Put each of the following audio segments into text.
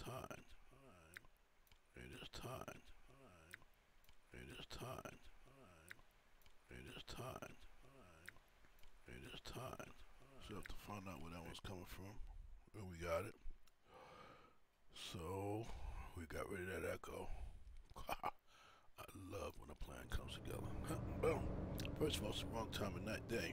time. It is time. It is time. It is time. It is time. So have to find out where that one's coming from. And we got it. So we got rid of that echo. I love when a plan comes together. Well, first of all, it's the wrong time of night day.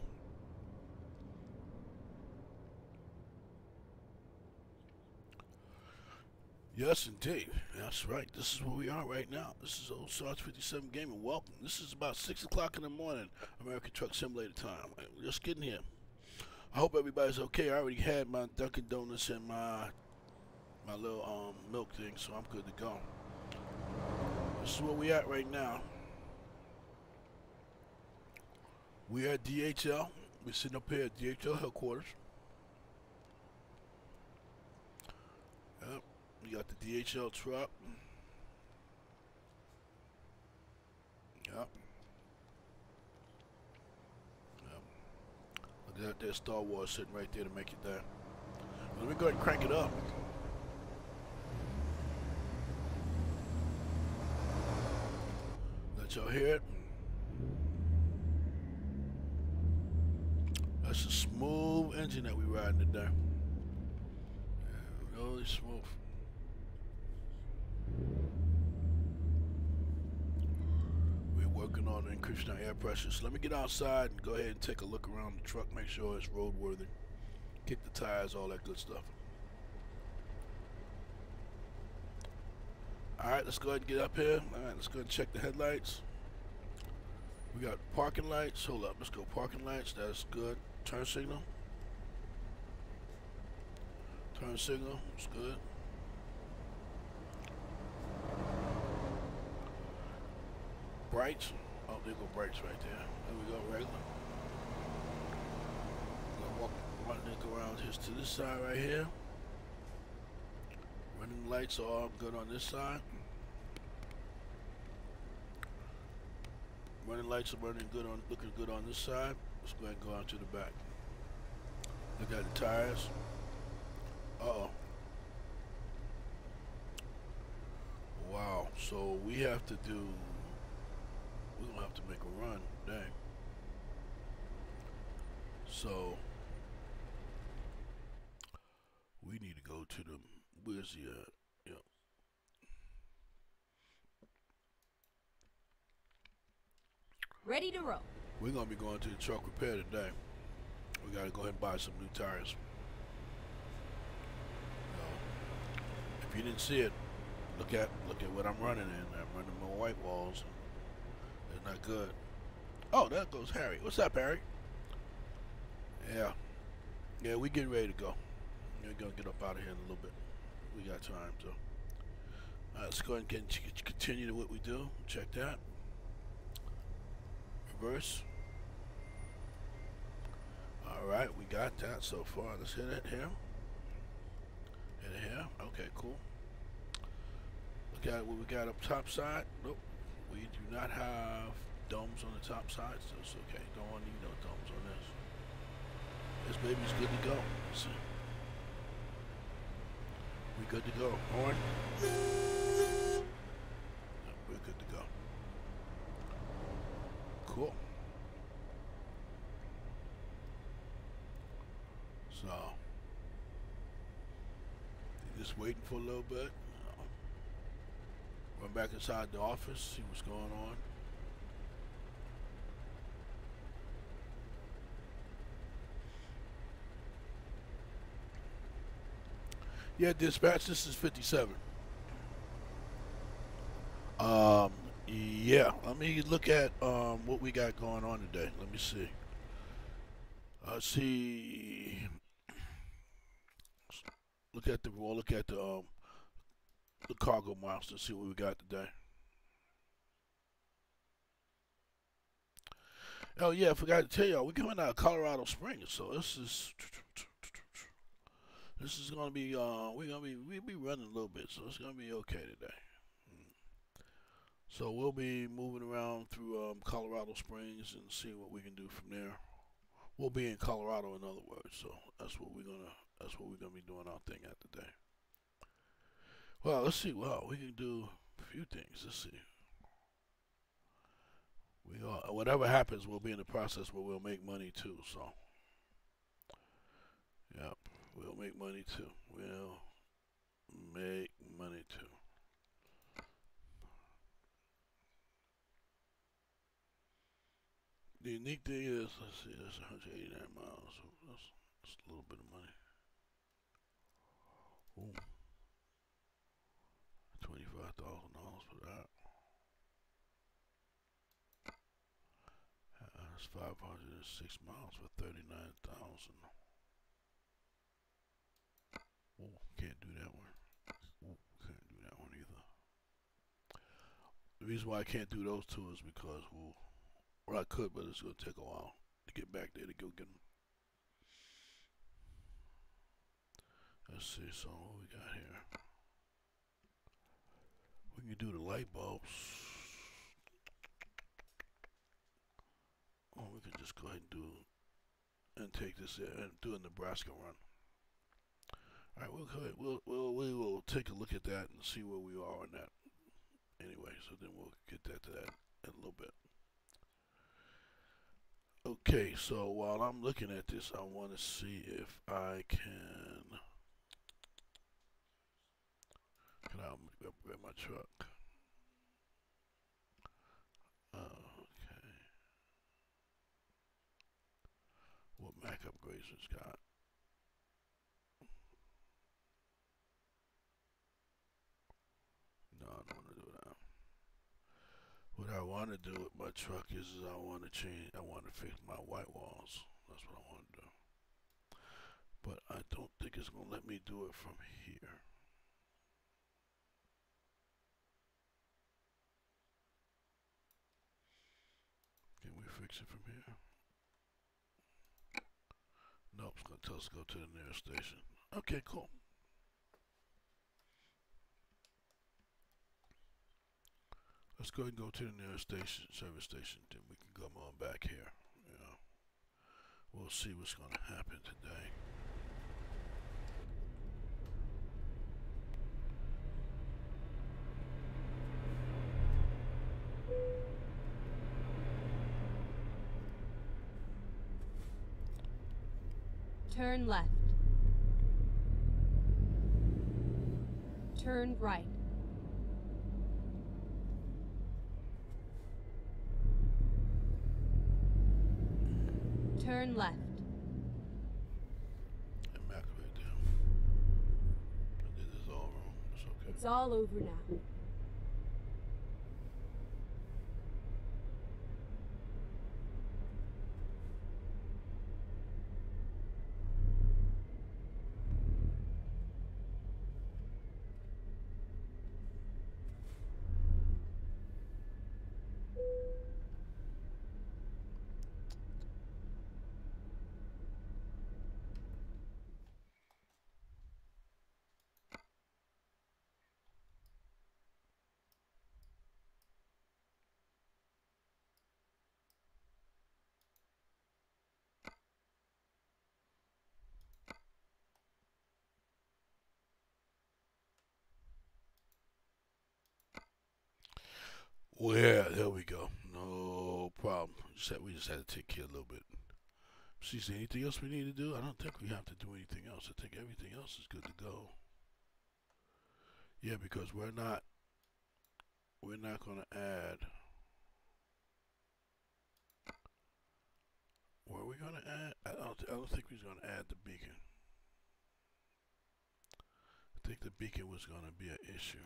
Yes, indeed. That's right. This is where we are right now. This is Old Sarge 57 Gaming. Welcome. This is about 6 o'clock in the morning, American Truck Simulator time. We're just getting here. I hope everybody's okay. I already had my Dunkin' Donuts and my my little um, milk thing, so I'm good to go. This is where we at right now. We are at DHL. We're sitting up here at DHL headquarters. Yep. We got the DHL truck. Yep. Yep. Look at that, that Star Wars sitting right there to make it there. Let me go ahead and crank it up. Let y'all hear it. That's a smooth engine that we riding today. Really smooth. We're working on increasing our air pressure. So let me get outside and go ahead and take a look around the truck, make sure it's roadworthy. Kick the tires, all that good stuff. Alright, let's go ahead and get up here. Alright, let's go ahead and check the headlights. We got parking lights. Hold up, let's go parking lights. That's good. Turn signal. Turn signal. It's good. Brights. Oh, there go brights right there. There we go, regular. Gonna walk one link around here to this side right here. Running lights are all good on this side. Running lights are running good on looking good on this side. Let's go ahead and go out to the back. Look at the tires. Uh oh. Wow. So we have to do to make a run today. So we need to go to the where's the uh yeah. Ready to roll. We're gonna be going to the truck repair today. We gotta go ahead and buy some new tires. Uh, if you didn't see it, look at look at what I'm running in. I'm running my white walls. Not good. Oh, there goes Harry. What's up, Harry? Yeah. Yeah, we getting ready to go. We're gonna get up out of here in a little bit. We got time, so. Alright, let's go ahead and continue to what we do. Check that. Reverse. Alright, we got that so far. Let's hit it here. Hit it here. Okay, cool. Look at what we got up top side. Nope. We do not have domes on the top side, so it's okay. Don't need no domes on this. This baby's good to go. We good to go. Horn. We're good to go. Cool. So, just waiting for a little bit. Run back inside the office, see what's going on. Yeah, dispatch, this is 57. Um, yeah, let me look at um, what we got going on today. Let me see. Uh, see. Look at the we'll look at the um, the cargo miles to see what we got today. Oh yeah, I forgot to tell y'all, we're coming out of Colorado Springs, so this is this is gonna be uh we're gonna be we'll be running a little bit, so it's gonna be okay today. So we'll be moving around through um, Colorado Springs and see what we can do from there. We'll be in Colorado, in other words. So that's what we're gonna that's what we're gonna be doing our thing at today. Well, let's see. Well, we can do a few things. Let's see. We are, whatever happens, we'll be in the process where we'll make money too. So, yep, we'll make money too. We'll make money too. The unique thing is, let's see, that's 189 miles. So that's, that's a little bit of money. Ooh. Thousand dollars for that. That's five hundred and six miles for thirty-nine thousand. Ooh, can't do that one. Ooh, can't do that one either. The reason why I can't do those two is because, well, well I could, but it's gonna take a while to get back there to go get them. Let's see, so what we got here? Can do the light bulbs. Or we could just go ahead and do and take this and do a Nebraska run. All right, we'll go ahead. We'll, we'll we will take a look at that and see where we are on that. Anyway, so then we'll get that to that in a little bit. Okay, so while I'm looking at this, I want to see if I can. Can I grab my truck? Okay. Mac upgrades it's? No, I don't want to do that. What I want to do with my truck is, is I want to change. I want to fix my white walls. That's what I want to do. But I don't think it's gonna let me do it from here. Can we fix it from here? To go to the nearest station. Okay, cool. Let's go and go to the nearest station, service station, then we can come on back here. We'll see what's gonna happen today. Turn left. Turn right. Turn left. And Mac right there. I did this all wrong. It's okay. It's all over now. Well, yeah, there we go. No problem. Just had, we just had to take care a little bit. Is there anything else we need to do? I don't think we have to do anything else. I think everything else is good to go. Yeah, because we're not we're not gonna add were we gonna add I don't I don't think we was gonna add the beacon. I think the beacon was gonna be an issue.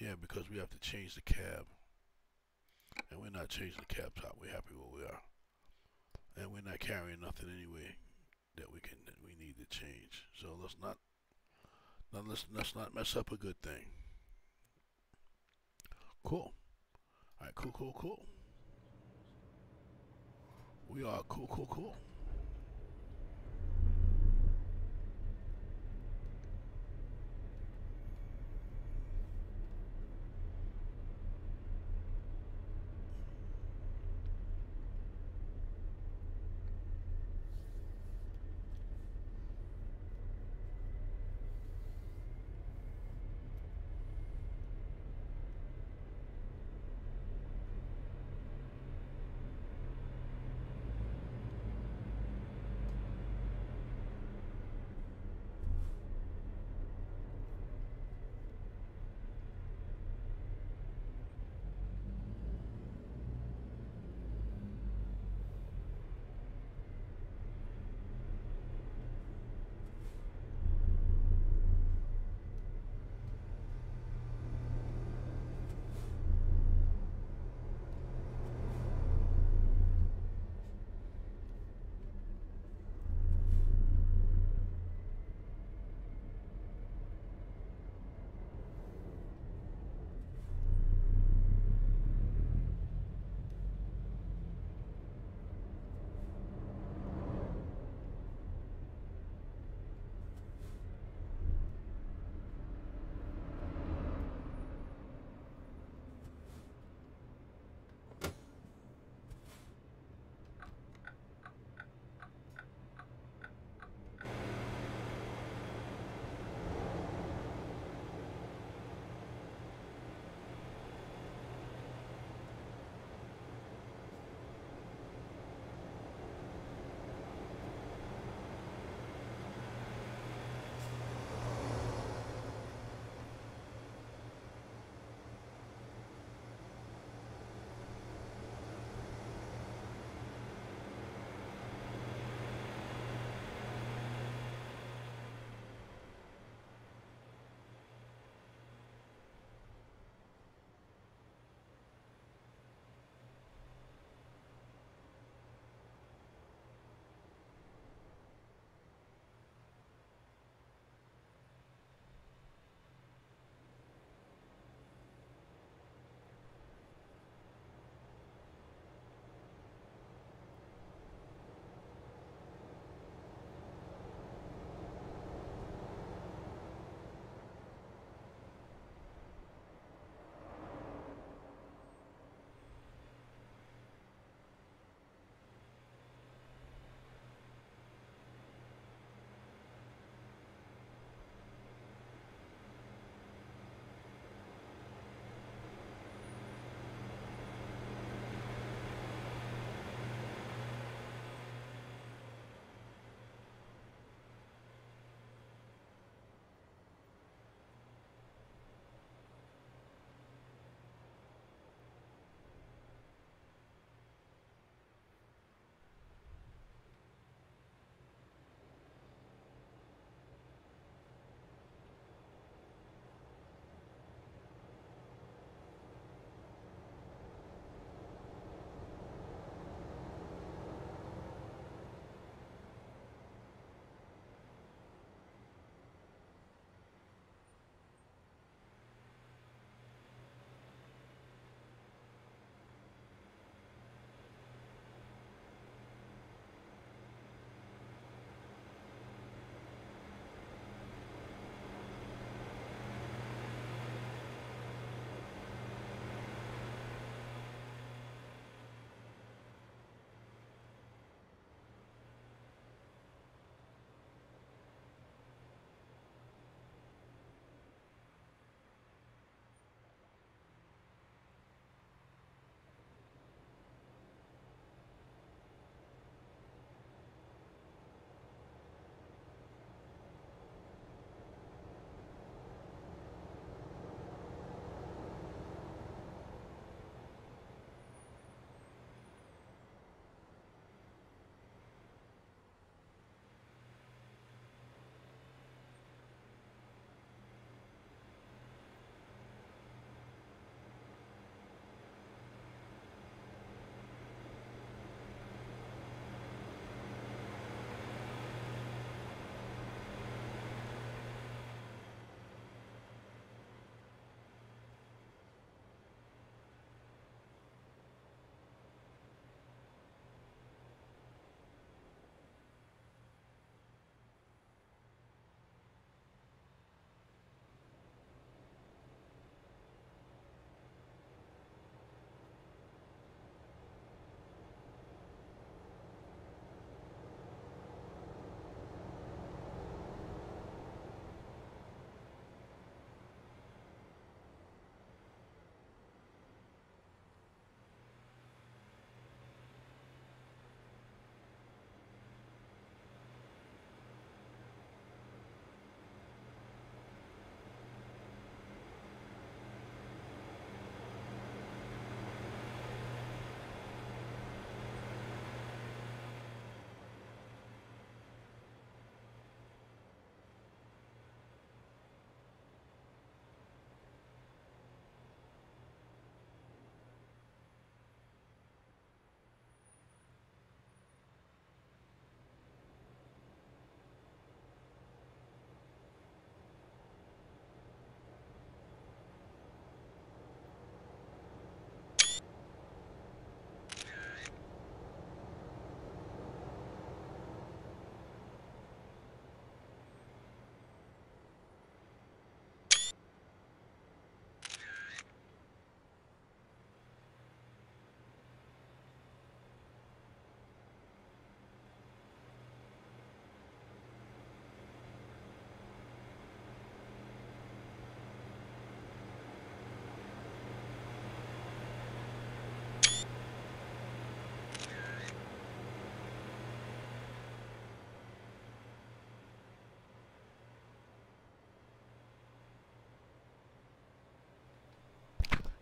Yeah, because we have to change the cab. And we're not changing the cab top. We're happy where we are. And we're not carrying nothing anyway that we can that we need to change. So let's not now let's let's not mess up a good thing. Cool. Alright, cool, cool, cool. We are cool, cool, cool.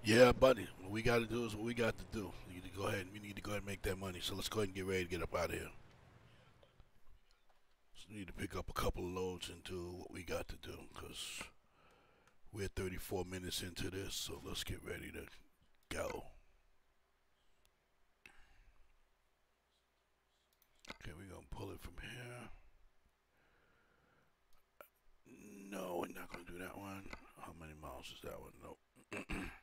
Yeah, buddy. What we got to do is what we got to do. We need to go ahead. We need to go ahead and make that money. So let's go ahead and get ready to get up out of here. So we need to pick up a couple of loads and do what we got to do because we're 34 minutes into this. So let's get ready to go. Okay, we're going to pull it from here. No, we're not going to do that one. How many miles is that one? Nope. Hmm.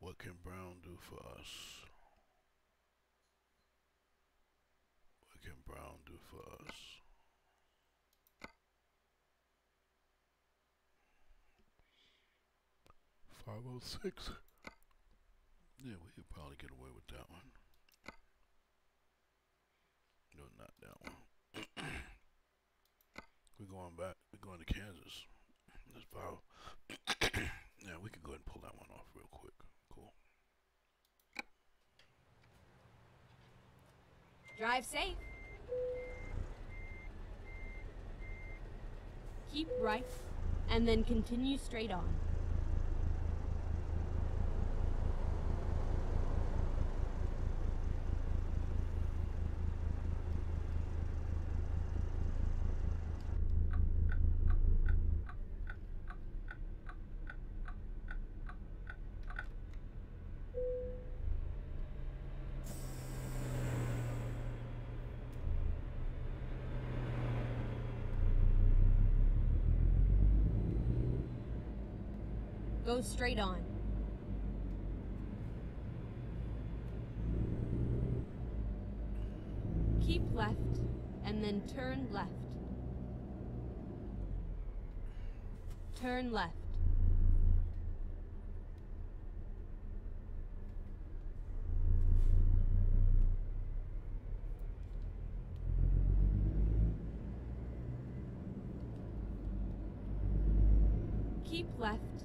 What can Brown do for us? What can Brown do for us? Five oh six. Yeah, we could probably get away with that one. No, not that one. we're going back. We're going to Kansas. Let's follow. yeah, we could go ahead and pull that one off real quick. Cool. Drive safe. Keep right, and then continue straight on. Go straight on. Keep left, and then turn left. Turn left. Keep left,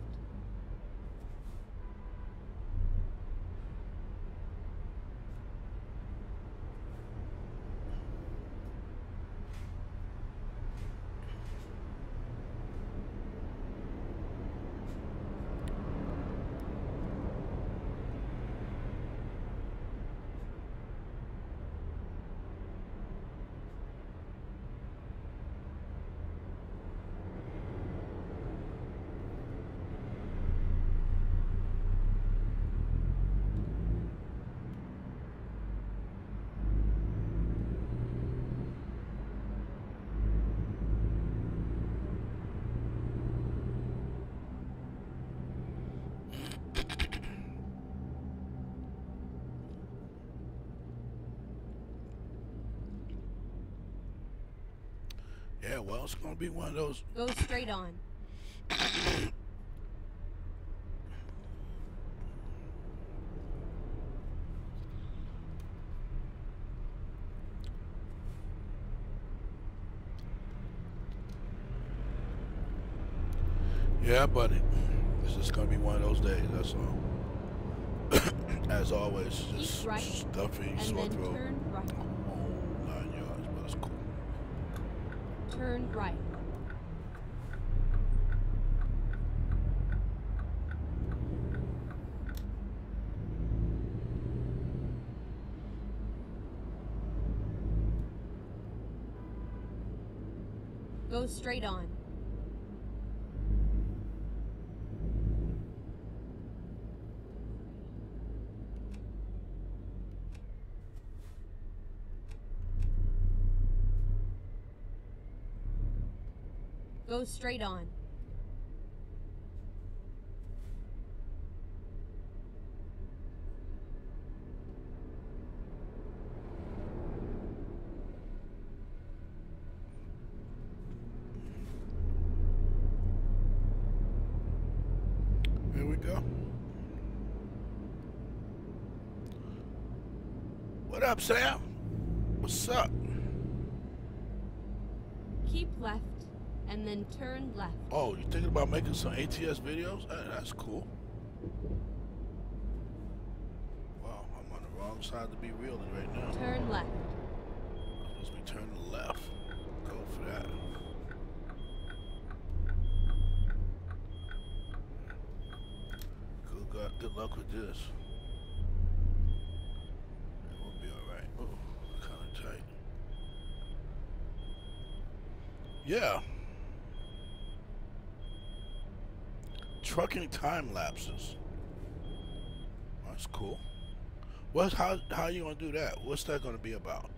Yeah, well, it's gonna be one of those. Go straight on. Yeah, buddy. This is gonna be one of those days. That's all. As always, just right, stuffy, sore throat, turn right. whole nine yards, but it's cool. Turn right. Go straight on. Straight on. Here we go. What up, Sam? What's up? Keep left, and then turn left. Oh, you thinking about making some ATS videos? Hey, that's cool. Wow, I'm on the wrong side to be reeling right now. Turn left. I'm supposed to be turning left. Go for that. Good God, good luck with this. It will be alright. Oh, kinda tight. Yeah. Trucking time lapses. That's cool. What's how how you gonna do that? What's that gonna be about?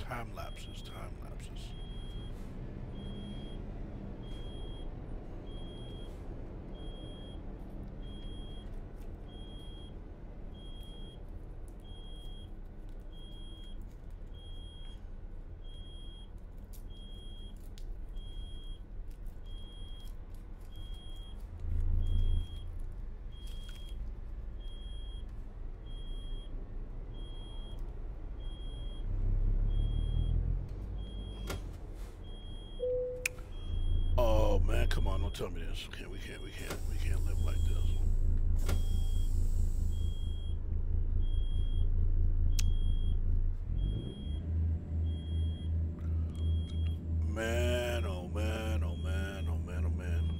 Time lapses, time lapses. Oh man, come on, don't tell me this. Okay, we can't, we can't, we can't live like this. Man, oh man, oh man, oh man, oh man.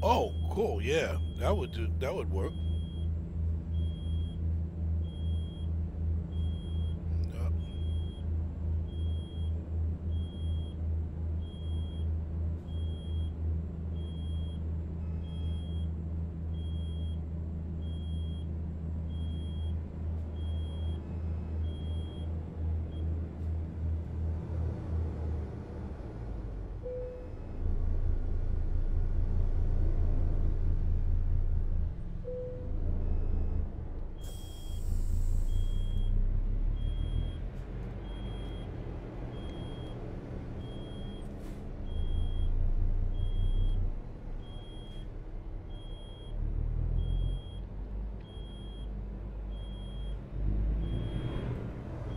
Oh, cool, yeah. That would do that would work.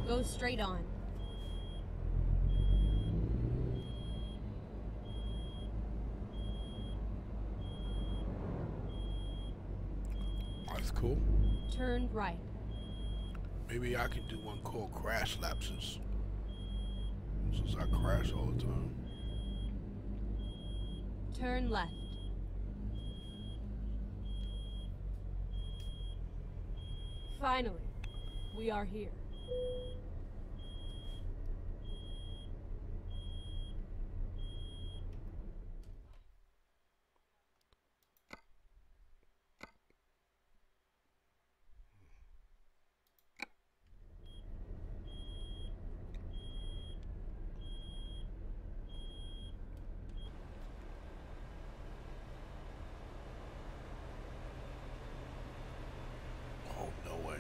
Yep. Go straight on. Oh, that's cool. Turn right. Maybe I can do one called crash lapses. Since I crash all the time. Turn left. Finally, we are here. Oh, no way.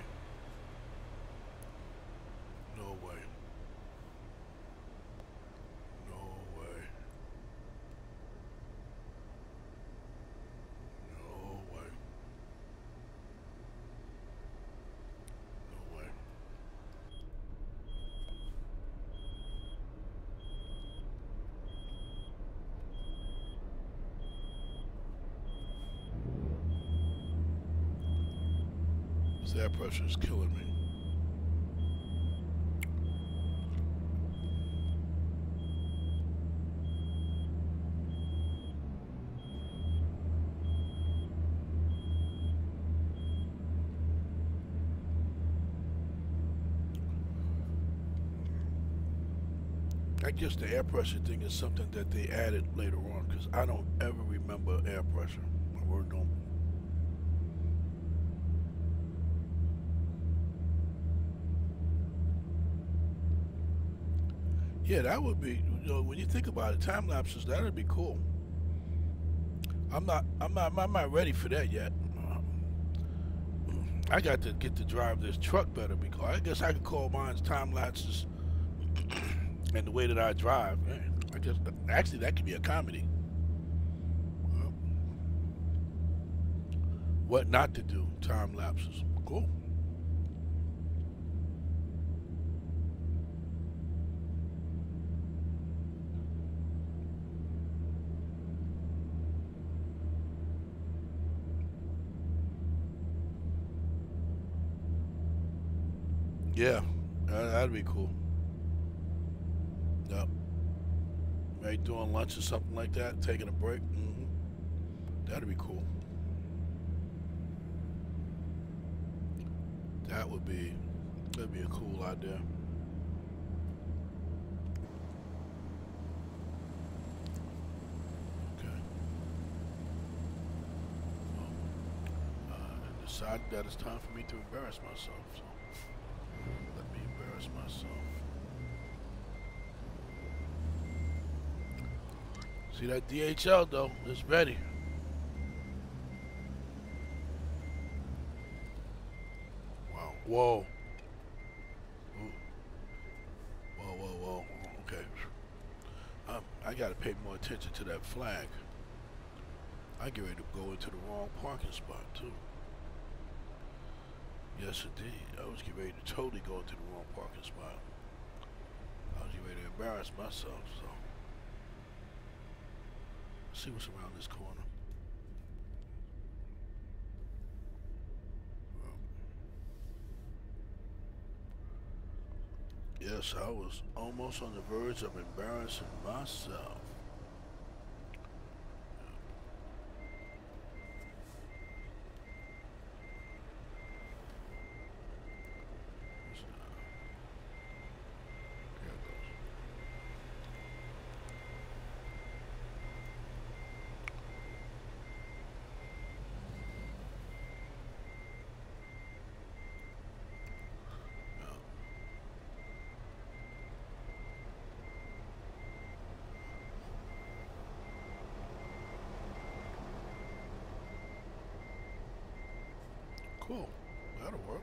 No way. No way. No way. No way. Air pressure is killing me. I guess the air pressure thing is something that they added later on because I don't ever remember air pressure. Yeah, that would be. You know, when you think about it, time lapses that would be cool. I'm not. I'm not. I'm not ready for that yet. I got to get to drive this truck better because I guess I could call mine time lapses and the way that I drive. I guess actually that could be a comedy. What not to do, time lapses. Cool. Yeah, that, that'd be cool. Yep. Maybe doing lunch or something like that, taking a break. hmm That'd be cool. That would be, that'd be a cool idea. Okay. Well, uh, I decided that it's time for me to embarrass myself. So let me embarrass myself. See that DHL though? It's ready. Wow. Whoa. Whoa, whoa, whoa. Okay. Um, I gotta pay more attention to that flag. I get ready to go into the wrong parking spot too. Yes, indeed. I was getting ready to totally go into the wrong parking spot. I was getting ready to embarrass myself, so. Let's see what's around this corner. Yes, I was almost on the verge of embarrassing myself. It's, uh, there it goes. Yeah. Cool. That'll work.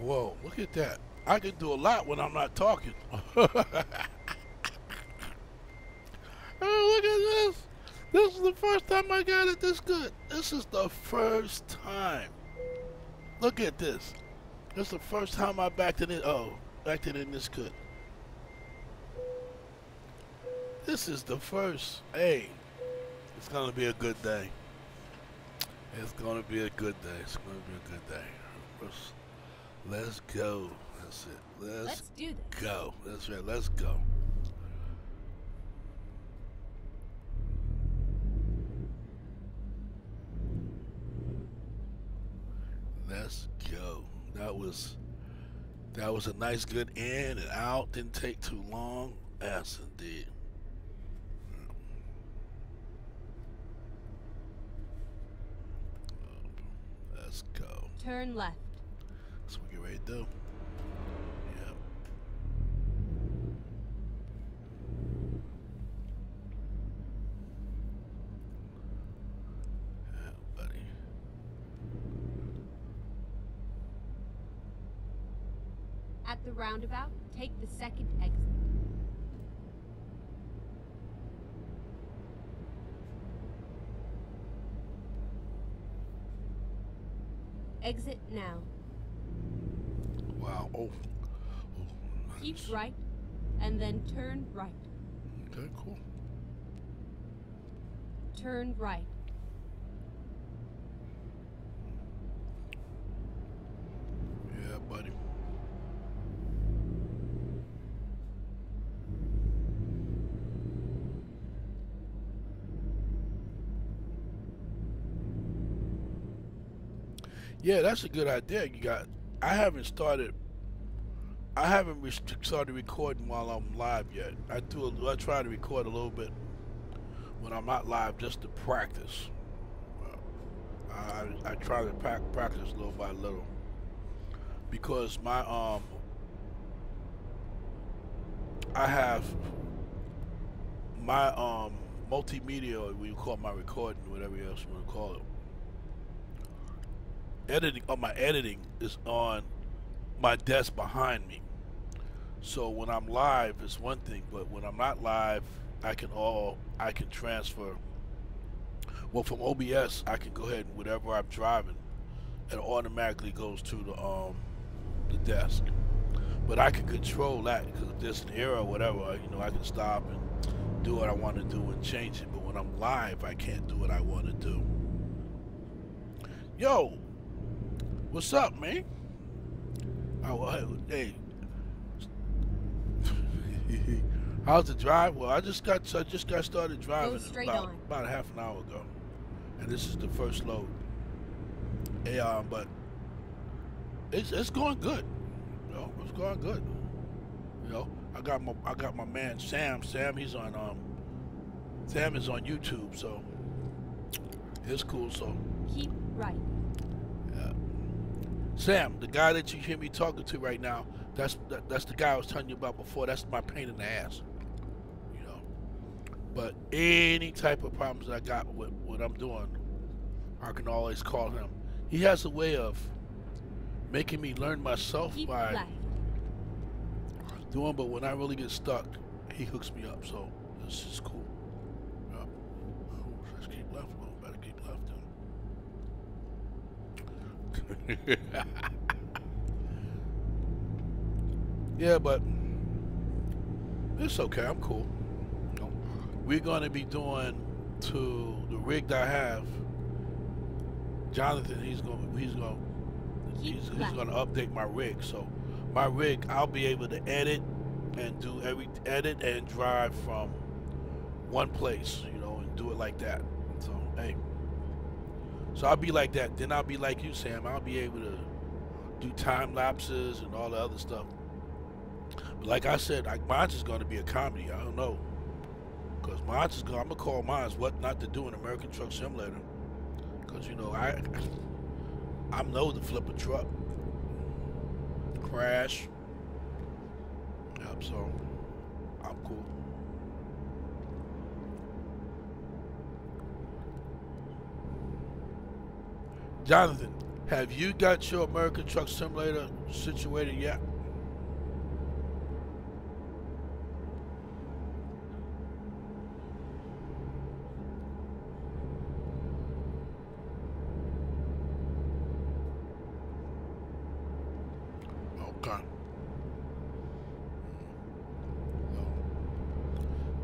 Whoa, look at that. I can do a lot when I'm not talking. oh, look at this. This is the first time I got it this good. This is the first time. Look at this. This is the first time I backed it in. Oh, backed it in this good. This is the first. Hey, it's going to be a good day. It's going to be a good day. It's going to be a good day. Let's go. That's it. Let's, Let's do this. go. That's right. Let's go. Let's go. That was that was a nice good in and out. Didn't take too long. Yes, indeed. Let's go. Turn left. At the roundabout, take the second exit. Exit now. Wow. Oh. oh Keep right, and then turn right. Okay, cool. Turn right. Yeah, buddy. Yeah, that's a good idea. You got. I haven't started. I haven't started recording while I'm live yet. I do. A, I try to record a little bit when I'm not live just to practice. Uh, I, I try to pra- practice little by little because my um I have my um multimedia, we call it my recording, whatever else you want to call it editing on my editing is on my desk behind me. So when I'm live it's one thing, but when I'm not live, I can all I can transfer. Well, from OBS, I can go ahead and whatever I'm driving, it automatically goes to the um the desk. But I can control that because if there's an error or whatever, you know, I can stop and do what I want to do and change it. But when I'm live, I can't do what I want to do. Yo, What's up, man? Oh, hey. How's the drive? Well, I just got I just got started driving about, on. about half an hour ago, and this is the first load. Yeah, um, but it's it's going good. You know, it's going good. You know, I got my I got my man Sam. Sam, he's on um. Sam is on YouTube, so it's cool. So keep right. Sam, the guy that you hear me talking to right now, that's that, that's the guy I was telling you about before. That's my pain in the ass. You know. But any type of problems I got with what I'm doing, I can always call him. He has a way of making me learn myself Keep by left. doing, but when I really get stuck, he hooks me up. So this is cool. Yep. let's keep left. Well, better keep left yeah, but it's okay. I'm cool. You know, we're going to be doing to the rig that I have. Jonathan, he's going. He's going. He's, he's going to update my rig. So my rig, I'll be able to edit and do every edit and drive from one place. You know, and do it like that. So hey. So I'll be like that. Then I'll be like you, Sam. I'll be able to do time lapses and all the other stuff. But like I said, like mine's is going to be a comedy. I don't know. Because mine's is going I'm to call mine's what not to do in American Truck Simulator. Because, you know, I I know to flip a truck. Crash. Yep, so I'm cool. Jonathan, have you got your American Truck Simulator situated yet?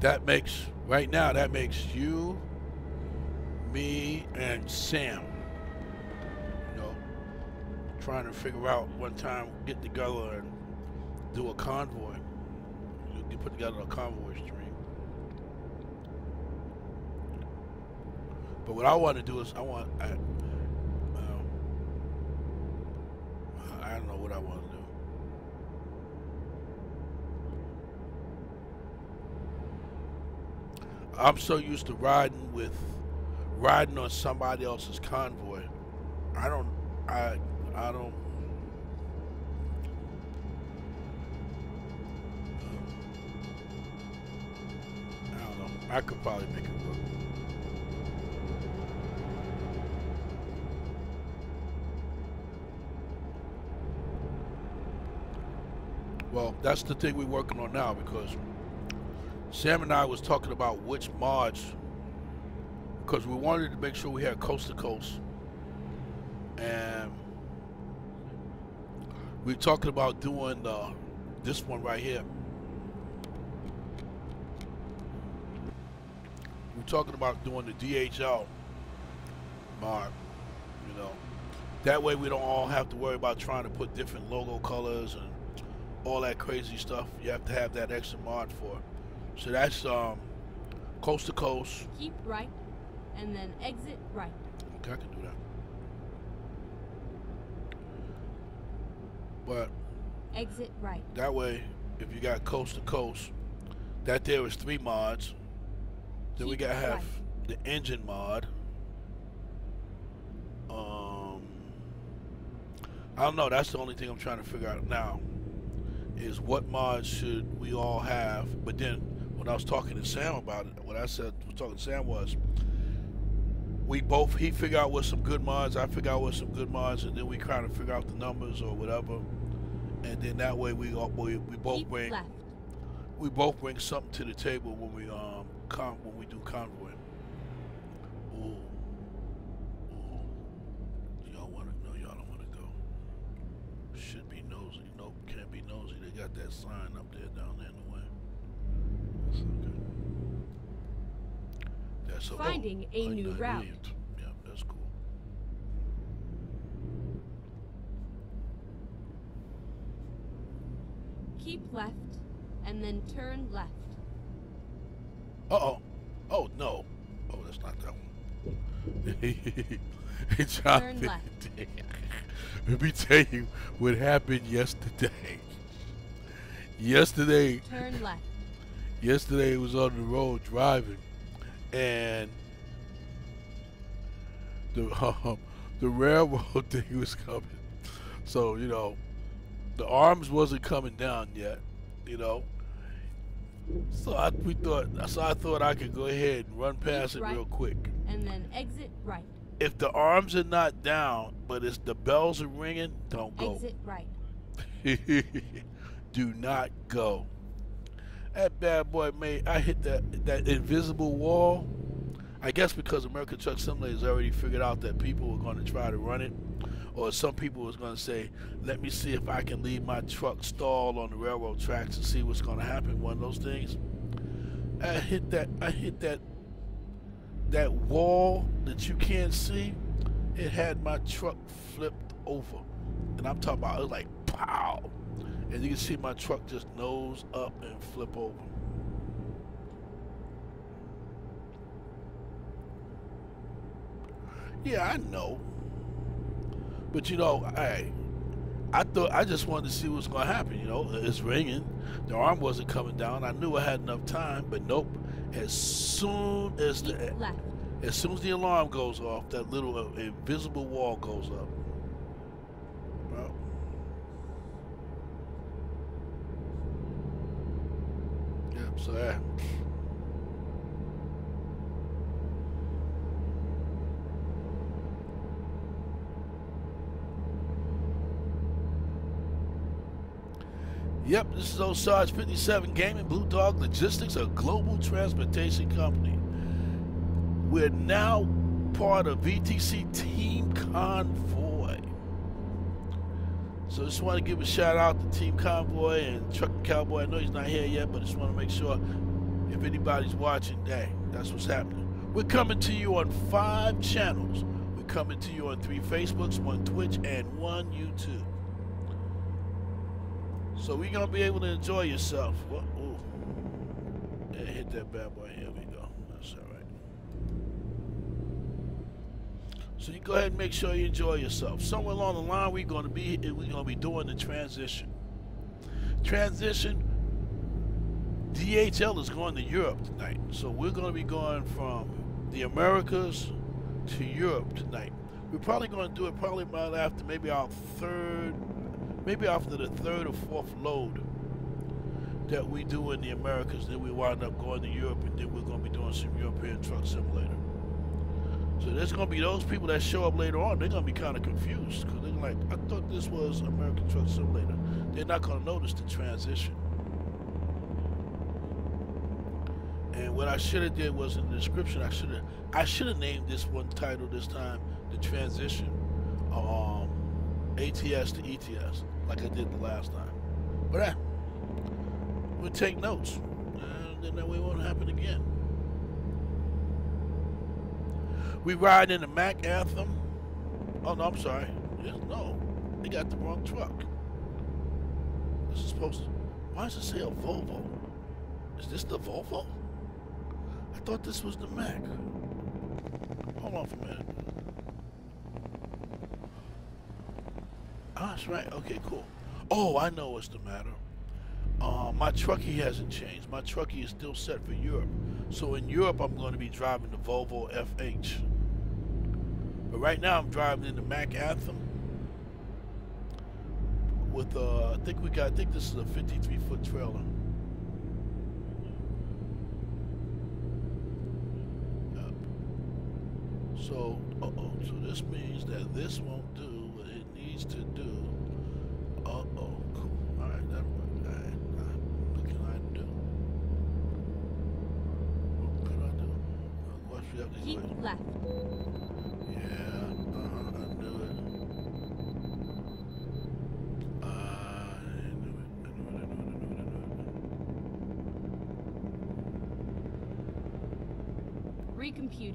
That makes, right now, that makes you, me, and Sam trying to figure out one time get together and do a convoy. You put together a convoy stream. But what I want to do is I want I, um, I don't know what I want to do. I'm so used to riding with riding on somebody else's convoy. I don't I I don't. Um, I don't know. I could probably make it work. Well, that's the thing we're working on now because Sam and I was talking about which mods because we wanted to make sure we had coast to coast and we're talking about doing uh, this one right here. We're talking about doing the DHL mod, you know, That way we don't all have to worry about trying to put different logo colors and all that crazy stuff. You have to have that extra mod for. So that's um, coast to coast. Keep right, and then exit right. Okay, I can do that. But Exit right. that way, if you got coast to coast, that there is three mods. Then we gotta have right. the engine mod. Um, I don't know. That's the only thing I'm trying to figure out now. Is what mods should we all have? But then when I was talking to Sam about it, what I said was talking to Sam was we both he figure out what some good mods, I figure out what some good mods, and then we kind of figure out the numbers or whatever. And then that way we we, we both Keep bring left. we both bring something to the table when we um con when we do convoy. Ooh. Ooh. Y'all wanna no y'all don't wanna go. Should be nosy. Nope, can't be nosy. They got that sign up there down there in the way. Okay. That's oh, Finding a new route. Yeah, that's cool. Keep left, and then turn left. Uh oh. Oh no. Oh, that's not that one. Hey, John, Turn left. Let me tell you what happened yesterday. Yesterday, Turn left. yesterday was on the road driving, and the um, the railroad thing was coming. So you know, the arms wasn't coming down yet. You know, so I we thought so I thought I could go ahead and run past it right. real quick. And then exit right. If the arms are not down, but it's the bells are ringing, don't go. Exit right. Do not go. That bad boy made. I hit that that invisible wall. I guess because American Truck Simulator has already figured out that people were going to try to run it, or some people was going to say, "Let me see if I can leave my truck stalled on the railroad tracks and see what's going to happen." One of those things. I hit that. I hit that. That wall that you can't see. It had my truck flipped over, and I'm talking about it was like pow, and you can see my truck just nose up and flip over. Yeah, I know. But you know, I I thought I just wanted to see what's gonna happen, you know. It's ringing. The arm wasn't coming down. I knew I had enough time, but nope. As soon as the as soon as the alarm goes off, that little uh, invisible wall goes up. Well, so. Yep, this is Old Sarge 57 Gaming Blu Dawg Logistics, a global transportation company. We're now part of VTC Team Convoy. So just want to give a shout out to Team Convoy and Truck Cowboy. I know he's not here yet, but I just want to make sure if anybody's watching, dang, that's what's happening. We're coming to you on five channels. We're coming to you on three Facebooks, one Twitch, and one YouTube. So we're gonna be able to enjoy yourself. Ooh. Yeah, hit that bad boy. Here we go. That's all right. So you go ahead and make sure you enjoy yourself. Somewhere along the line, we're gonna be we're gonna be doing the transition. Transition. DHL is going to Europe tonight, so we're gonna be going from the Americas to Europe tonight. We're probably gonna do it probably about after maybe our third maybe after the third or fourth load that we do in the Americas, then we wind up going to Europe, and then we're going to be doing some European Truck Simulator. So there's going to be those people that show up later on. They're going to be kind of confused because they're like, "I thought this was American Truck Simulator." They're not going to notice the transition. And what I should have did was in the description, I should have I should have named this one title this time, the transition. Um, ATS to ETS, like I did the last time. But eh, we'll take notes, and then that way it won't happen again. We ride in the Mack Anthem. Oh no, I'm sorry. Yes, no. They got the wrong truck. This is supposed to. Why does it say a Volvo? Is this the Volvo? I thought this was the Mack. Hold on for a minute. Ah, that's right. Okay, cool. Oh, I know what's the matter. Uh, my Trucky hasn't changed. My Trucky is still set for Europe. So in Europe, I'm going to be driving the Volvo FH. But right now, I'm driving in the Mack Anthem. With uh, I think we got. I think this is a 53 foot trailer. Yep. So, uh oh. So this means that this won't do what it needs to do. Uh oh. Cool. All right. That worked. All right. uh, What can I do? What can I do? Watch me out these Keep left. Knew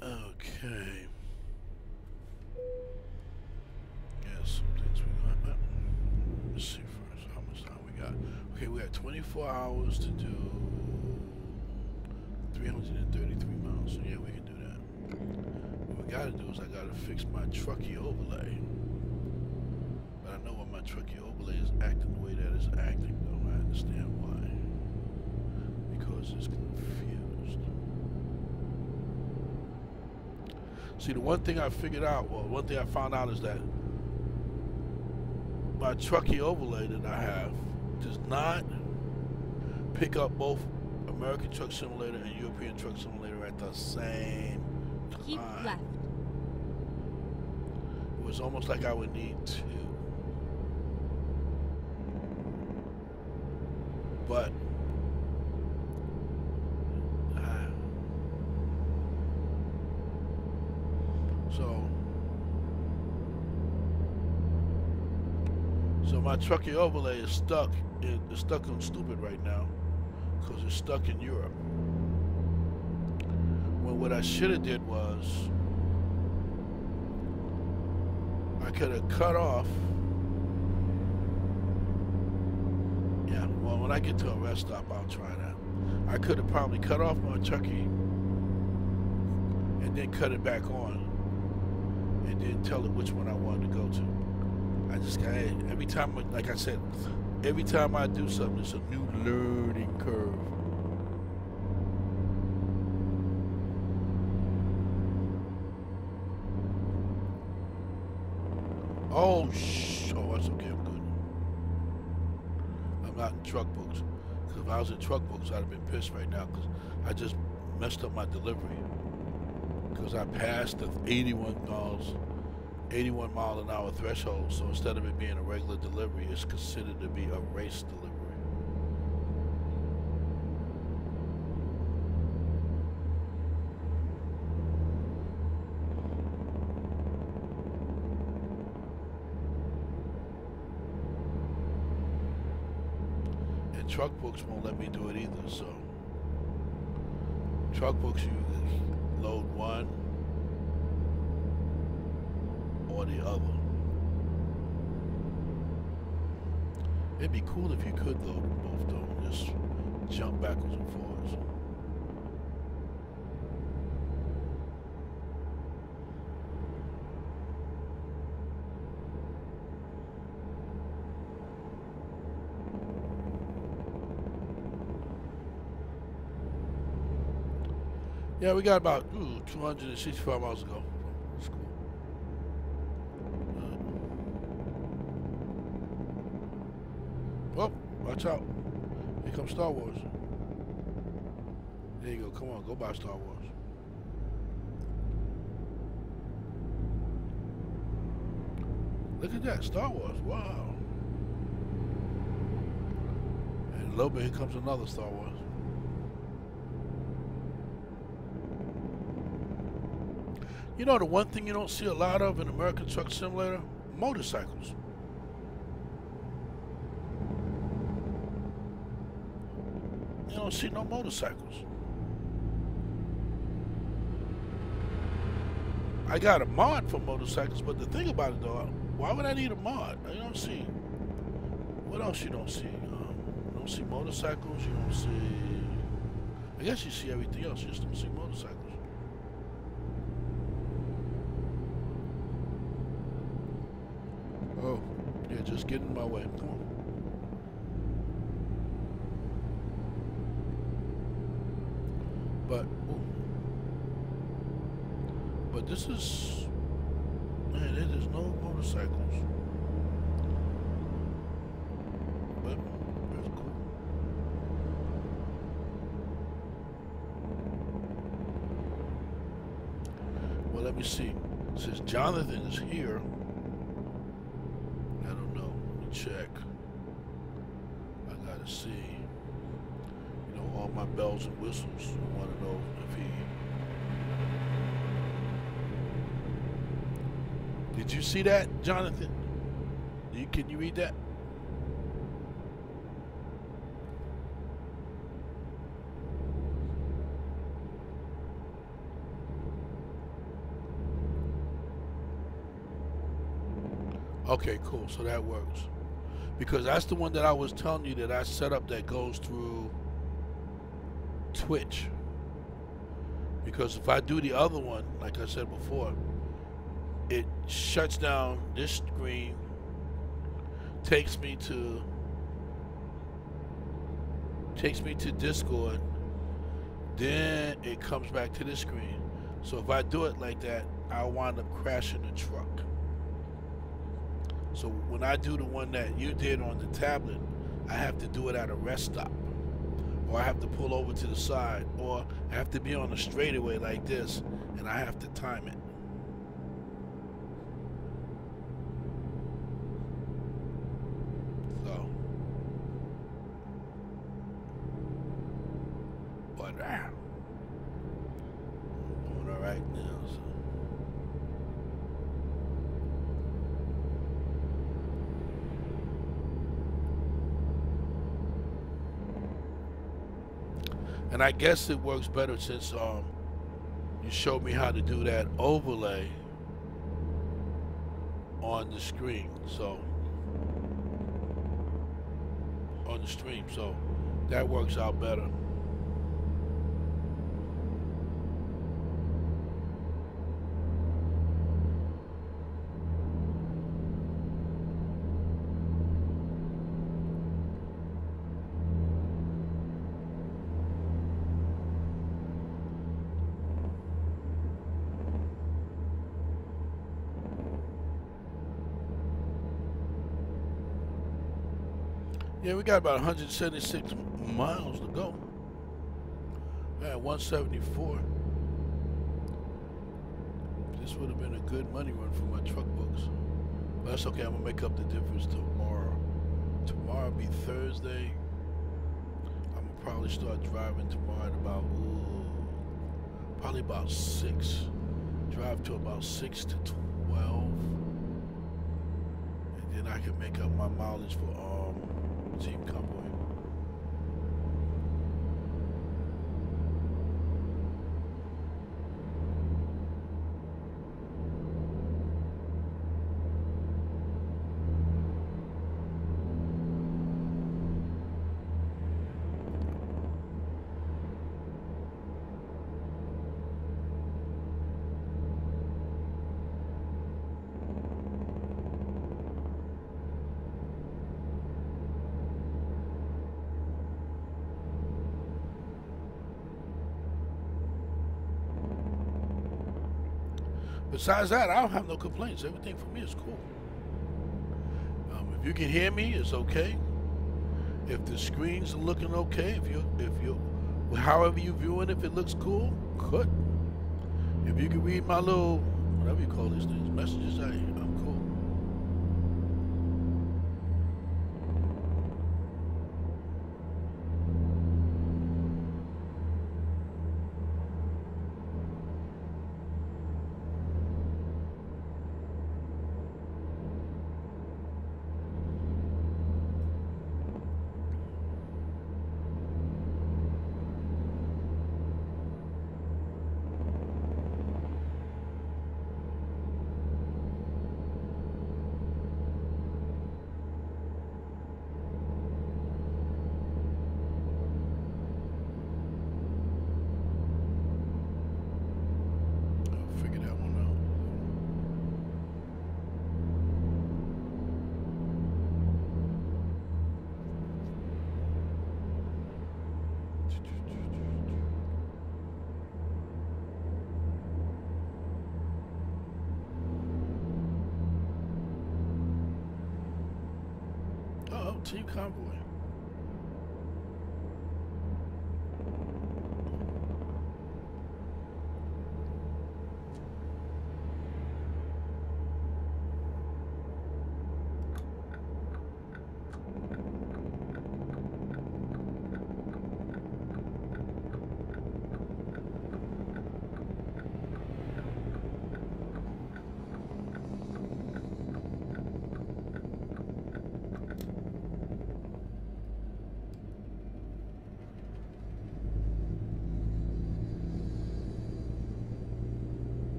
Okay. Uh, Let's see first. How much time we got? Okay, we got 24 hours to do What we gotta do is I gotta fix my Trucky overlay. But I know why my Trucky overlay is acting the way that it's acting, though. I understand why. Because it's confused. See, the one thing I figured out, well, one thing I found out is that my Trucky overlay that I have does not pick up both American Truck Simulator and European Truck Simulator at the same Keep time. left. Was almost like I would need two. But ah. so so my Trucky overlay is stuck in is stuck on stupid right now because it's stuck in Europe. When what I should have did was I could have cut off. Yeah, well, when I get to a rest stop, I'll try that. I could have probably cut off my Trucky and then cut it back on and then tell it which one I wanted to go to. I just got every time, like I said, every time I do something, it's a new learning curve. Oh, shh. Oh, that's okay. I'm good. I'm not in TruckBooks. 'Cause if I was in TruckBooks, I'd have been pissed right now because I just messed up my delivery. Because I passed the 81 miles, 81 mile an hour threshold. So instead of it being a regular delivery, it's considered to be a race delivery. And TruckBooks won't let me do it either, so TruckBooks you load one or the other. It'd be cool if you could load both though, just jump backwards and forwards. Yeah, we got about ooh, 265 miles to go. That's cool. Uh, oh, watch out. Here comes Star Wars. There you go. Come on, go buy Star Wars. Look at that, Star Wars. Wow. And a little bit, here comes another Star Wars. You know the one thing you don't see a lot of in American Truck Simulator? Motorcycles. You don't see no motorcycles. I got a mod for motorcycles, but the thing about it though, why would I need a mod? I don't see. What else you don't see? Um, you don't see motorcycles. You don't see. I guess you see everything else. You just don't see motorcycles. Oh, yeah, just get in my way. Come on. But, but this is, man, it is no motorcycles. But it's cool. Well, let me see. Since Jonathan is here, I don't know. Let me check. I gotta see. You know, all my bells and whistles. I want to know if he. Did you see that, Jonathan? You, can you read that? Okay, cool. So that works. Because that's the one that I was telling you that I set up that goes through Twitch. Because if I do the other one, like I said before, it shuts down this screen, takes me to takes me to Discord, then it comes back to this screen. So if I do it like that, I'll wind up crashing the truck. So when I do the one that you did on the tablet, I have to do it at a rest stop. Or I have to pull over to the side. Or I have to be on a straightaway like this and I have to time it. So but ah, I'm doing alright now. So. And I guess it works better since um, you showed me how to do that overlay on the screen. So on the stream. So that works out better. Yeah, we got about 176 miles to go. At 174. This would have been a good money run for my truck books. But that's okay, I'm gonna make up the difference tomorrow. Tomorrow be Thursday. I'm gonna probably start driving tomorrow at about ooh, probably about six. Drive to about six to twelve. And then I can make up my mileage for um Team Convoy. Besides that, I don't have no complaints. Everything for me is cool. Um, if you can hear me, it's okay. If the screen's looking okay, if you if you however you viewing, if it looks cool, good. If you can read my little whatever you call these things, messages, I I'm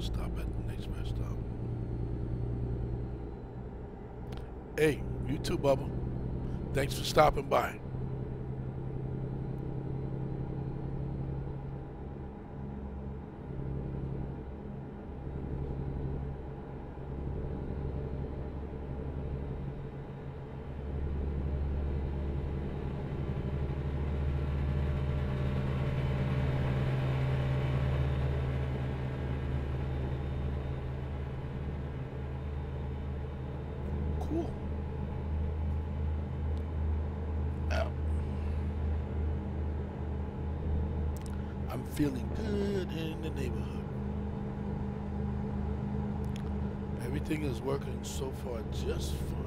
said I was stop at the next rest stop. Hey, you too, Bubba. Thanks for stopping by. Cool. Ow. I'm feeling good in the neighborhood. Everything is working so far just fine.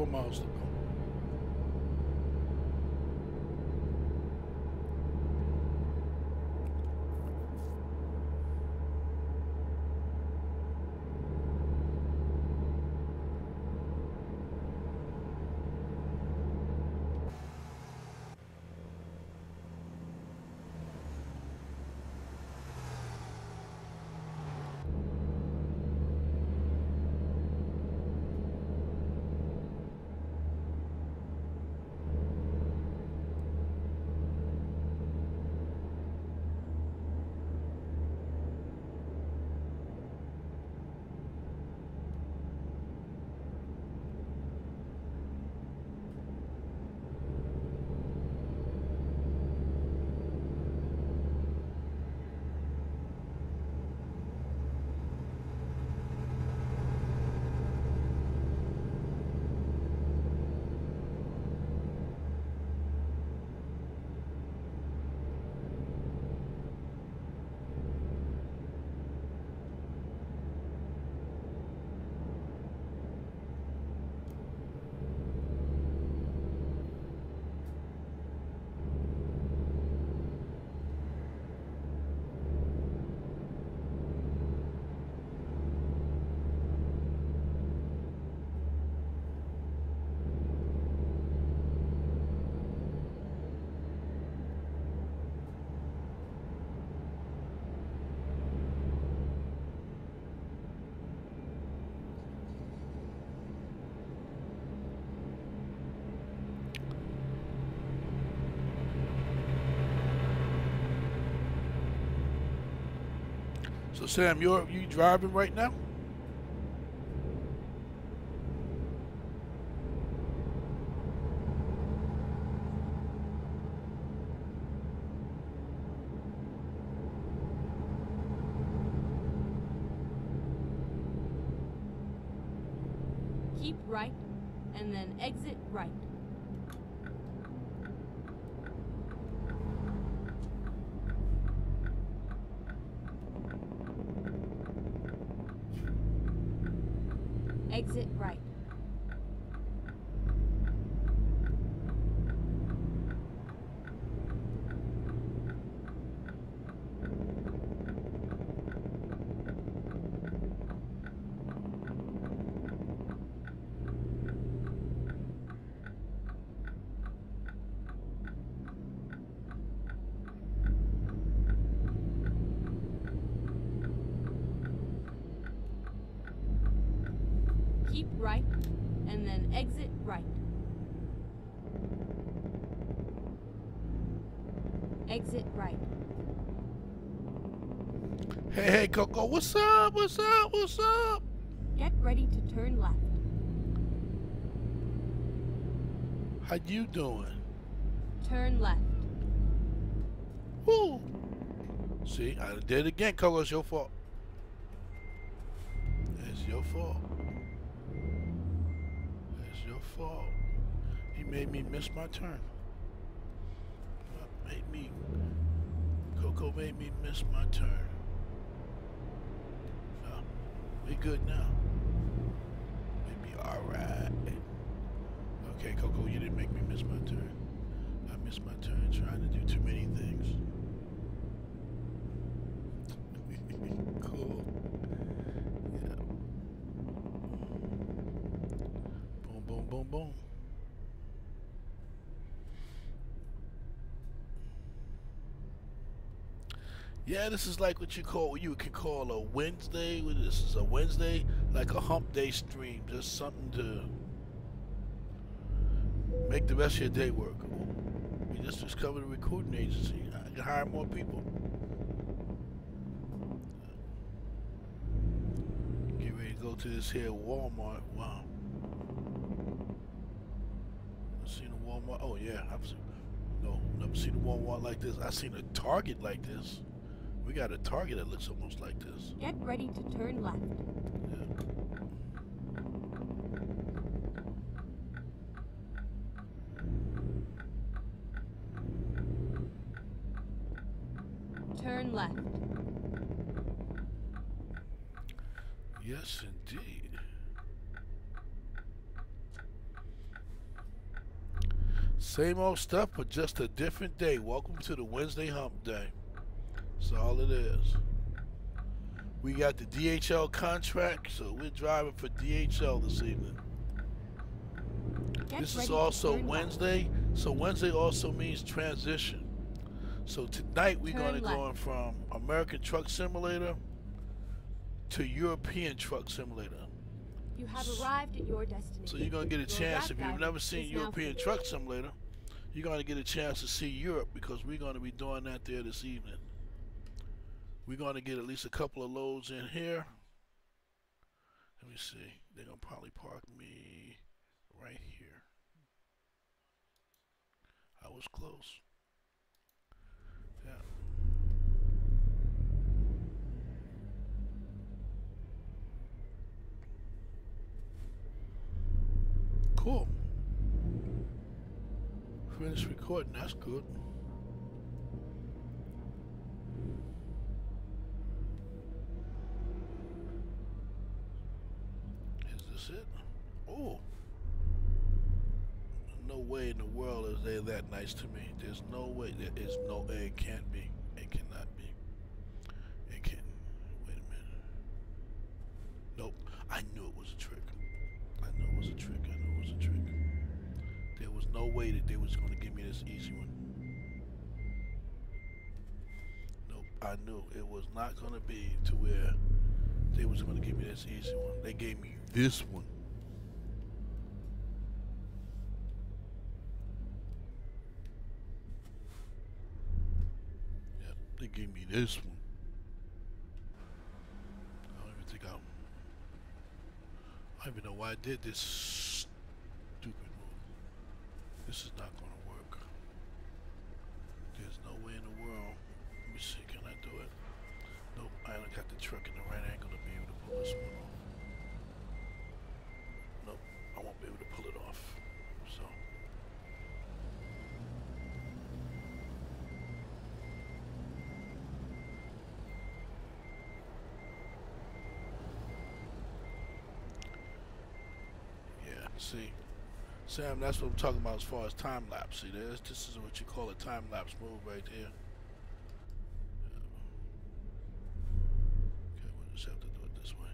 Sixty-four So Sam, you're you driving right now? Keep right, and then exit right. Exit right. Keep right, and then exit right. Exit right. Hey, hey, Coco, what's up? What's up? What's up? Get ready to turn left. How you doing? Turn left. Woo! See, I did it again, Coco. It's your fault. It's your fault. It's your fault. He made me miss my turn. Uh, Made me. Coco made me miss my turn. Uh, we good now. Maybe alright. Okay, Coco, you didn't make me miss my turn. I missed my turn trying to do too many things. cool. Yeah. Boom, boom, boom, boom. Yeah, this is like what you call what you can call a Wednesday. This is a Wednesday, like a hump day stream, just something to make the rest of your day work. We just discovered a recruiting agency. I can hire more people. Get ready to go to this here Walmart. Wow. Seen a Walmart? Oh yeah, I've seen. No, never seen a Walmart like this. I seen a Target like this. We got a Target that looks almost like this. Get ready to turn left. Yeah. Turn left. Yes, indeed. Same old stuff, but just a different day. Welcome to the Wednesday Hump Day. That's all it is. We got the DHL contract, so we're driving for DHL this evening. Get This is also turn left. Wednesday, so Wednesday also means transition. So tonight we're going to go from American Truck Simulator to European Truck Simulator. You have arrived at your destination. So you're gonna get a chance if you've never seen European. Truck Simulator, you're gonna get a chance to see Europe because we're gonna be doing that there this evening. We're gonna get at least a couple of loads in here. Let me see. They're gonna probably park me right here. I was close. Yeah. Cool. Finish recording, that's good. Is this it? Oh. No way in the world is to me. There's no way. There is no. Eh, it can't be. It cannot be. It can't. Wait a minute. Nope. I knew it was a trick. I knew it was a trick. I knew it was a trick. There was no way that they was going to give me this easy one. Nope. I knew it was not going to be to where they was going to give me this easy one. They gave me this one. Yep, they gave me this one. I don't even think I. I don't even know why I did this stupid move. This is not going to work. There's no way in the world. Let me see, can I do it? Nope, I don't got the truck in the right angle to be able to pull this one off. Nope, I won't be able to pull it off. So. See, Sam, that's what I'm talking about as far as time lapse. See, this, this is what you call a time lapse move right here. Okay, we'll just have to do it this way.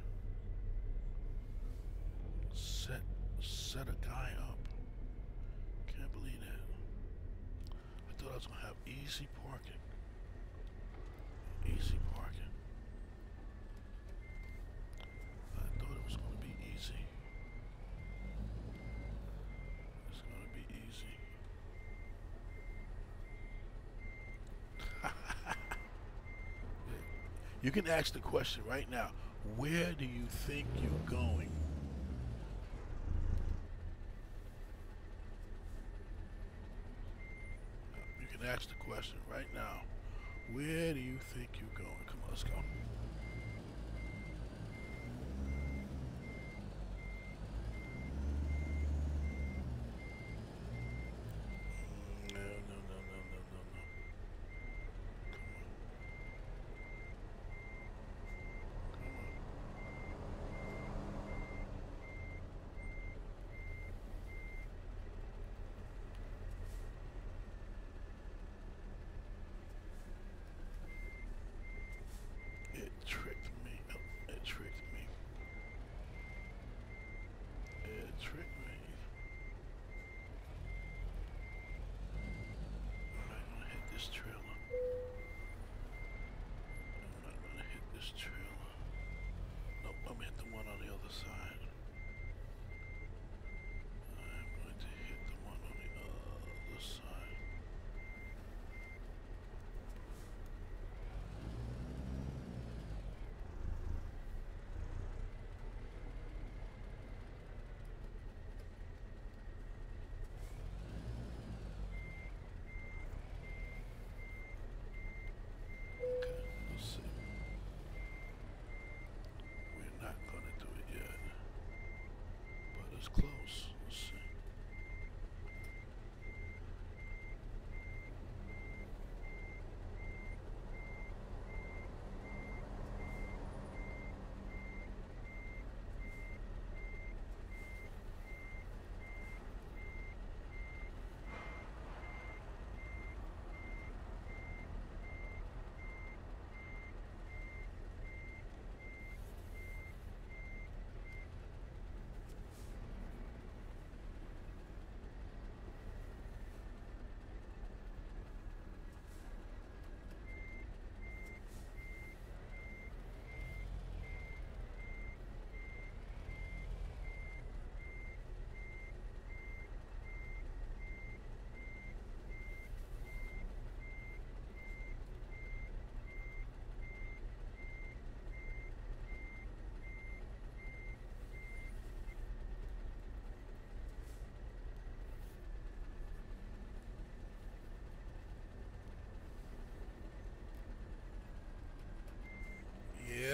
Set, set a guy up. Can't believe that. I thought I was gonna have easy parking. Easy parking. I thought it was gonna be easy. It's gonna be easy. you can ask the question right now. Where do you think you're going? You can ask the question right now. Where do you think you're going? Come on, let's go.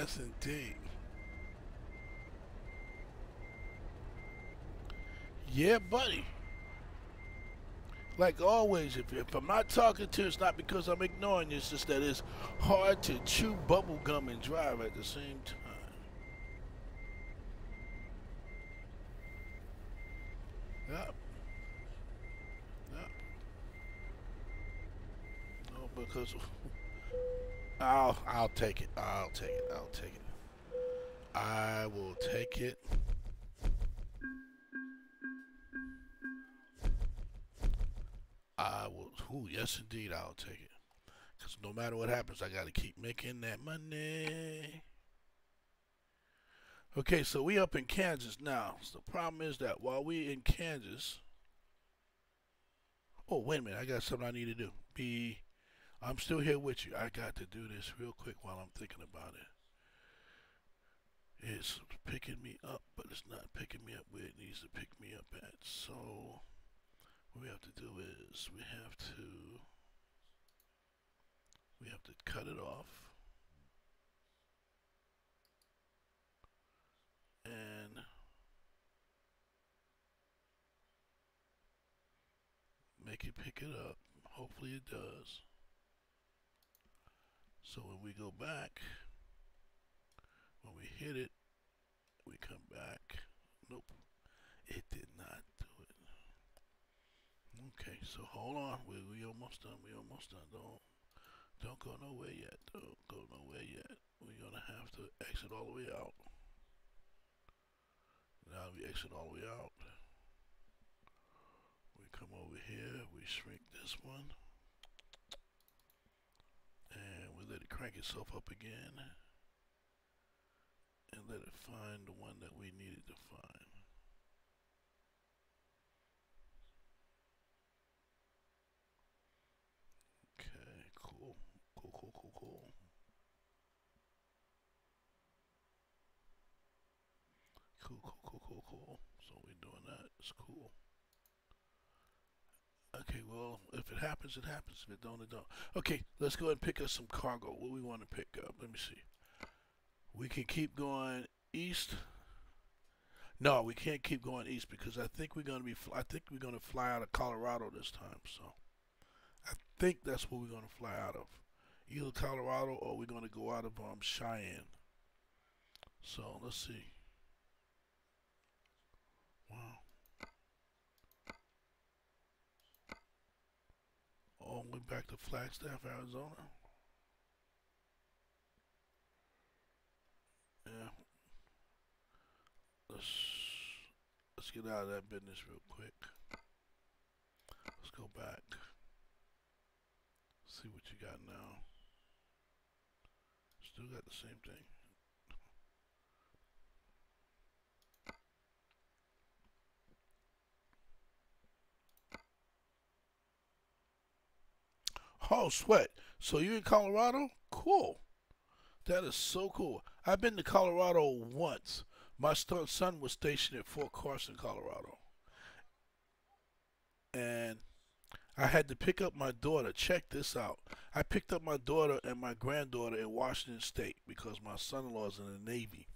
Yes, indeed. Yeah, buddy. Like always, if, if I'm not talking to you, it's not because I'm ignoring you. It's just that it's hard to chew bubble gum and drive at the same time. Yep. Yep. No, because I'll I'll take it. I'll take it. I'll take it. I will take it. I will. Ooh, yes, indeed, I'll take it. Because no matter what happens, I got to keep making that money. Okay, so we up in Kansas now. So the problem is that while we in Kansas, oh wait a minute, I got something I need to do. Be, I'm still here with you. I got to do this real quick while I'm thinking about it. It's picking me up, but it's not picking me up where it needs to pick me up at. So what we have to do is we have to we have to cut it off and make it pick it up. Hopefully it does. So when we go back, when we hit it, we come back. Nope, it did not. Do it. Okay, so hold on. We we almost done. We almost done. Don't don't go nowhere yet. Don't go nowhere yet. We're gonna have to exit all the way out. Now we exit all the way out. We come over here. We shrink this one, crank itself up again, and let it find the one that we needed to find. Okay, cool. Cool, cool, cool, cool. Cool, cool, cool, cool, cool. So we're doing that. It's cool. If it happens, it happens. If it don't, it don't. Okay, let's go ahead and pick up some cargo. What we want to pick up? Let me see. We can keep going east. No, we can't keep going east because I think we're gonna be. I think we're gonna fly out of Colorado this time. So. I think that's where we're going to fly out of. Either Colorado or we're going to go out of um, Cheyenne. So let's see. Wow. All the way back to Flagstaff, Arizona. Yeah. Let's let's get out of that business real quick. Let's go back. See what you got now. Still got the same thing. Oh, sweat. So you're in Colorado? Cool. That is so cool. I've been to Colorado once. My son was stationed at Fort Carson, Colorado. And I had to pick up my daughter. Check this out. I picked up my daughter and my granddaughter in Washington State because my son-in-law is in the Navy.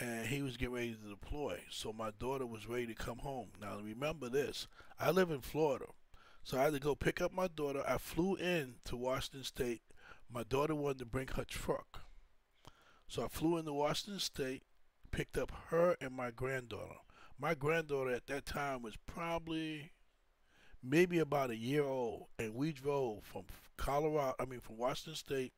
And he was getting ready to deploy. So my daughter was ready to come home. Now remember this. I live in Florida. So I had to go pick up my daughter. I flew in to Washington State. My daughter wanted to bring her truck. So I flew into Washington State, picked up her and my granddaughter. My granddaughter at that time was probably maybe about a year old, and we drove from Colorado, I mean from Washington State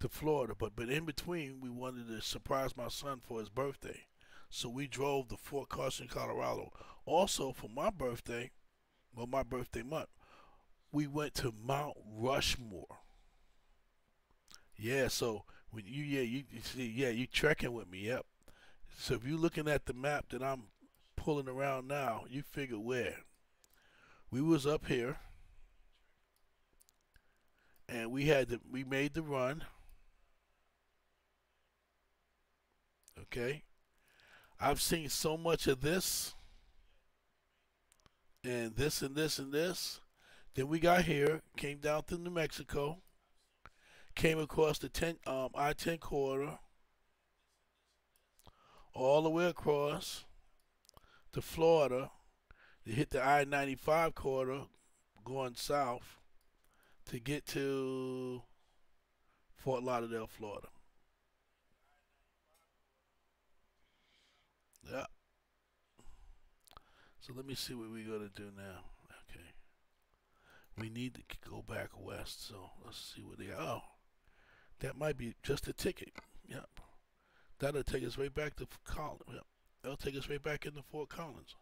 to Florida. But but in between, we wanted to surprise my son for his birthday, so we drove to Fort Carson, Colorado. Also for my birthday, well my birthday month, we went to Mount Rushmore. Yeah, so when you yeah you, you see yeah you trekking with me, yep. So if you're looking at the map that I'm pulling around now, you figure where we was up here and we had to, we made the run okay I've seen so much of this and this and this and this then we got here came down through New Mexico came across the 10 um, I-10 corridor all the way across to Florida you hit the I-95 corridor going south to get to Fort Lauderdale, Florida. Yeah. So let me see what we're going to do now. We need to go back west, so let's see what they are. Oh, that might be just a ticket. Yep. That'll take us right back to Collins. Yep. That'll take us right back into Fort Collins.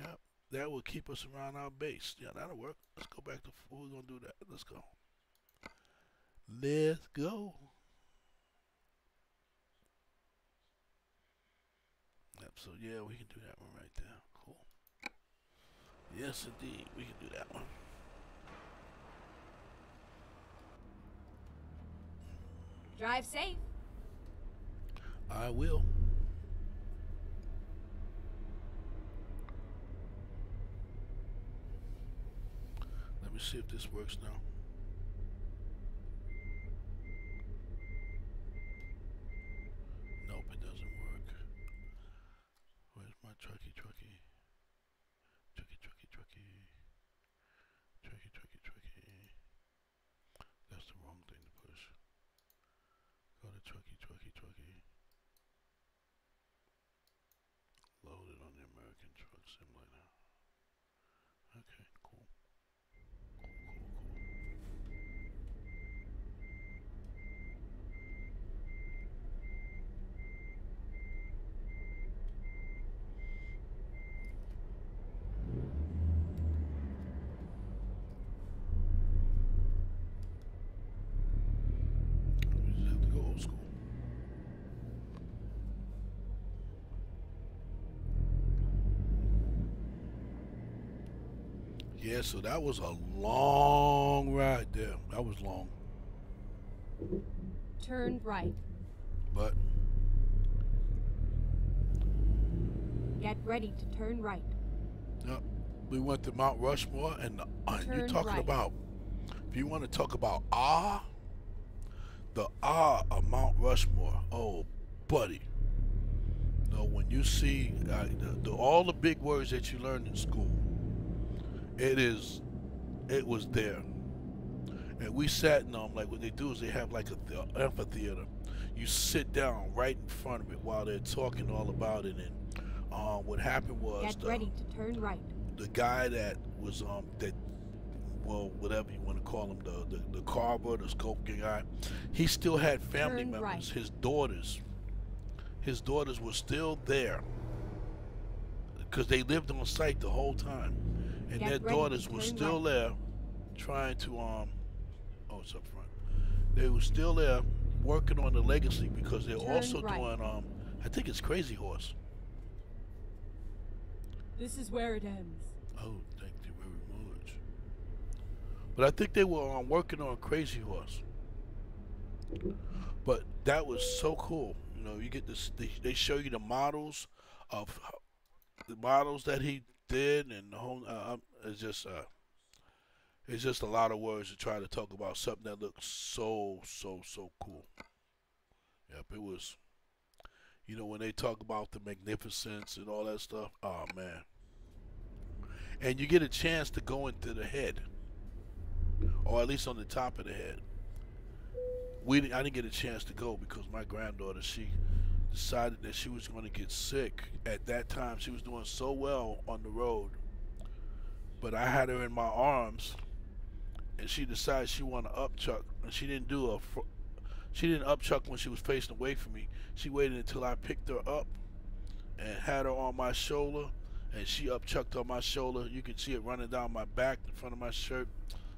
Yep, that will keep us around our base. Yeah, that'll work. Let's go back to, we're to do that. Let's go. Let's go. Yep, so yeah, we can do that one right there. Yes, indeed, we can do that one. Drive safe. I will. Let me see if this works now. Nope, it doesn't work. Where's my trucky trucky? Trucky trucky trucky. Trucky trucky trucky. That's the wrong thing to push. Go to trucky trucky trucky. Load it on the American Truck Simulator. Yeah, so that was a long ride there. That was long. Turn right. But Get ready to turn right. Yep. We went to Mount Rushmore, and, uh, you're talking right. about, if you want to talk about ah, the ah of Mount Rushmore. Oh, buddy. No, when you see uh, the, the, all the big words that you learned in school, it is, it was there. And we sat in them, like what they do is they have like a th- amphitheater. You sit down right in front of it while they're talking all about it. And uh, what happened was Get the, ready to turn right. the guy that was um that well whatever you want to call him the the, the carver the sculpting guy he still had family Turn members right. his daughters his daughters were still there because they lived on site the whole time and Get their ready daughters were still right. there trying to um oh it's up front they were still there working on the legacy because they're Turn also right. doing um i think it's crazy horse This is where it ends. Oh, thank you very much. But I think they were um, working on Crazy Horse. But that was so cool. You know, you get this. They, they show you the models of the models that he and the whole. Uh, it's just. Uh, it's just a lot of words to try to talk about something that looks so so so cool. Yep, it was. You know when they talk about the magnificence and all that stuff. Oh man and you get a chance to go into the head, or at least on the top of the head. We I didn't get a chance to go because my granddaughter she decided that she was going to get sick. At that time, she was doing so well on the road, but I had her in my arms, and she decided she wanted to upchuck, and she didn't do a. fr- She didn't upchuck when she was facing away from me. She waited until I picked her up and had her on my shoulder and she upchucked on my shoulder. You can see it running down my back in front of my shirt.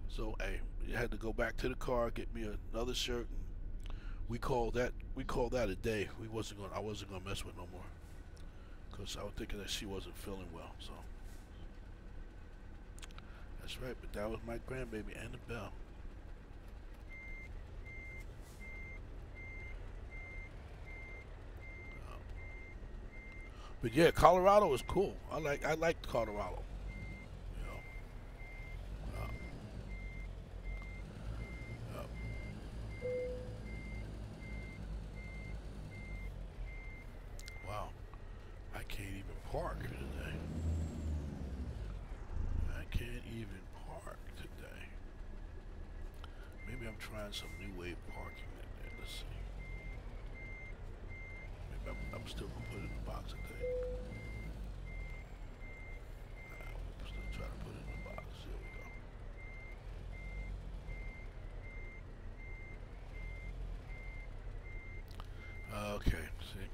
So hey, you had to go back to the car, get me another shirt. We called that we called that a day. We wasn't going. I wasn't gonna mess with no more, cause I was thinking that she wasn't feeling well. So that's right. But that was my grandbaby Annabelle. Uh, but yeah, Colorado is cool. I like I like Colorado. You know. Uh, uh. Wow. I can't even park today. I can't even park today. Maybe I'm trying some new way of parking in there. Let's see. Maybe I'm, I'm still gonna put it in the box, I think. I'm still trying to put it in the box. Here we go. Okay, see.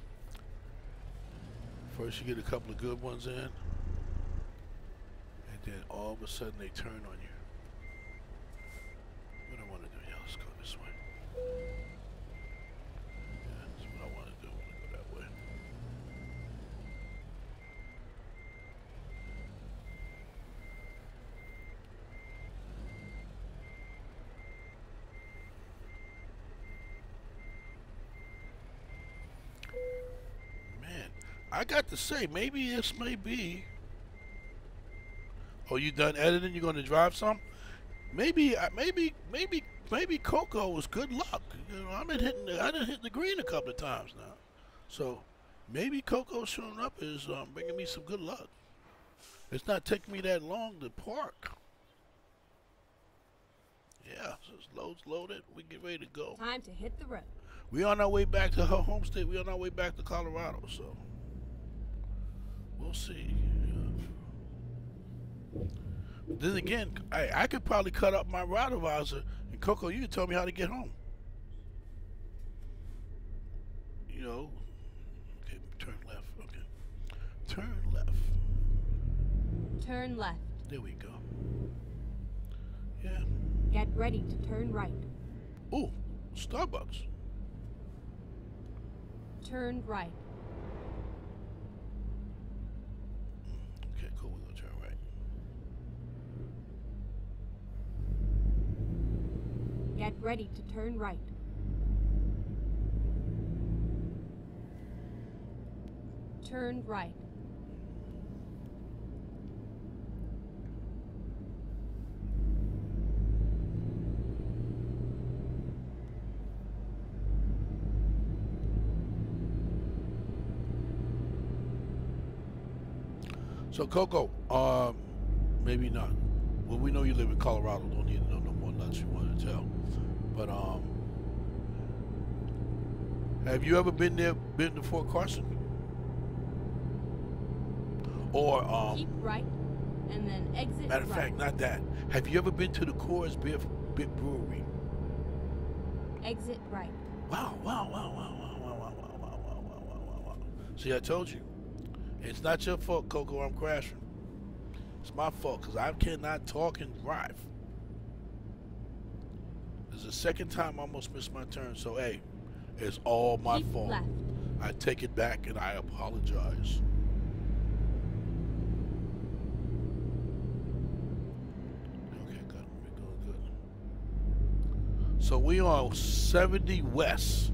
First you get a couple of good ones in, and then all of a sudden they turn on you. What I want to do? Yeah, let's go this way. Yeah, that's what I want to do. I want to go that way. Man, I got to say, maybe this may be. Oh, you done editing? You going to drive some? Maybe, uh, maybe, maybe, maybe Coco was good luck. You know, I've been hitting, the, I done hit the green a couple of times now, so maybe Coco showing up is um, bringing me some good luck. It's not taking me that long to park. Yeah, so it's loads loaded. We get ready to go. Time to hit the road. We on our way back to her home state. We on our way back to Colorado, so we'll see. Yeah. Then again, I I could probably cut up my route visor, and Coco, you can tell me how to get home. You know, okay, turn left. Okay, turn left. Turn left. There we go. Yeah. Get ready to turn right. Ooh, Starbucks. Turn right. Okay, cool. We're gonna turn right. Get ready to turn right. Turn right. So Coco, um, maybe not. Well, we know you live in Colorado. Don't need to know no more nuts you want. But um, have you ever been there? Been to Fort Carson? Or um, Keep right, and then exit matter of right. fact, not that. Have you ever been to the Coors Beer, Beer Brewery? Exit right. Wow, wow, wow, wow, wow, wow, wow, wow, wow, wow, wow, wow, wow, wow. See, I told you. It's not your fault, Coco, I'm crashing. It's my fault, because I cannot talk and drive. This is the second time I almost missed my turn, so hey, it's all my Keep fault. left. I take it back and I apologize. Okay, good. Doing good. So we on 70 West.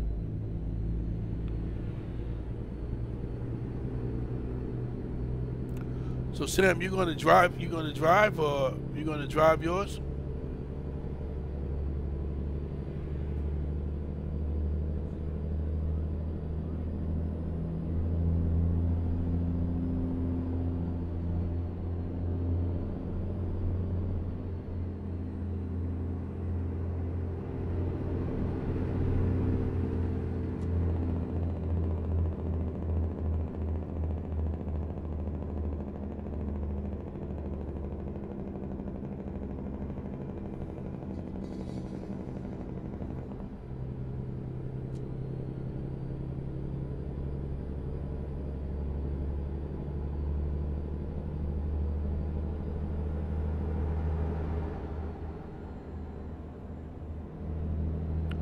So Sam, you're gonna drive? You're gonna drive, or you're gonna drive yours?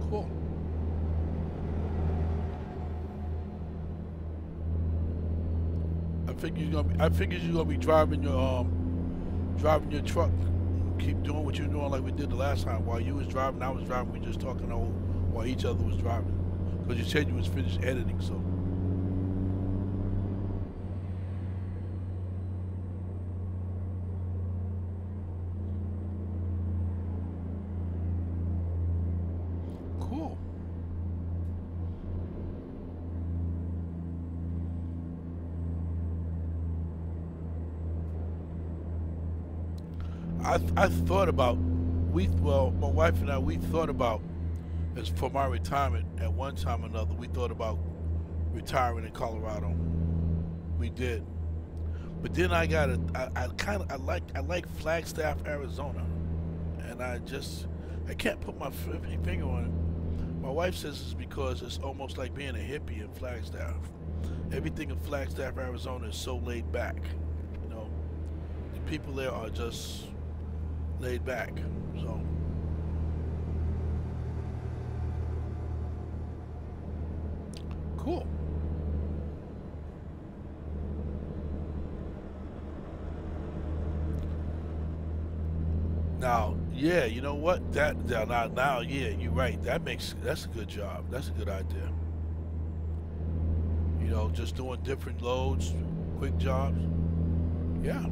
Cool. I figured you're gonna be. I figured you're gonna be driving your um, driving your truck. Keep doing what you're doing like we did the last time. While you was driving, I was driving. We just talking over while each other was driving. Because you said you was finished editing, so. Cool. I I thought about we well my wife and I we thought about as for my retirement at one time or another we thought about retiring in Colorado. We did, but then I got a I, I kind of I like I like Flagstaff, Arizona, and I just I can't put my finger on it. My wife says it's because it's almost like being a hippie in Flagstaff. Everything in Flagstaff, Arizona is so laid back. You know, the people there are just laid back. So. Cool. Now, yeah, you know what? That now, now, yeah, you're right. That makes that's a good job. That's a good idea. You know, just doing different loads, quick jobs. Yeah.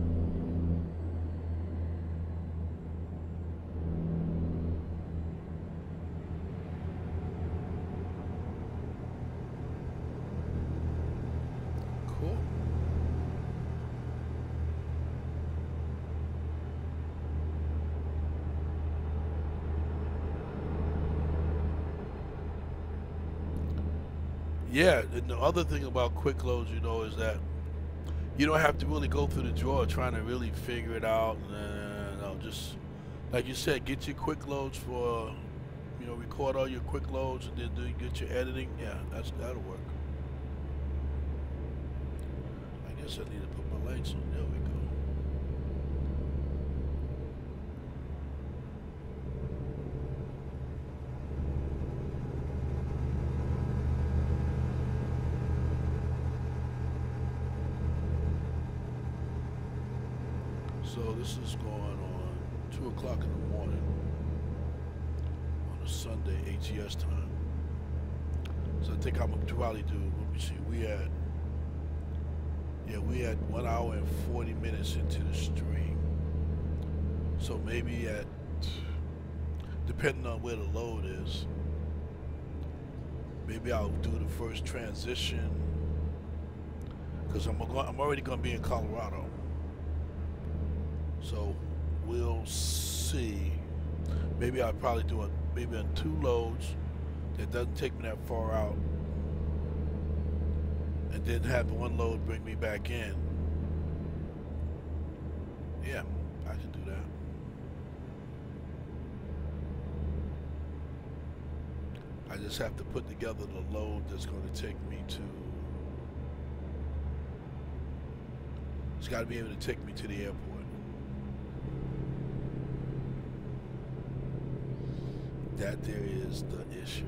Cool. Yeah, and the other thing about quick loads, you know, is that you don't have to really go through the drawer trying to really figure it out. And, uh, no, just like you said, get your quick loads for, you know, record all your quick loads and then do get your editing. Yeah, that's that'll work. I guess I need to put my lights on. There we go. So this is going on two o'clock in the morning on a Sunday, ATS time. So I think I'm gonna probably do. Let me see. We had. Yeah, we had one hour and 40 minutes into the stream. So maybe at, depending on where the load is, maybe I'll do the first transition because I'm, I'm already going to be in Colorado. So we'll see. Maybe I'll probably do it maybe on two loads that doesn't take me that far out and then have one load bring me back in. Yeah, I can do that. I just have to put together the load that's going to take me to. It's got to be able to take me to the airport. That there is the issue.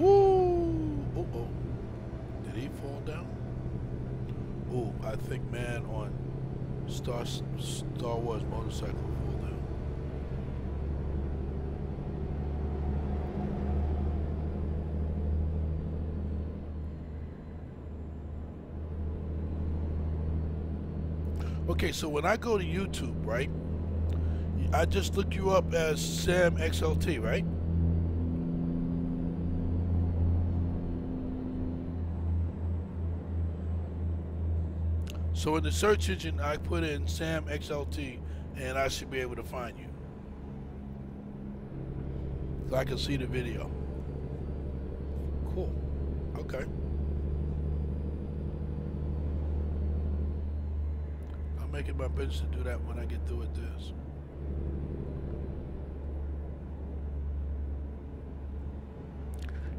Ooh, oh, oh. Did he fall down? Ooh, I think man on Star Star Wars motorcycle fall down. Okay, so when I go to YouTube, right? I just look you up as Sam XLT, right? So in the search engine, I put in Sam XLT, and I should be able to find you. So I can see the video. Cool. Okay. I'm making my business to do that when I get through with this.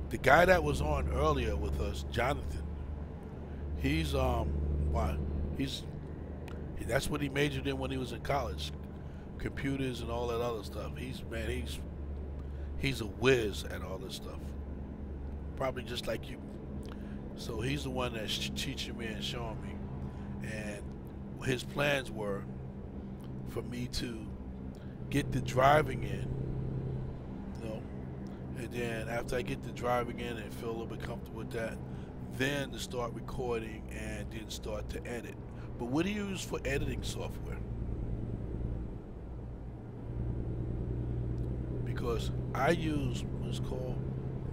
The guy that was on earlier with us, Jonathan, he's um why he's that's what he majored in when he was in college. Computers and all that other stuff. He's man he's he's a whiz at all this stuff. Probably just like you. So he's the one that's teaching me and showing me. And his plans were for me to get the driving in you know and then after I get the driving in and feel a little bit comfortable with that then to start recording and then start to edit. But what do you use for editing software? Because I use what's called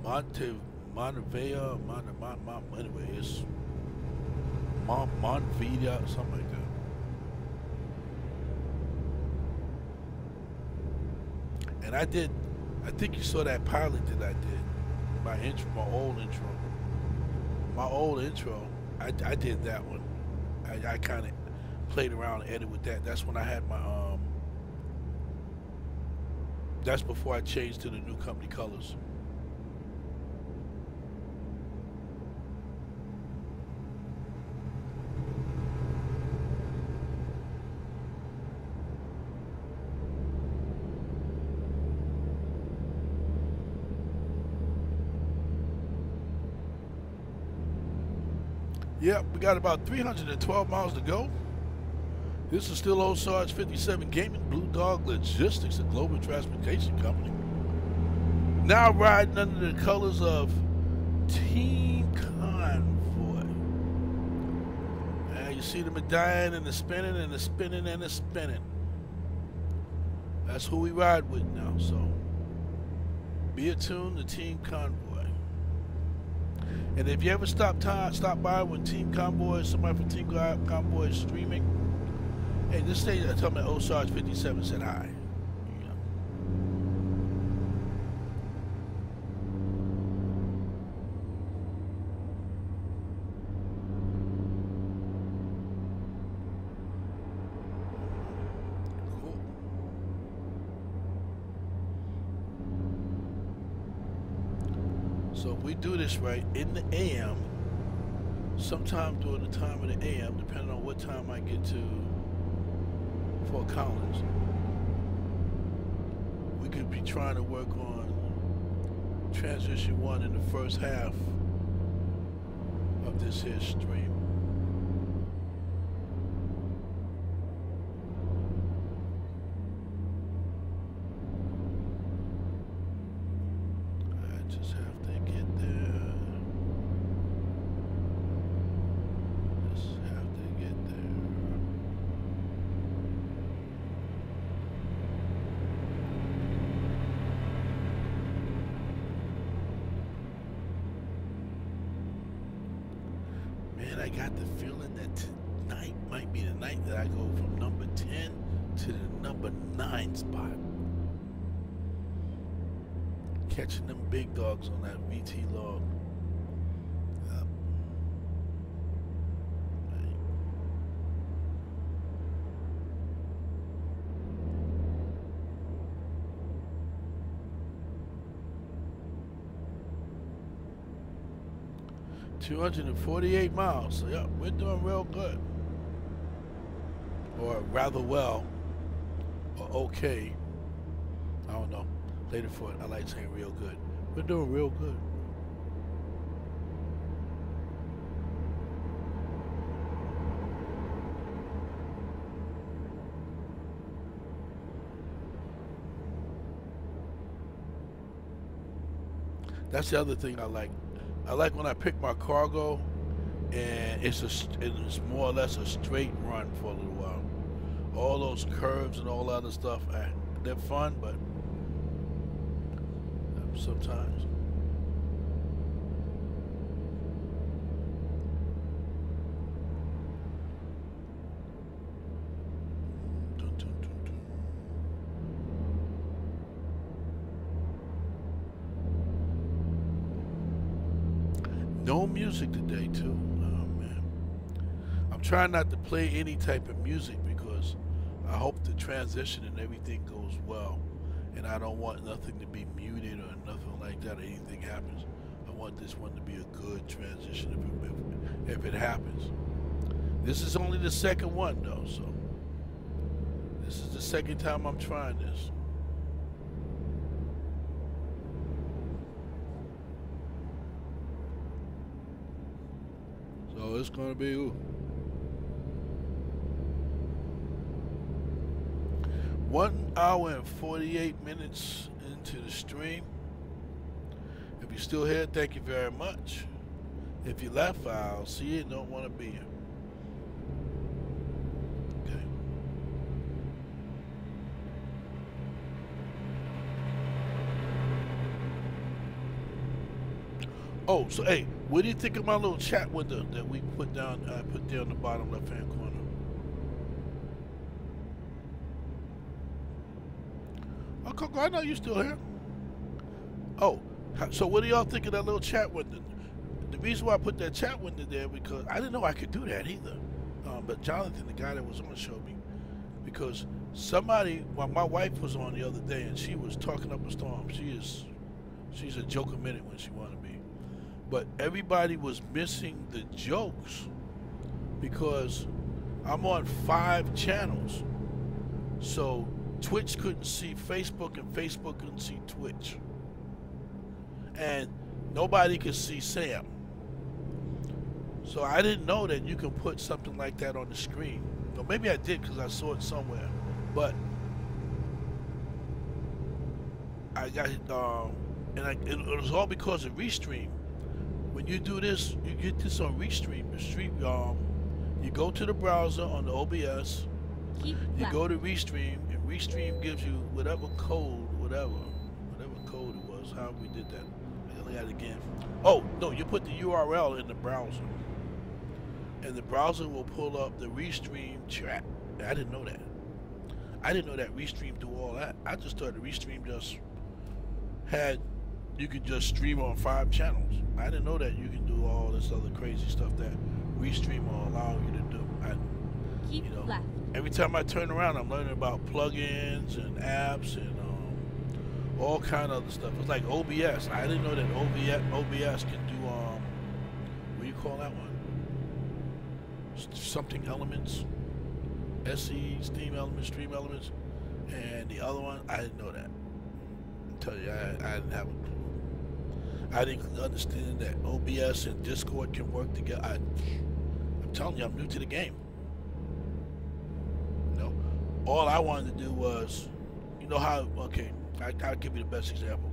Monte Montevea, Monte, Mon, Mon, anyway, it's Mon, Montevideo, something like that. And I did, I think you saw that pilot that I did, my intro, my old intro my old intro, I, I did that one. I, I kind of played around and edited with that. That's when I had my um. That's before I changed to the new company colors. We got about 312 miles to go. This is still Old Sarge 57 Gaming, Blu Dawg Logistics, a global transportation company. Now riding under the colors of Team Convoy. Uh, you see the medallion and the spinning and the spinning and the spinning. That's who we ride with now, so be attuned to Team Convoy. And if you ever stop time, stop by when Team Convoy, somebody from Team Convoy is streaming, hey, just say, tell me Old Sarge 57 said hi. Yeah. Cool. So if we do this right in the AM, sometime during the time of the AM, depending on what time I get to Fort Collins, we could be trying to work on transition one in the first half of this here 248 miles. So, yeah, we're doing real good. Or rather well. Or okay. I don't know. Later for it. I like saying real good. We're doing real good. That's the other thing I like I like when I pick my cargo, and it's a it's more or less a straight run for a little while. All those curves and all that other stuff, they're fun, but sometimes. Music today, too. Oh man, I'm trying not to play any type of music because I hope the transition and everything goes well, and I don't want nothing to be muted or nothing like that. Or anything happens, I want this one to be a good transition if it, if, if it happens. This is only the second one though, so this is the second time I'm trying this. It's gonna be ooh. one hour and 48 minutes into the stream. If you're still here, thank you very much. If you left, I'll see you don't want to be here. Oh, so hey, what do you think of my little chat window that we put down? I put there on the bottom left hand corner. Oh, Coco, I know you're still here. Oh, so what do y'all think of that little chat window? The reason why I put that chat window there because I didn't know I could do that either. Um, but Jonathan, the guy that was on, showed me because somebody, well, my wife was on the other day and she was talking up a storm. She is, she's a joke a minute when she want to be, but everybody was missing the jokes because I'm on five channels, so Twitch couldn't see Facebook and Facebook couldn't see Twitch, and nobody could see Sam. So I didn't know that you can put something like that on the screen. Or maybe I did because I saw it somewhere. But I got um, and I, it, it was all because of Restream. When you do this, you get this on Restream. The stream, um, you go to the browser on the OBS. Keep You left. go to Restream, and Restream gives you whatever code, whatever, whatever code it was. How we did that? I gotta look it again. Oh no, you put the URL in the browser, and the browser will pull up the Restream chat. I didn't know that. I didn't know that Restream do all that. I just thought the Restream just had you could just stream on five channels. I didn't know that you can do all this other crazy stuff that Restream will allow you to do. I, Keep you know, left. every time I turn around, I'm learning about plugins and apps and um, all kind of other stuff. It's like OBS. I didn't know that OBS, OBS can do um, what do you call that one? Something elements, SE, Steam Elements, Stream Elements, and the other one I didn't know that. I tell you, I, I didn't have a clue. I didn't understand that OBS and Discord can work together. I, I'm telling you, I'm new to the game. You know, all I wanted to do was, you know how? Okay, I, I'll give you the best example.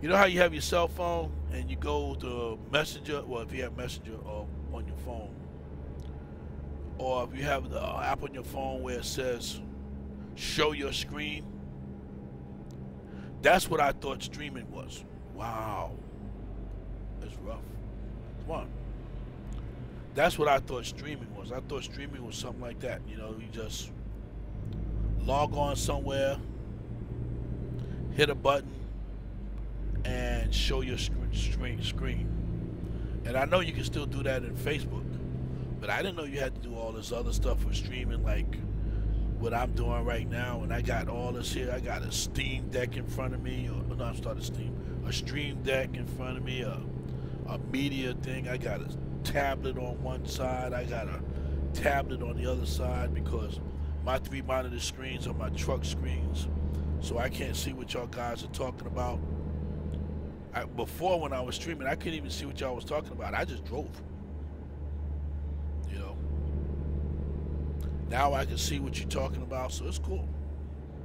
You know how you have your cell phone and you go to Messenger. Well, if you have Messenger or on your phone, or if you have the app on your phone where it says "Show your screen." That's what I thought streaming was. Wow. It's rough. Come on. That's what I thought streaming was. I thought streaming was something like that. You know, you just log on somewhere, hit a button, and show your screen. screen. And I know you can still do that in Facebook, but I didn't know you had to do all this other stuff for streaming, like what I'm doing right now. And I got all this here. I got a Steam Deck in front of me, or no, I'm starting Steam, a Stream Deck in front of me, a a media thing. I got a tablet on one side. I got a tablet on the other side because my three monitor screens are my truck screens. So I can't see what y'all guys are talking about. I, before when I was streaming, I couldn't even see what y'all was talking about. I just drove. You know. Now I can see what you're talking about, so it's cool.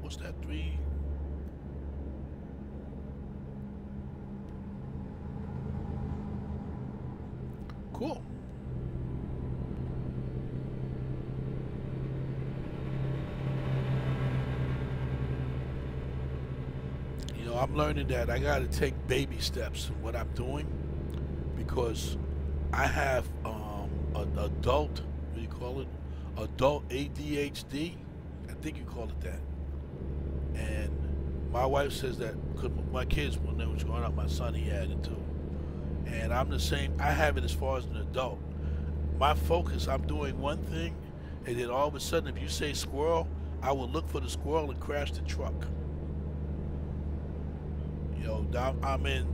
What's that? Three Cool. You know, I'm learning that I got to take baby steps in what I'm doing because I have um, an adult, what do you call it? Adult ADHD. I think you call it that. And my wife says that because my kids, when they was growing up, my son, he had it too and I'm the same. I have it as far as an adult. My focus, I'm doing one thing, and then all of a sudden, if you say squirrel, I will look for the squirrel and crash the truck. You know, I'm in.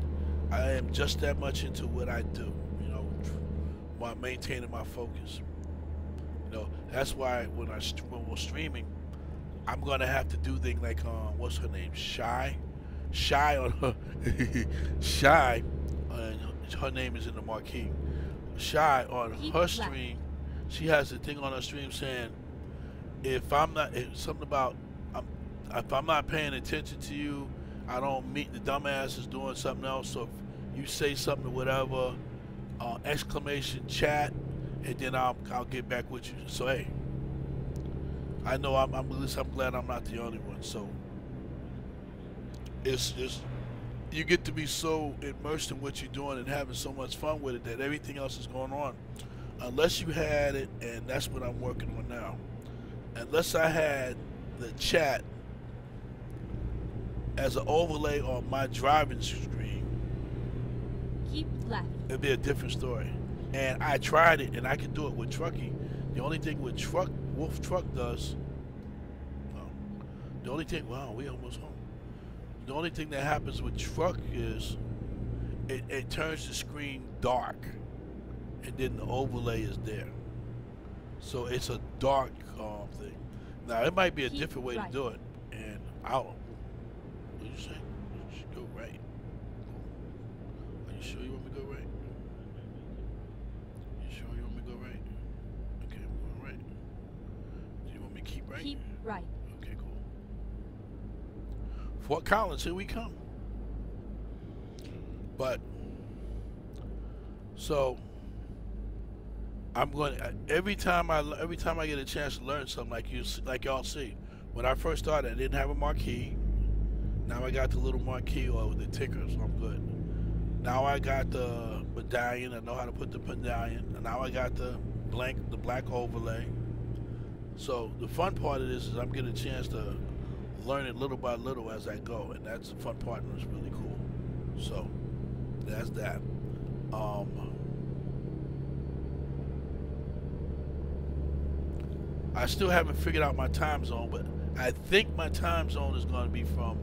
I am just that much into what I do. You know, while maintaining my focus. You know, that's why when I when we're streaming, I'm gonna have to do things like um, what's her name, Shy, Shy on her, Shy, uh, her name is in the marquee. Shy on her stream, she has a thing on her stream saying, if I'm not if something about I'm, if I'm not paying attention to you, I don't meet the dumbass is doing something else. So if you say something or whatever, uh, exclamation chat, and then I'll I'll get back with you. So hey, I know I'm, I'm at least I'm glad I'm not the only one. So it's just you get to be so immersed in what you're doing and having so much fun with it that everything else is going on. Unless you had it, and that's what I'm working on now. Unless I had the chat as an overlay on my driving screen, keep left. It'd be a different story. And I tried it, and I could do it with Trucky. The only thing with Truck Wolf Truck does, well, the only thing. Wow, we almost home. The only thing that happens with truck is it, it turns the screen dark and then the overlay is there. So it's a dark um, thing. Now it might be a Keep different way right. to do it, and I'll. What did you say? You should go right. Are you sure you want me to go right? You sure you want me to go right? Okay, I'm going right. Do you want me to keep right? Keep right. Fort Collins, here we come. But so I'm going every time I every time I get a chance to learn something like you like y'all see. When I first started, I didn't have a marquee. Now I got the little marquee or the ticker, so I'm good. Now I got the medallion. I know how to put the medallion. And now I got the blank, the black overlay. So the fun part of this is I'm getting a chance to learn it little by little as I go, and that's the fun part, and it's really cool. So that's that. Um, I still haven't figured out my time zone, but I think my time zone is going to be from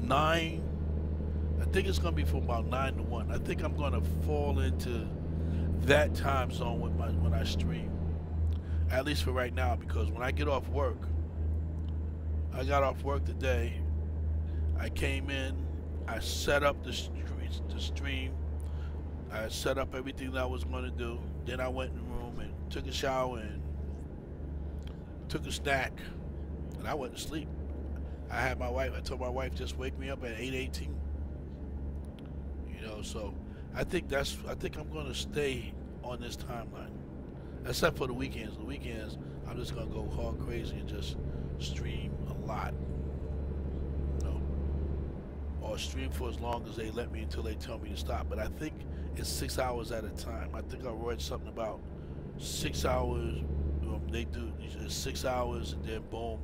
nine. I think it's gonna be from about nine to one. I think I'm gonna fall into that time zone with my when I stream. At least for right now, because when I get off work, I got off work today. I came in, I set up the stream, the stream. I set up everything that I was going to do. Then I went in the room and took a shower and took a snack, and I went to sleep. I had my wife. I told my wife just wake me up at 8:18. You know, so I think that's. I think I'm going to stay on this timeline, except for the weekends. The weekends, I'm just going to go hard crazy and just stream lot. You know, or stream for as long as they let me until they tell me to stop. But I think it's six hours at a time. I think I read something about six hours. Um, they do six hours and then boom,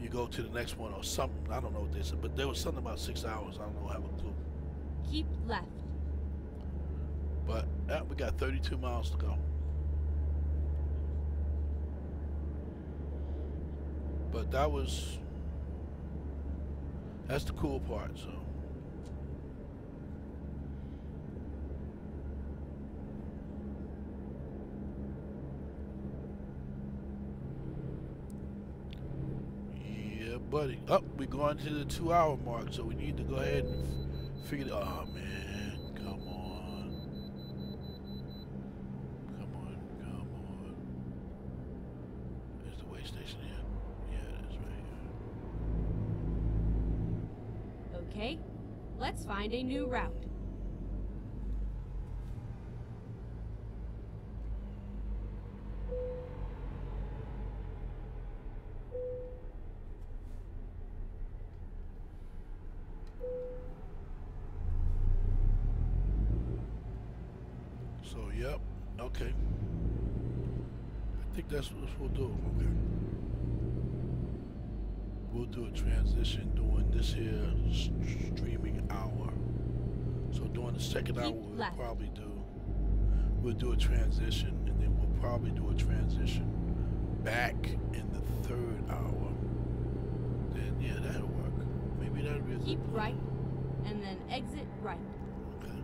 you go to the next one or something. I don't know what they said, but there was something about six hours. I don't know. I have a clue. Keep left. But yeah, we got 32 miles to go. But that was that's the cool part. So. Yeah, buddy. Up, oh, we're going to the two-hour mark, so we need to go ahead and figure. Oh man, come on, come on, come on. Is the way station here? Yeah, it is right here. Okay, let's find a new route. So, yep, okay. I think that's what we'll do. Okay. We'll do a transition during this here streaming hour. So during the second hour, we'll left. probably do we'll do a transition, and then we'll probably do a transition back in the third hour. Then yeah, that'll work. Maybe that'll be a Keep good right, and then exit right. Okay.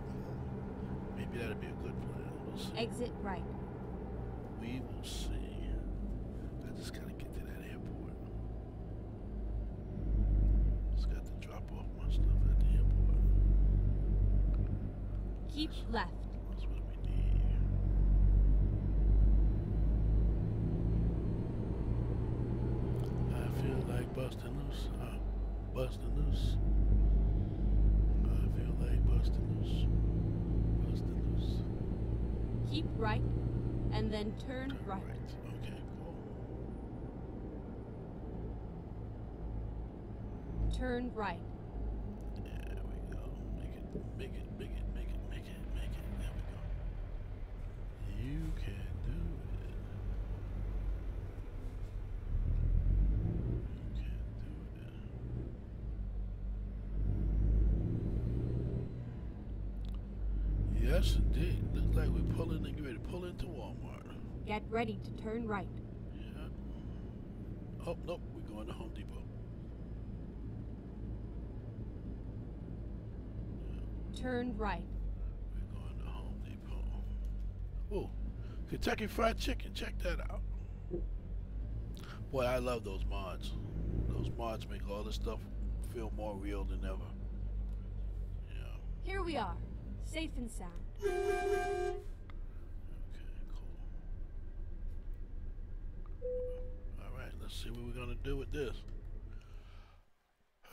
Maybe that'll be a good plan. We'll exit right. We will see. Keep left. That's what we need. I feel like busting loose. Uh, busting loose. I feel like busting loose. Busting loose. Keep right, and turn, turn right. right. Okay, cool. Turn right. Yes, indeed. Looks like we're pulling and ready to pull into Walmart. Get ready to turn right. Yeah. Oh, nope. We're going to Home Depot. Yeah. Turn right. We're going to Home Depot. Oh, Kentucky Fried Chicken. Check that out. Boy, I love those mods. Those mods make all this stuff feel more real than ever. Yeah. Here we are, safe and sound. Okay, cool. Alright, let's see what we're gonna do with this.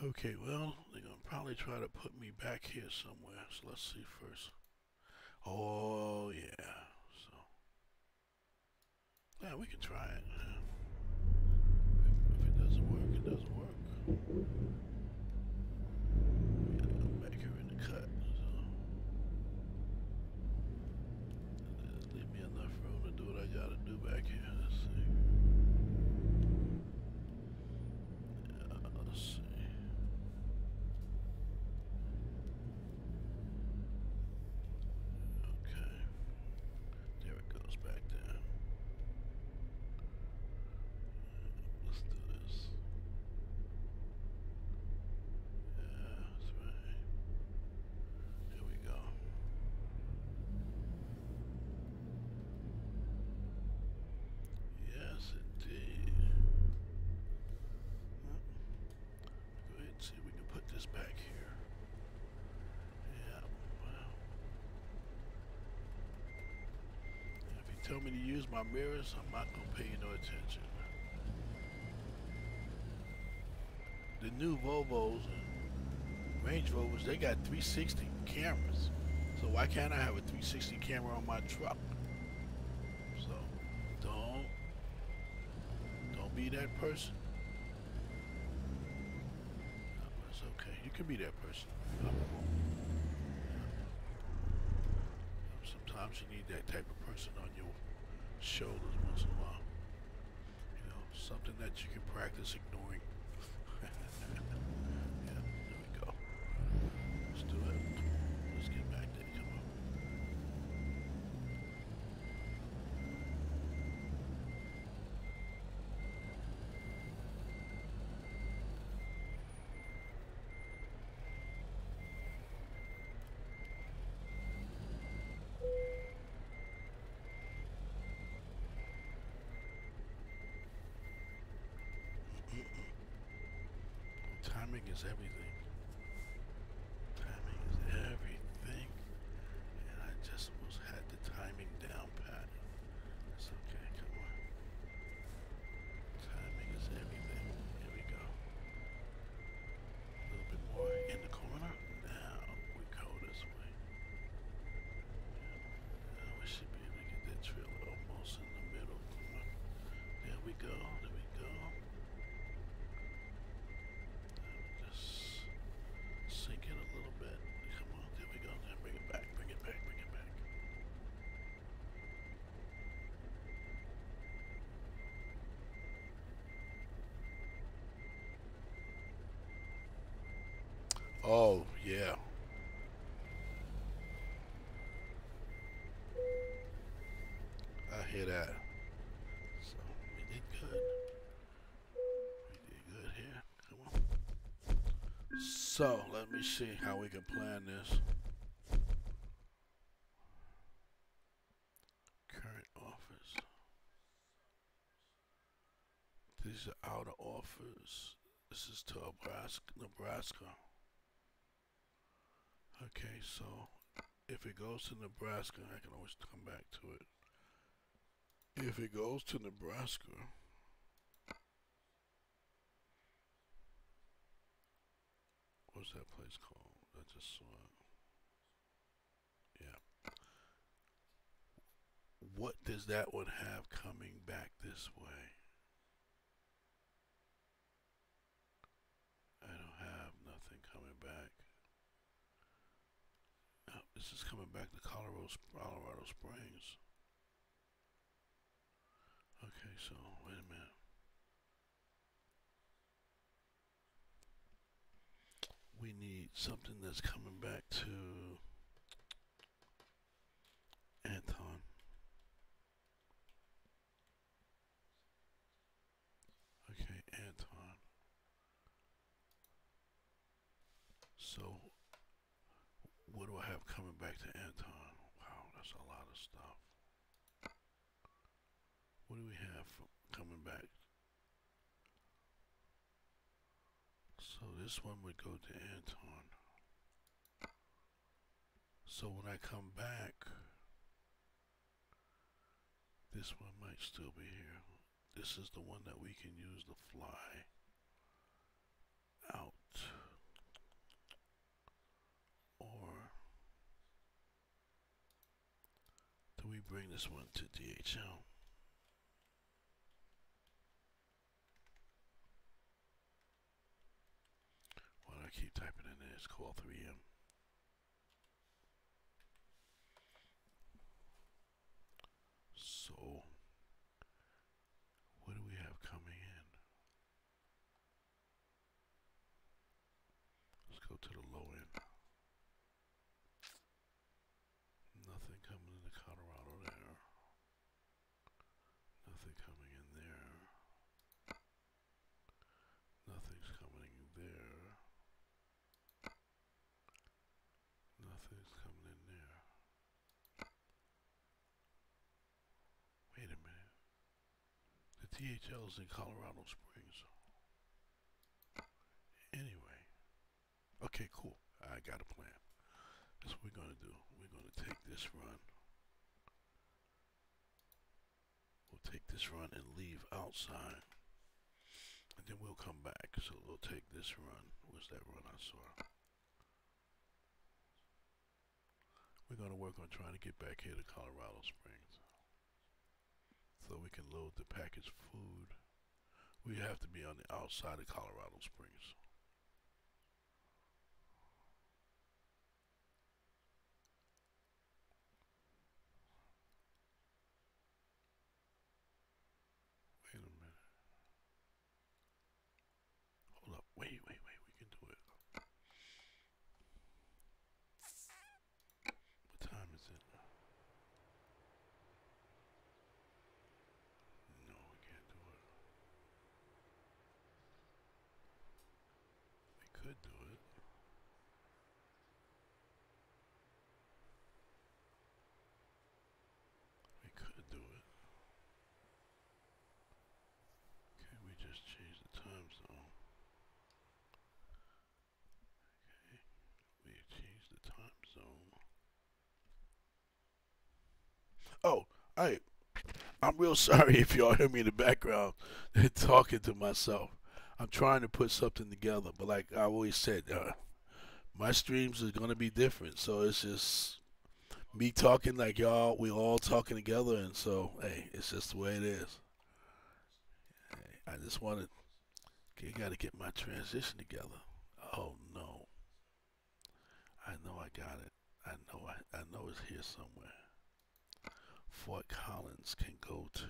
Okay, well, they're gonna probably try to put me back here somewhere. So let's see first. Oh yeah. So yeah, we can try it. If, if it doesn't work, it doesn't work. Tell me to use my mirrors, I'm not gonna pay you no attention. The new Volvos and Range Rovers, they got 360 cameras. So why can't I have a 360 camera on my truck? So don't don't be that person. No, it's okay. You can be that person. I won't. Sometimes you need that type of person on your shoulders once in a while. You know, something that you can practice ignoring. yeah, there we go. Let's do it. Let's get back there. Come on. Timing is everything. Timing is everything. And I just almost had the timing down pat. It's okay, come on. Timing is everything. Here we go. A little bit more in the corner. Now we go this way. Now we should be able to get that trailer almost in the middle. There we go. There we go. Just sink it a little bit. Come on, there we go. Now bring it back, bring it back, bring it back. Oh, yeah. I hear that. So, we did good. We did good here. Come on. So, let me see how we can plan this. Current office. These are outer office. This is to Nebraska. Nebraska. So if it goes to Nebraska, I can always come back to it. If it goes to Nebraska, what's that place called? I just saw it. Yeah. What does that one have coming back this way? I don't have nothing coming back. Oh, is coming back to Colorado, Colorado Springs. Okay, so wait a minute. We need something that's coming back to Anton. Okay, Anton. So, what do I have coming back to Anton? Wow, that's a lot of stuff. What do we have from coming back? So this one would go to Anton. So when I come back, this one might still be here. This is the one that we can use to fly out. Or do we bring this one to DHL? Why do I keep typing in there? It's called 3M. So, what do we have coming in? Let's go to the low end. Nothing coming into Colorado there. Nothing coming in there. Nothing's coming in there. Nothing's coming in there. Wait a minute. DHL's in Colorado Springs. Anyway. Okay, cool. I got a plan. That's what we're going to do. We're going to take this run. We'll take this run and leave outside. And then we'll come back. So we'll take this run. What's that run I saw? We're going to work on trying to get back here to Colorado Springs. So we can load the packaged food. We have to be on the outside of Colorado Springs. Wait a minute. Hold up. Wait, wait, wait. We can do it. What time is it? No, we can't do it. We could do it. We could do it. Okay, we just changed the time zone. Okay, we changed the time zone. Oh, I, I'm real sorry if y'all hear me in the background talking to myself. I'm trying to put something together, but like I always said, uh, my streams are gonna be different. So it's just me talking like y'all. We all talking together, and so hey, it's just the way it is. Hey, I just wanted, okay, got to get my transition together. Oh no, I know I got it. I know I, I know it's here somewhere. Fort Collins can go to.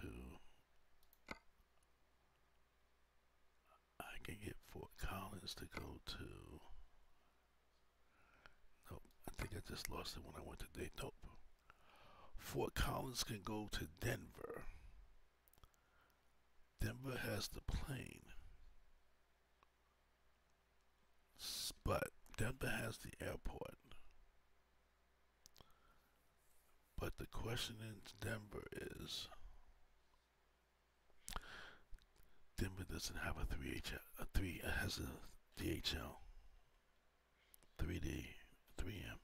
I can get Fort Collins to go to. Nope, I think I just lost it when I went to Dayton. Nope. Fort Collins can go to Denver. Denver has the plane. But Denver has the airport. But the question in Denver is Denver doesn't have a 3H a 3 it has a DHL 3D 3M.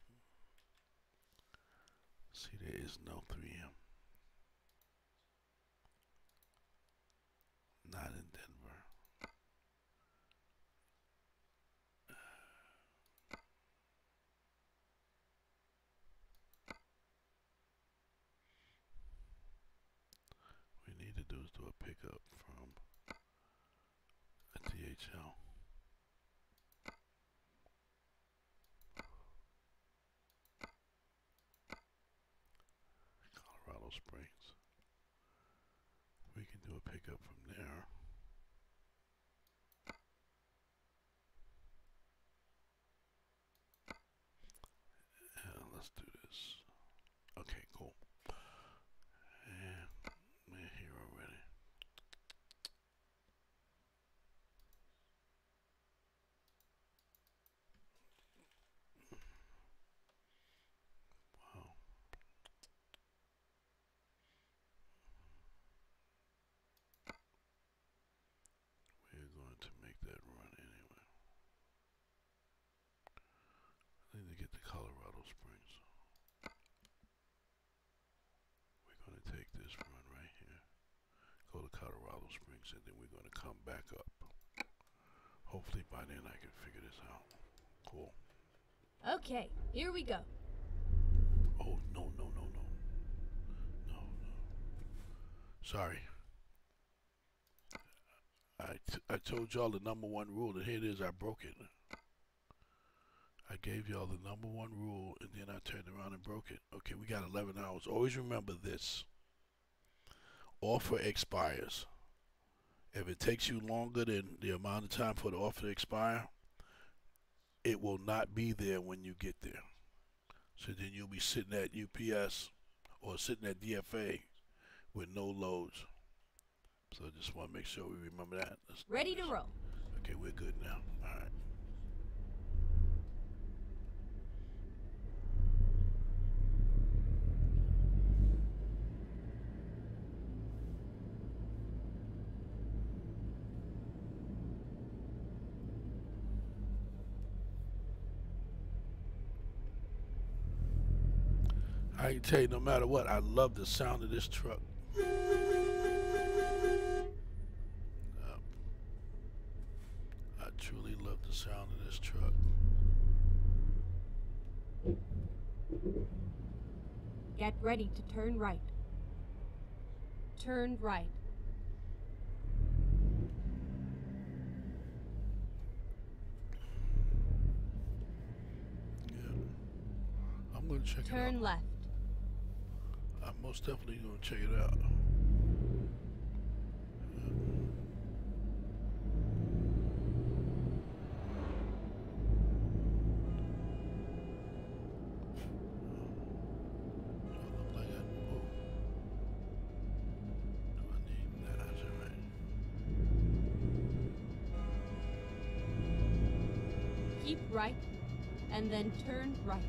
See there is no 3M. Not in Denver. we need to do is do a pickup from DHL. Colorado Springs. We can do a pickup from there. Yeah, let's do this. Okay, cool. And we're here already. Wow. We're going to make that run anyway. I need to get to Colorado Springs. We're going to take this run right here, go to And then we're going to come back up. Hopefully by then I can figure this out. Cool. Okay, here we go. Oh, no, no, no, no. No, no. Sorry. I, t- I told y'all the number one rule, and here it is, I broke it. I gave y'all the number one rule, and then I turned around and broke it. Okay, we got 11 hours. Always remember this. Offer expires. If it takes you longer than the amount of time for the offer to expire, it will not be there when you get there. So then you'll be sitting at UPS or sitting at DFA with no loads. So I just want to make sure we remember that. Let's Ready to roll. Okay, we're good now. All right. I can tell you no matter what, I love the sound of this truck. I truly love the sound of this truck. Get ready to turn right. Turn right. Yeah. I'm going to check Turn left. I'm most definitely gonna check it out. Keep right, and then turn right.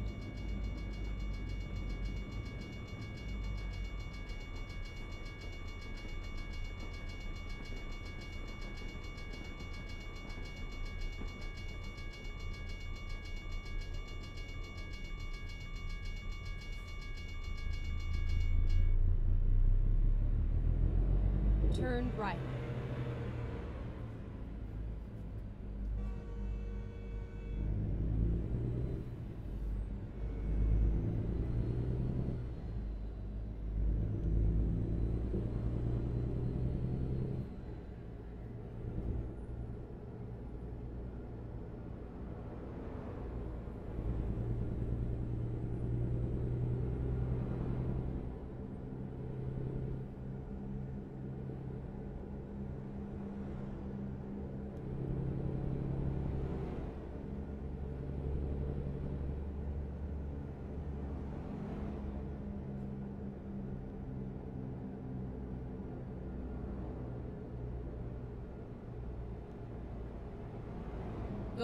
Turn right.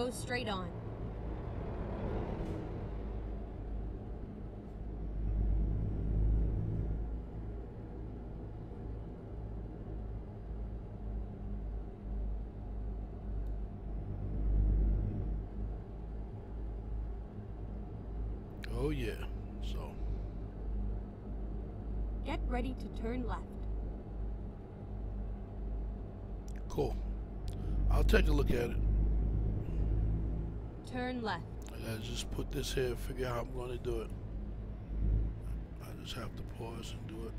Go straight on. Oh yeah. So Get ready to turn left. cool. I'll take a look at it. Turn left. I gotta just put this here and figure out how I'm gonna do it. I just have to pause and do it.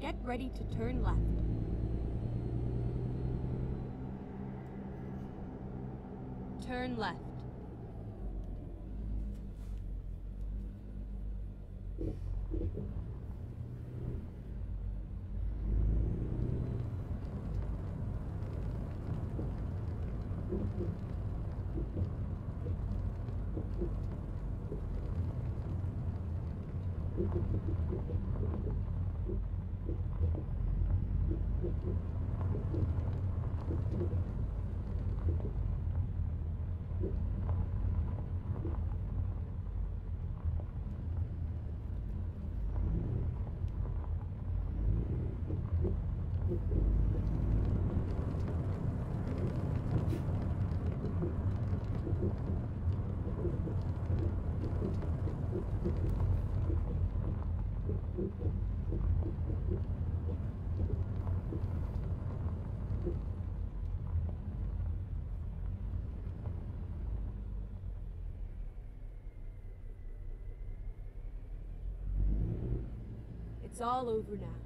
Get ready to turn left. Turn left. It's all over now.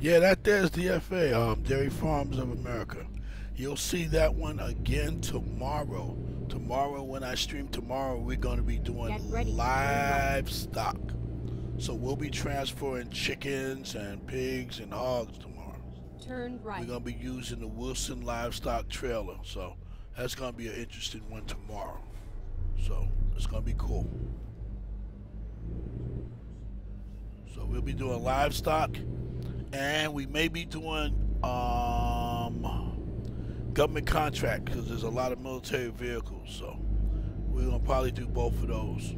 Yeah, that there's DFA, um, Dairy Farms of America. You'll see that one again tomorrow. Tomorrow, when I stream tomorrow, we're going to be doing livestock. So we'll be transferring chickens and pigs and hogs tomorrow. Turn right. We're going to be using the Wilson Livestock Trailer. So that's going to be an interesting one tomorrow. So it's going to be cool. So we'll be doing livestock and we may be doing um, government contract because there's a lot of military vehicles. So we're going to probably do both of those.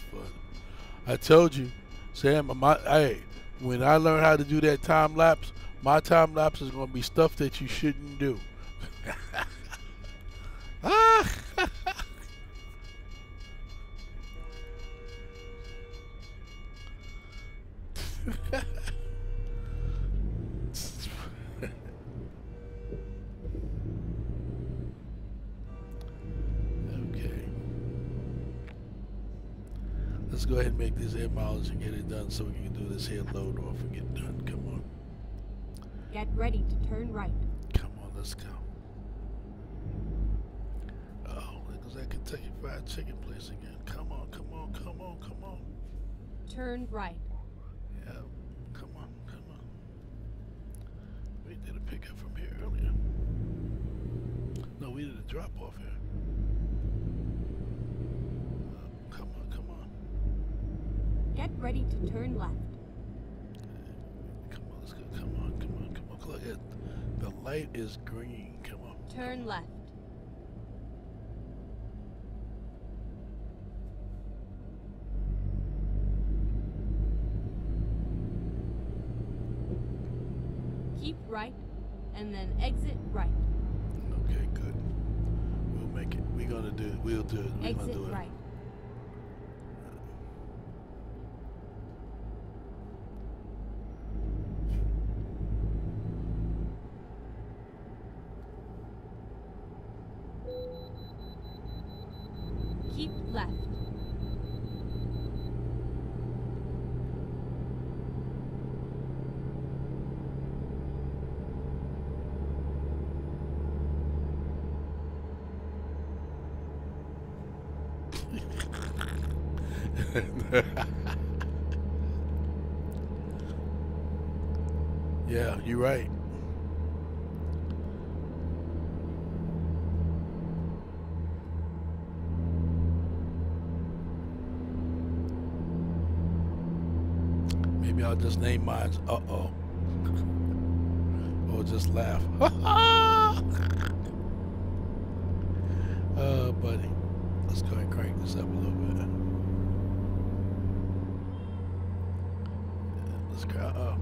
Fun. I told you, Sam, my, hey, when I learn how to do that time lapse, my time lapse is going to be stuff that you shouldn't do. ah! Let's go ahead and make this air mileage and get it done so we can do this here load off and get done. Come on. Get ready to turn right. Come on, let's go. Oh, there goes that Kentucky Fried Chicken place again. Come on, come on, come on, come on. Turn right. Yeah, come on, come on. We did a pickup from here earlier. No, we did a drop off here. Uh, come on, come on. Get ready to turn left. Uh, come on, let's go. Come on, come on, come on. Look at the light is green. Come on. Turn left. Keep right and then exit right. Okay, good. We'll make it. We're gonna do it. We'll do it. We're gonna do it. right. Keep left. yeah, you're right. Maybe I'll just name mine. Uh oh. or just laugh. uh, buddy. Let's go and crank this up a little bit. Let's go. Uh oh.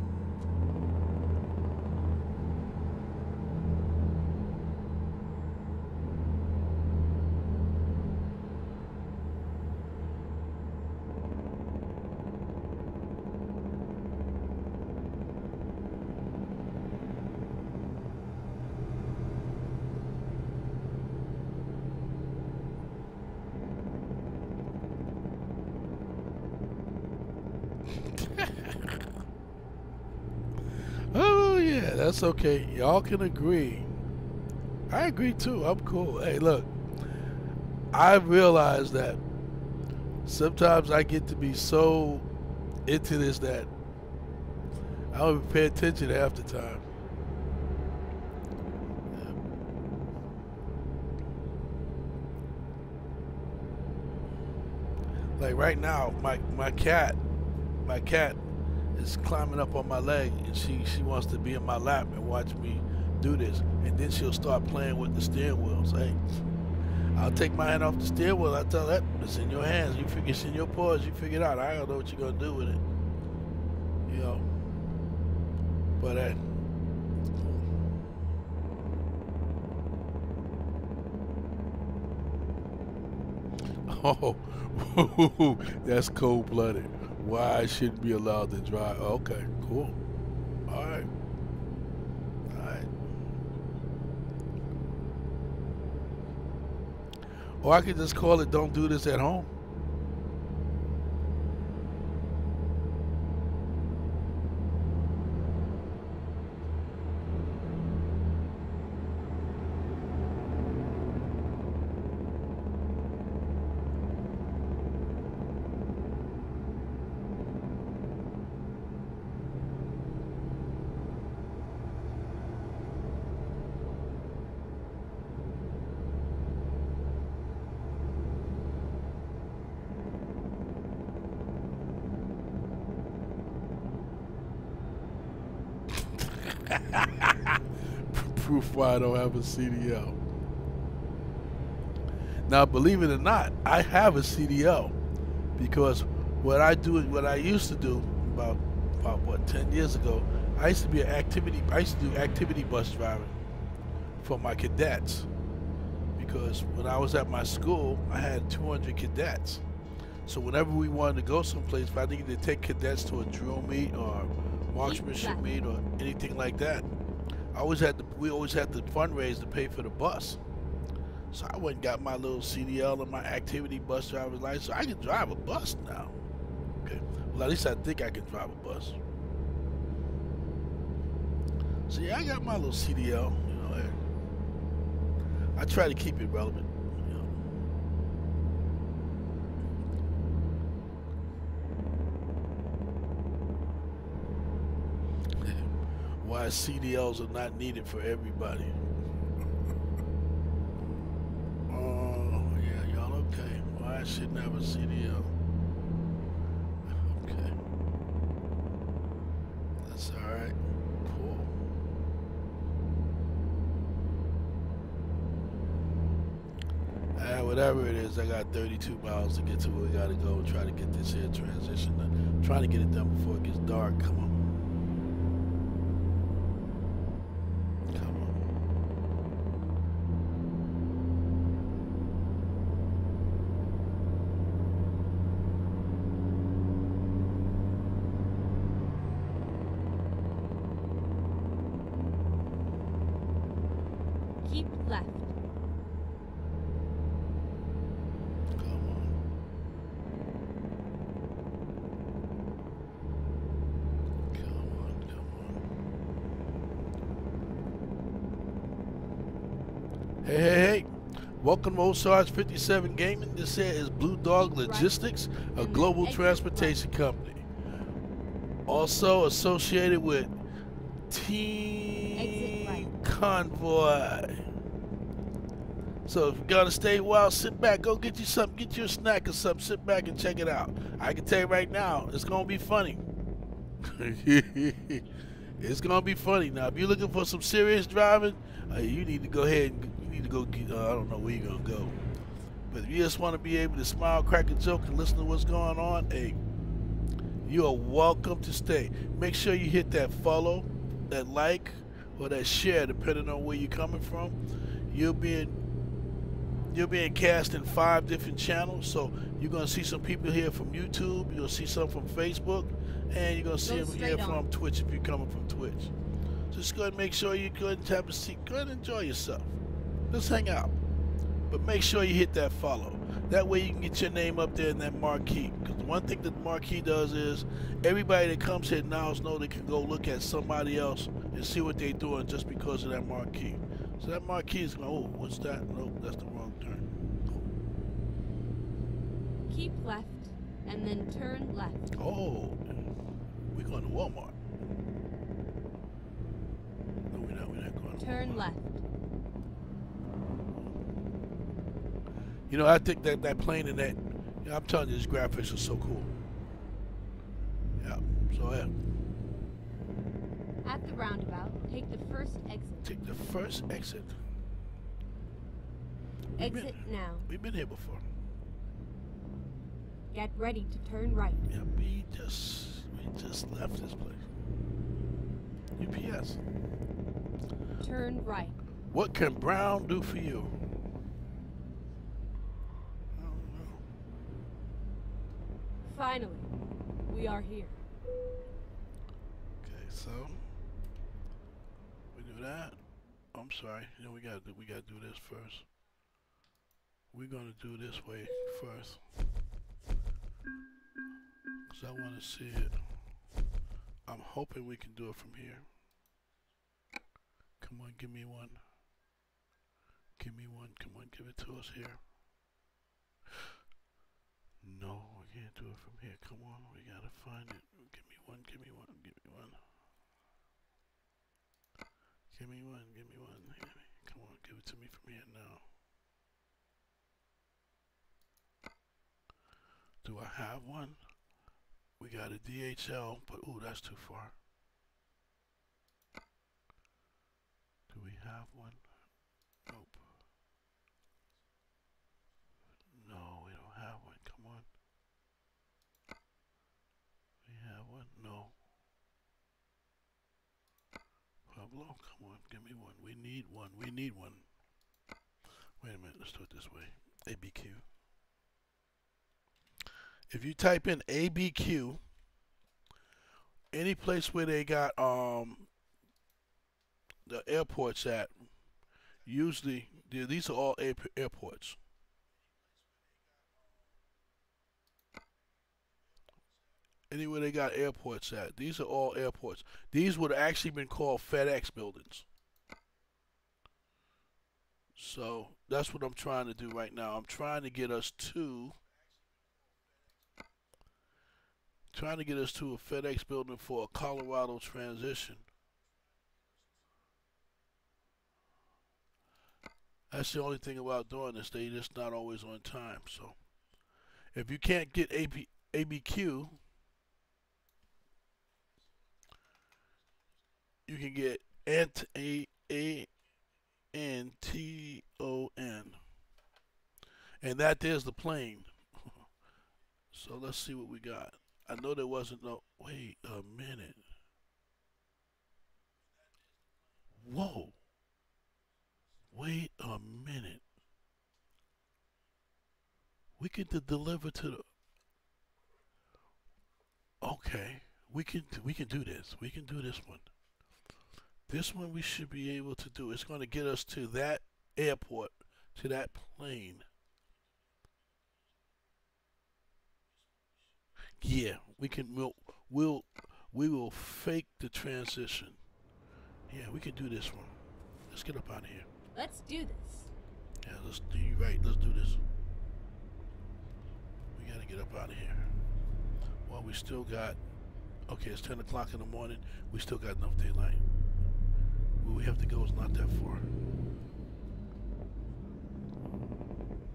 oh yeah, that's okay. Y'all can agree. I agree too. I'm cool. Hey, look. I realize that sometimes I get to be so into this that I don't even pay attention half the time. Like right now, my my cat, my cat is climbing up on my leg and she she wants to be in my lap and watch me do this. And then she'll start playing with the steering wheel. Say I'll take my hand off the steering wheel. I tell that it's in your hands. You figure it's in your paws. You figure it out. I don't know what you're gonna do with it. You know? But uh, oh that's cold-blooded why I shouldn't be allowed to drive. Oh, okay, cool. All right. All right. Or I could just call it don't do this at home. Why I don't have a CDL. Now, believe it or not, I have a CDL because what I do, what I used to do about about what ten years ago, I used to be an activity. I used to do activity bus driving for my cadets because when I was at my school, I had 200 cadets. So whenever we wanted to go someplace, if I needed to take cadets to a drill meet or marksmanship meet or anything like that, I always had to. We always had to fundraise to pay for the bus. So I went and got my little CDL and my activity bus driver's license. So I can drive a bus now. Okay. Well, at least I think I can drive a bus. So yeah, I got my little CDL. You know, I try to keep it relevant. You know. Why CDLs are not needed for everybody. Oh yeah, y'all okay? Why I shouldn't have a CDL? Okay, that's all right. Cool. Ah, whatever it is, I got 32 miles to get to where we gotta go. Try to get this here transition. done. Trying to get it done before it gets dark. Come on. Come on. Keep left. Come on. Come on, come Old Sarge 57 Gaming. This here is Blu Dawg Logistics, a global transportation company. Also associated with Team Convoy. So if you're gonna stay a while, sit back, go get you something, get you a snack or something, sit back and check it out. I can tell you right now, it's gonna be funny. it's gonna be funny. Now, if you're looking for some serious driving, uh, you need to go ahead and to go. Get, uh, I don't know where you're gonna go, but if you just want to be able to smile, crack a joke, and listen to what's going on, hey, you are welcome to stay. Make sure you hit that follow, that like, or that share, depending on where you're coming from. You'll be in you're being cast in five different channels. So you're going to see some people here from YouTube. You're going to see some from Facebook. And you're going to see them here on. from Twitch if you're coming from Twitch. Just go ahead and make sure you go ahead and have a seat. Go ahead and enjoy yourself. Just hang out. But make sure you hit that follow. That way you can get your name up there in that marquee. Because one thing that the marquee does is everybody that comes here now know they can go look at somebody else and see what they're doing just because of that marquee. So that marquee is going, oh, what's that? Nope, that's the wrong turn. Keep left and then turn left. Oh, we're going to Walmart. No, we're not. We're not going to Turn Walmart. left. You know, I think that that plane and that, yeah, I'm telling you, these graphics are so cool. Yeah, so yeah. At the roundabout, take the first exit. Take the first exit. We've exit been, now. We've been here before. Get ready to turn right. Yeah, we just we just left this place. UPS. Turn right. What can Brown do for you? Finally, we are here. Okay, so we do that. I'm sorry. You know, we gotta do, we got to do this first. We're gonna do this way first, cause I want to see it. I'm hoping we can do it from here. Come on, give me one. Give me one. Come on, give it to us here. No, can't do it from here. Come on, we gotta find it. Give me one, give me one, give me one. Give me one, give me one. Come on, give it to me from here now. Do I have one? We got a DHL, but ooh, that's too far. Do we have one? Nope. No, we don't have one. Come on. We have one? No. Pueblo, come on, give me one. We need one. We need one. Wait a minute, let's do it this way. ABQ. If you type in ABQ, any place where they got um the airports at, usually these are all airports. anywhere they got airports at. These are all airports. These would have actually been called FedEx buildings. So that's what I'm trying to do right now. I'm trying to get us to trying to get us to a FedEx building for a Colorado transition. That's the only thing about doing this. They just not always on time. So if you can't get AB, ABQ, you can get ant a a n t o n, and that is the plane. so let's see what we got. I know there wasn't no. Wait a minute. Whoa. Wait a minute. We can deliver to the. Okay, we can we can do this. We can do this one. This one we should be able to do. It's going to get us to that airport, to that plane. Yeah, we can. We'll, we'll we will fake the transition. Yeah, we can do this one. Let's get up out of here. Let's do this. Yeah, let's do you right. Let's do this. We gotta get up out of here. Well, we still got. Okay, it's 10 o'clock in the morning. We still got enough daylight. Where we have to go is not that far.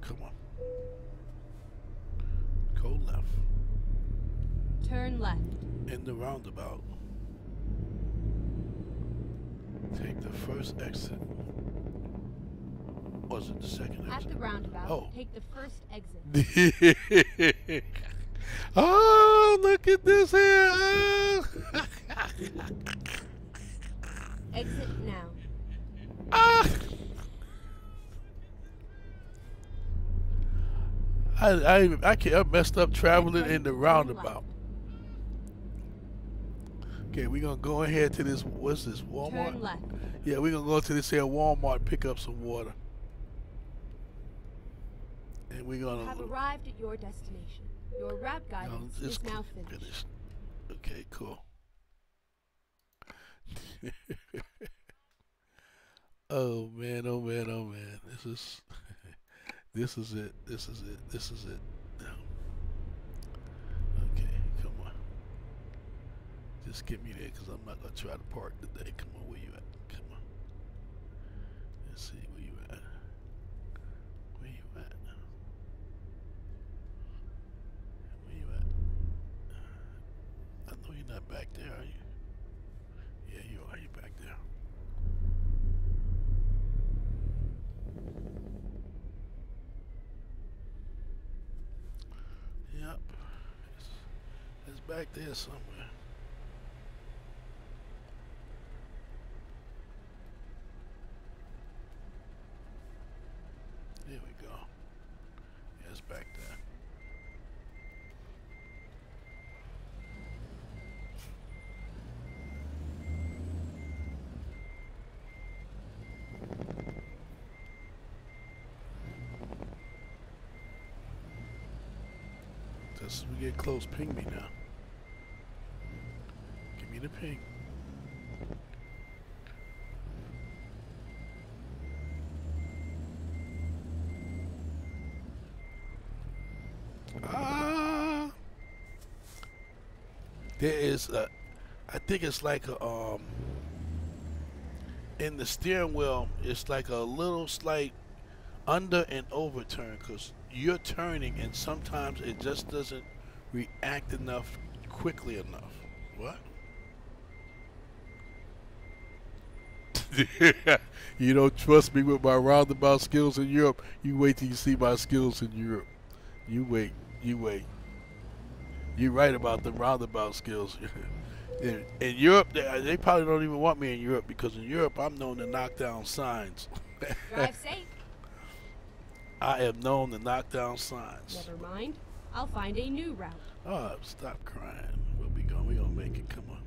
Come on. Go left. Turn left. In the roundabout. Take the first exit. Was it the second exit? At the roundabout, Oh. take the first exit. oh, look at this here. Exit now. Ah. I, I, I, can't, I messed up traveling in the roundabout. Okay, we're gonna go ahead to this. What's this? Walmart. Turn left. Yeah, we're gonna go to this here Walmart pick up some water. And we're You gonna. have arrived at your destination. Your route guidance it's is now cl- finished. Okay, cool. oh man, oh man, oh man. This is this is it. This is it. This is it. Okay, come on. Just get me there because I'm not gonna try to park today. Come on, where you at? Come on. Let's see where you at. Where you at? Where you at? I know you're not back there, are you? Yeah, you are. You back there. Yep. It's, it's back there somewhere. There we go. Yeah, it's back there. As we get close, ping me now. Ping. Ah. There is a, I think it's like a, um, in the steering wheel, it's like a little slight under and overturn because you're turning and sometimes it just doesn't react enough quickly enough. What? you don't trust me with my roundabout skills in Europe. You wait till you see my skills in Europe. You wait. You wait. You're right about the roundabout skills. in, in Europe, they, they probably don't even want me in Europe because in Europe, I'm known to knock down signs. Drive safe. I am known to knock down signs. Never mind. I'll find a new route. Oh, stop crying. We'll be going. We're going to make it. Come on.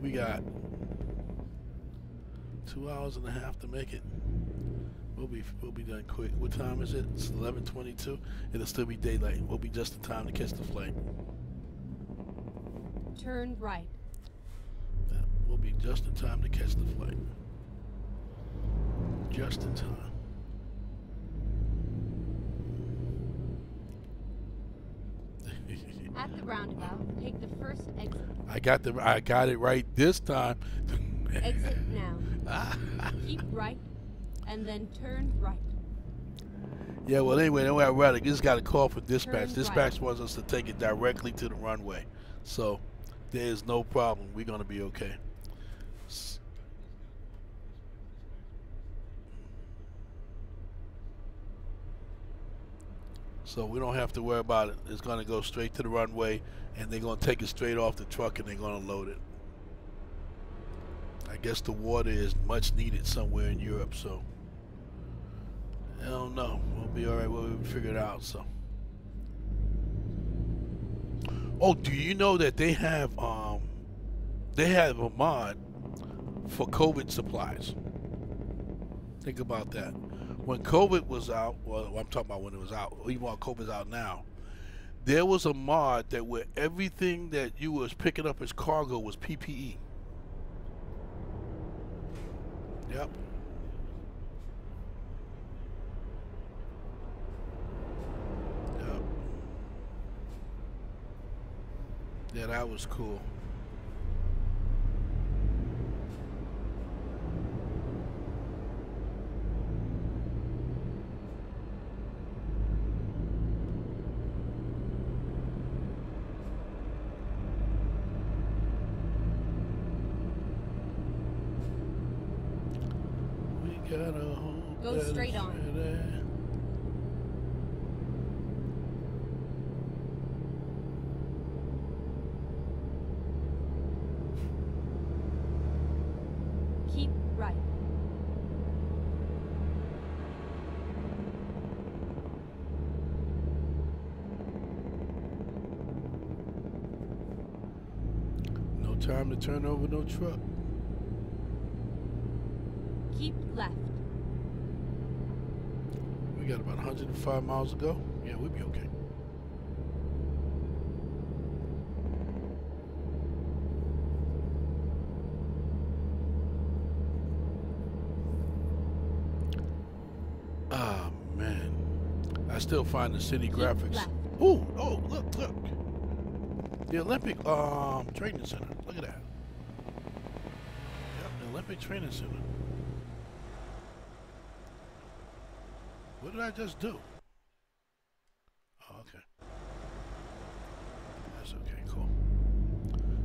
We got two hours and a half to make it. We'll be we'll be done quick. What time is it? It's 11:22. It'll still be daylight. We'll be just in time to catch the flight. Turn right. Yeah, we'll be just in time to catch the flight. Just in time. At the roundabout, take the first exit. I got the I got it right this time. Exit now. Keep right, and then turn right. Yeah, well, anyway, anyway, I'd rather just got a call from dispatch. Turn right. Dispatch wants us to take it directly to the runway, so there is no problem. We're gonna be okay. So we don't have to worry about it. It's gonna go straight to the runway, and they're gonna take it straight off the truck, and they're gonna load it. I guess the water is much needed somewhere in Europe, so. I don't know. We'll be all right. We'll figure it out. So. Oh, do you know that they have um, they have a mod for COVID supplies? Think about that. When COVID was out, well, I'm talking about when it was out, even while COVID's out now, there was a mod that where everything that you was picking up as cargo was PPE. Yep. Yep. Yeah, that was cool. Turn over no truck. Keep left. We got about 105 miles to go. Yeah, we'll be okay. Ah, man. I still find the city Keep graphics. left. Ooh, oh, look, look. The Olympic um, Training Center. The Training Center. What did I just do? Oh, okay. That's okay, cool.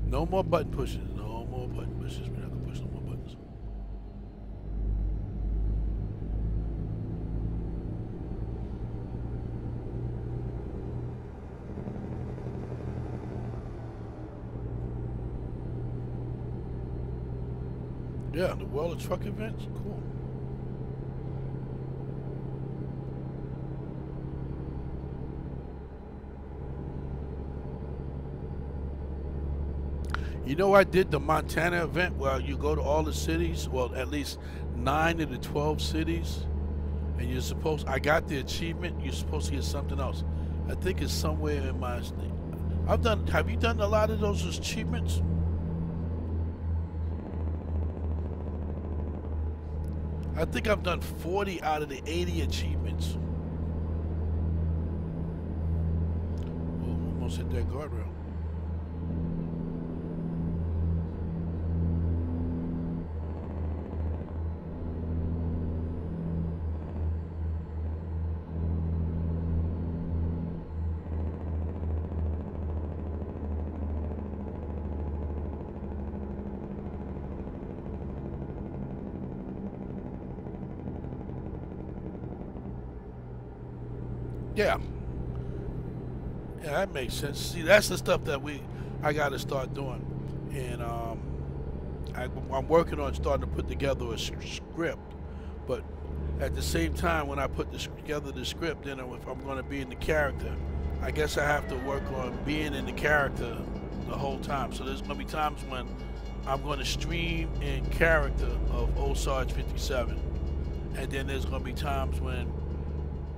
No more button pushes. No more button pushes. We're not gonna push no more buttons. Yeah, the Truck events, cool. You know, I did the Montana event where you go to all the cities, well, at least nine of the 12 cities, and you're supposed, I got the achievement, you're supposed to get something else. I think it's somewhere in my, I've done, have you done a lot of those achievements? I think I've done 40 out of the 80 achievements. Oh, almost hit that guardrail. Yeah. Yeah, that makes sense. See, that's the stuff that we, I got to start doing, and um, I, I'm working on starting to put together a script. But at the same time, when I put this together the script, then if I'm going to be in the character, I guess I have to work on being in the character the whole time. So there's going to be times when I'm going to stream in character of Old Sarge 57, and then there's going to be times when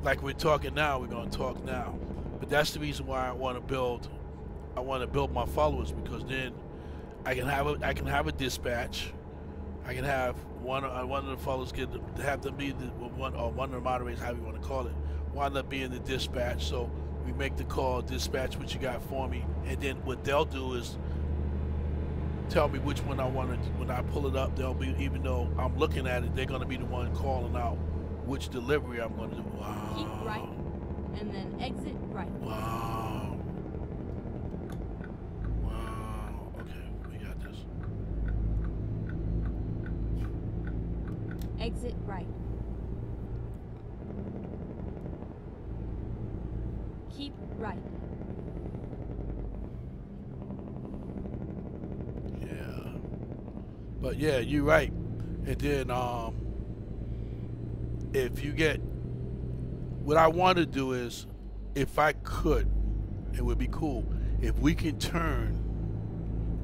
like we're talking now, we're gonna talk now. But that's the reason why I want to build. I want to build my followers because then I can have a I can have a dispatch. I can have one uh, one of the followers get have them be the one or one of the moderators, however you want to call it, wind up being the dispatch. So we make the call, dispatch what you got for me, and then what they'll do is tell me which one I want to. When I pull it up, they'll be even though I'm looking at it, they're gonna be the one calling out which delivery I'm gonna do. Wow. Keep right. And then exit right. Wow. Wow. Okay, we got this. Exit right. Keep right. Yeah. But yeah, you're right. And then um if you get what I want to do is if I could, it would be cool if we can turn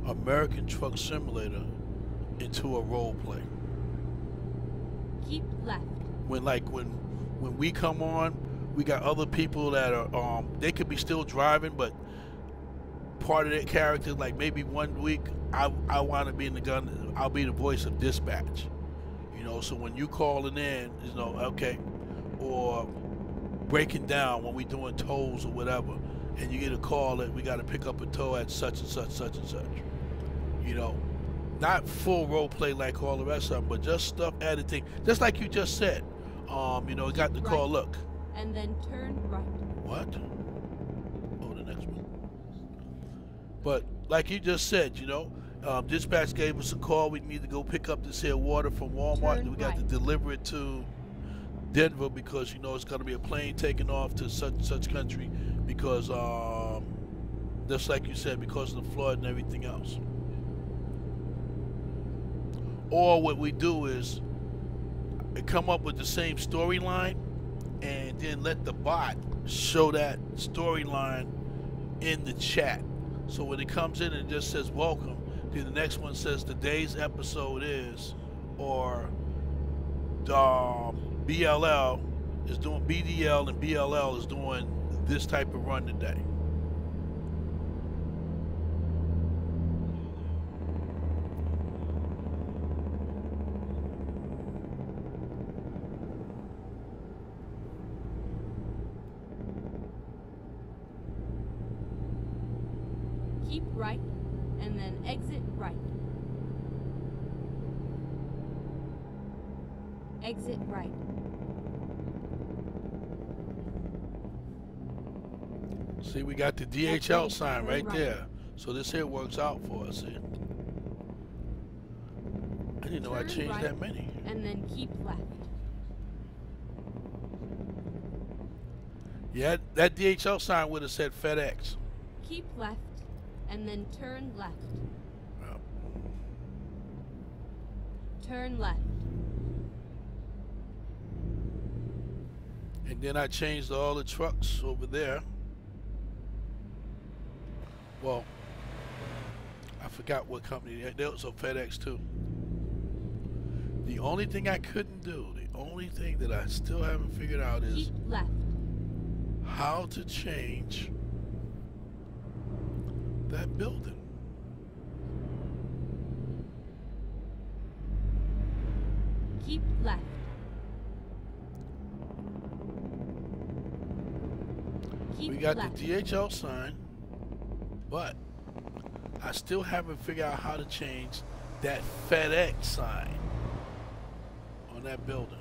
American Truck Simulator into a role play. Keep left. when like when when we come on we got other people that are um they could be still driving but part of their character like maybe one week i i want to be in the gun i'll be the voice of dispatch you know so when you calling in you know okay or breaking down when we doing tolls or whatever and you get a call that we got to pick up a tow at such and such, such and such. You know, not full role play like all the rest of them, but just stuff added thing. Just like you just said. Um, you know, it got the Right. call. Look, And then turn right. what? Oh, the next one. But like you just said, you know, um, dispatch gave us a call. We need to go pick up this here water from Walmart. Turn we got to deliver it to Denver because you know it's going to be a plane taking off to such such country because um, just like you said, because of the flood and everything else. Or what we do is come up with the same storyline and then let the bot show that storyline in the chat. So when it comes in and just says welcome, then the next one says today's episode is, or um, BLL is doing BDL and BLL is doing this type of run today. Keep right. And then exit right. Exit right. See, we got the DHL sign right there. So this here works out for us. See? I didn't know I changed right. that many. And then keep left. Yeah, that DHL sign would have said FedEx. Keep left. And then turn left. Turn left. And then I changed all the trucks over there. Well, I forgot what company. they- also FedEx too. The only thing I couldn't do, the only thing that I still haven't figured out is left. how to change that building. Keep left. Keep we got left. the DHL sign, but I still haven't figured out how to change that FedEx sign on that building.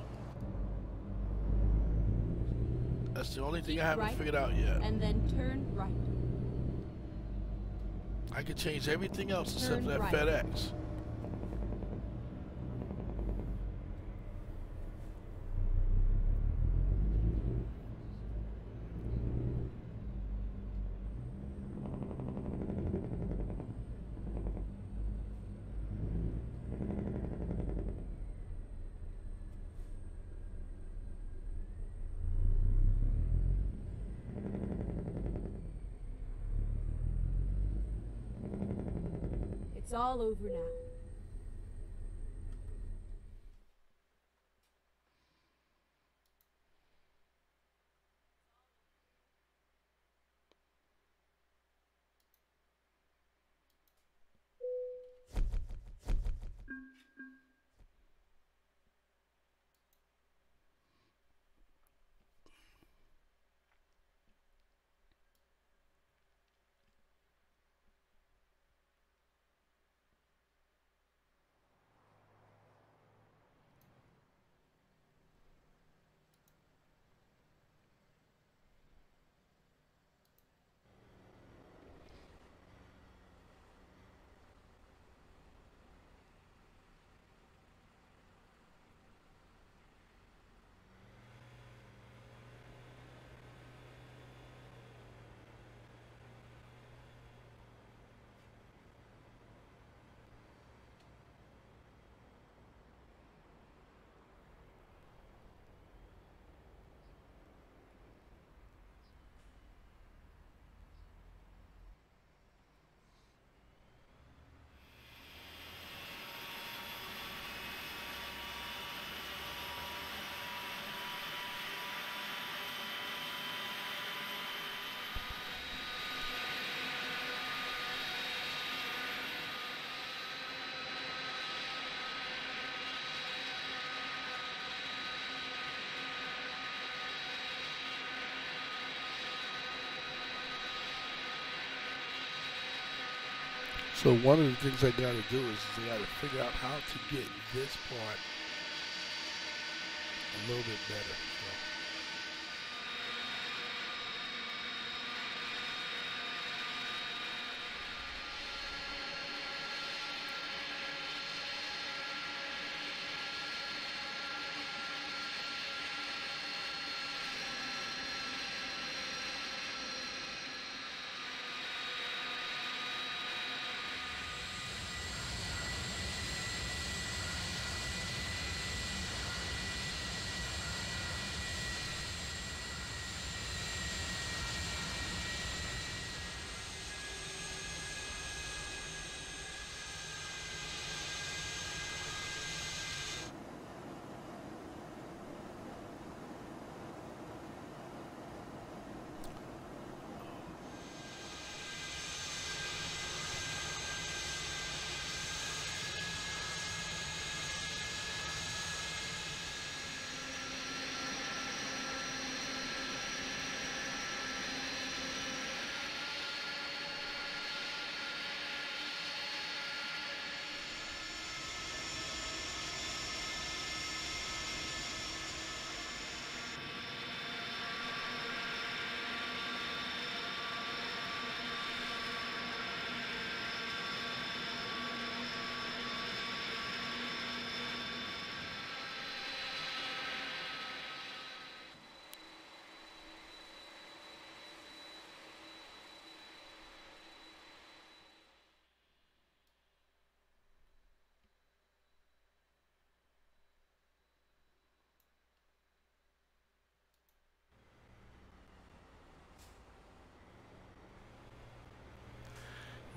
That's the only thing I haven't right. figured out yet. and then turn right. I can change everything else except that right. FedEx. It's over now. So one of the things I got to do is, is I got to figure out how to get this part a little bit better.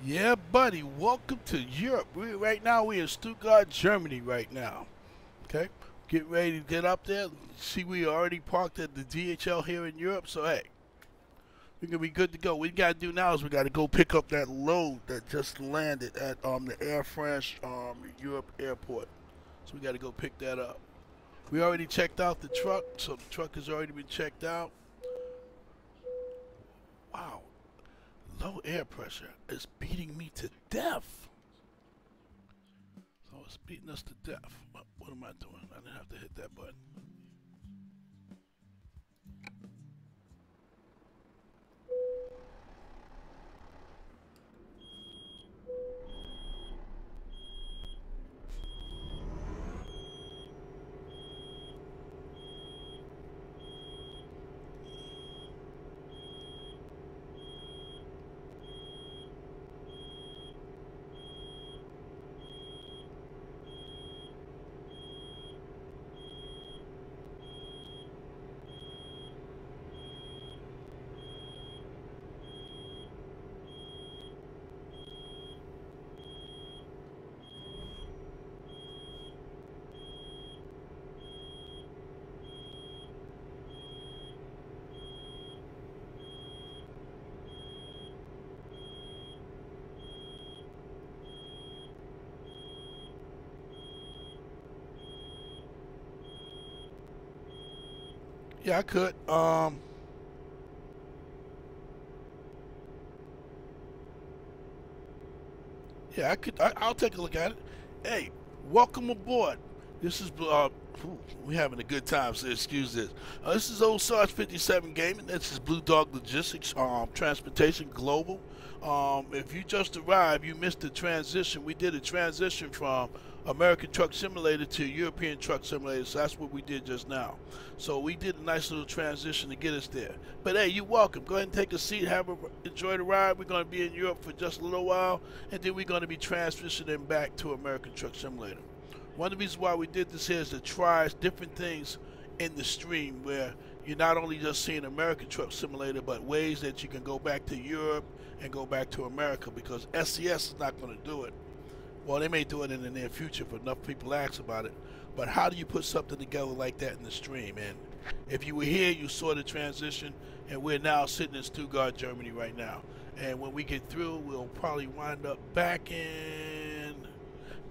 Yeah, buddy. Welcome to Europe. We right now we are in Stuttgart, Germany. Right now, okay. Get ready to get up there. See, we already parked at the DHL here in Europe. So hey, we're gonna be good to go. What we gotta do now is we gotta go pick up that load that just landed at um the Air France um Europe airport. So we gotta go pick that up. We already checked out the truck, so the truck has already been checked out. Low air pressure is beating me to death. So it's beating us to death. What, what am I doing? I didn't have to hit that button. Yeah, I could. Um, yeah, I could. I, will take a look at it. Hey, welcome aboard. This is uh, we having a good time, so excuse this. Uh, this is Old Sarge 57 Gaming. This is Blu Dawg Logistics, um, Transportation Global. Um, if you just arrived, you missed the transition. We did a transition from American Truck Simulator to European Truck Simulator. So that's what we did just now. So we did nice little transition to get us there. But hey, you're welcome. Go ahead and take a seat. Have a enjoy the ride. We're going to be in Europe for just a little while, and then we're going to be transitioning back to American Truck Simulator. One of the reasons why we did this here is to try different things in the stream where you're not only just seeing American Truck Simulator, but ways that you can go back to Europe and go back to America because SCS is not going to do it. Well, they may do it in the near future if enough people ask about it. But how do you put something together like that in the stream? And if you were here, you saw the transition, and we're now sitting in Stuttgart, Germany right now. And when we get through, we'll probably wind up back in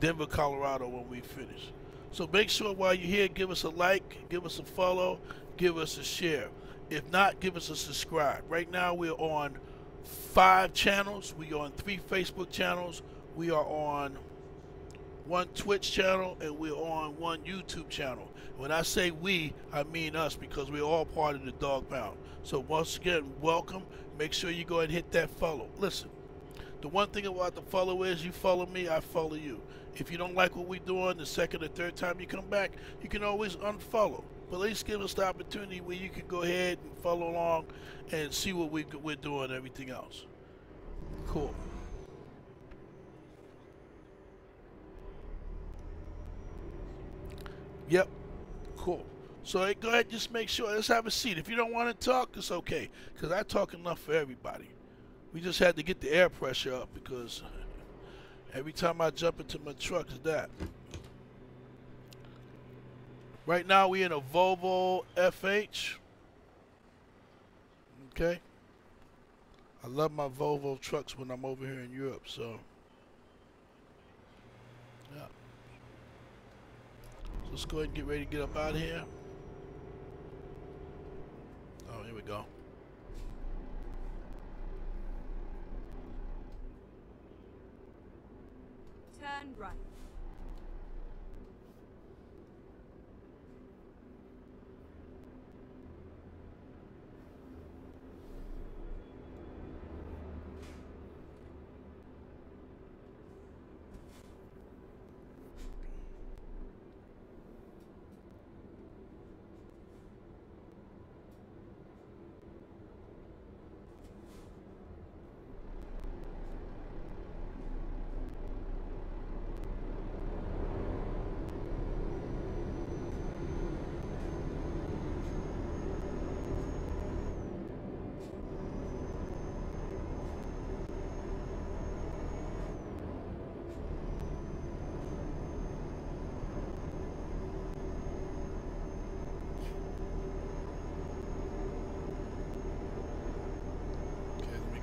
Denver, Colorado when we finish. So make sure while you're here, give us a like, give us a follow, give us a share. If not, give us a subscribe. Right now, we're on five channels. We're on three Facebook channels we are on one Twitch channel and we're on one YouTube channel. When I say we, I mean us because we're all part of the Dog Pound. So once again, welcome. Make sure you go and hit that follow. Listen, the one thing about the follow is you follow me, I follow you. If you don't like what we're doing the second or third time you come back, you can always unfollow. But at least give us the opportunity where you can go ahead and follow along and see what we, we're doing and everything else. Cool. Yep. Cool. So hey, go ahead, just make sure. Let's have a seat. If you don't want to talk, it's okay. Because I talk enough for everybody. We just had to get the air pressure up because every time I jump into my truck, it's that. Right now, we in a Volvo FH. Okay. I love my Volvo trucks when I'm over here in Europe, so. Yeah. So let's go ahead and get ready to get up out of here. Oh, here we go. Turn right.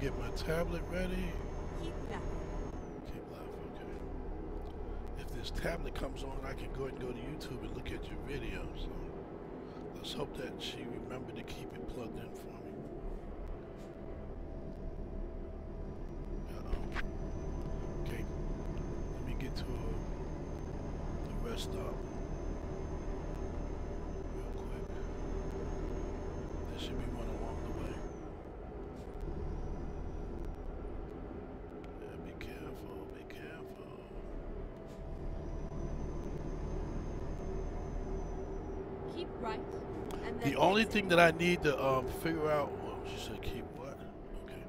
Get my tablet ready. Keep left. Keep left, okay. If this tablet comes on, I can go ahead and go to YouTube and look at your video. So let's hope that she remembered to keep it plugged in for me. Uh-oh. Okay, let me get to a, the rest stop real quick. There should be one along the way. Yeah, be careful, be careful. Keep right. And then The only thing that I need to um, figure out, well, she said keep what? Okay.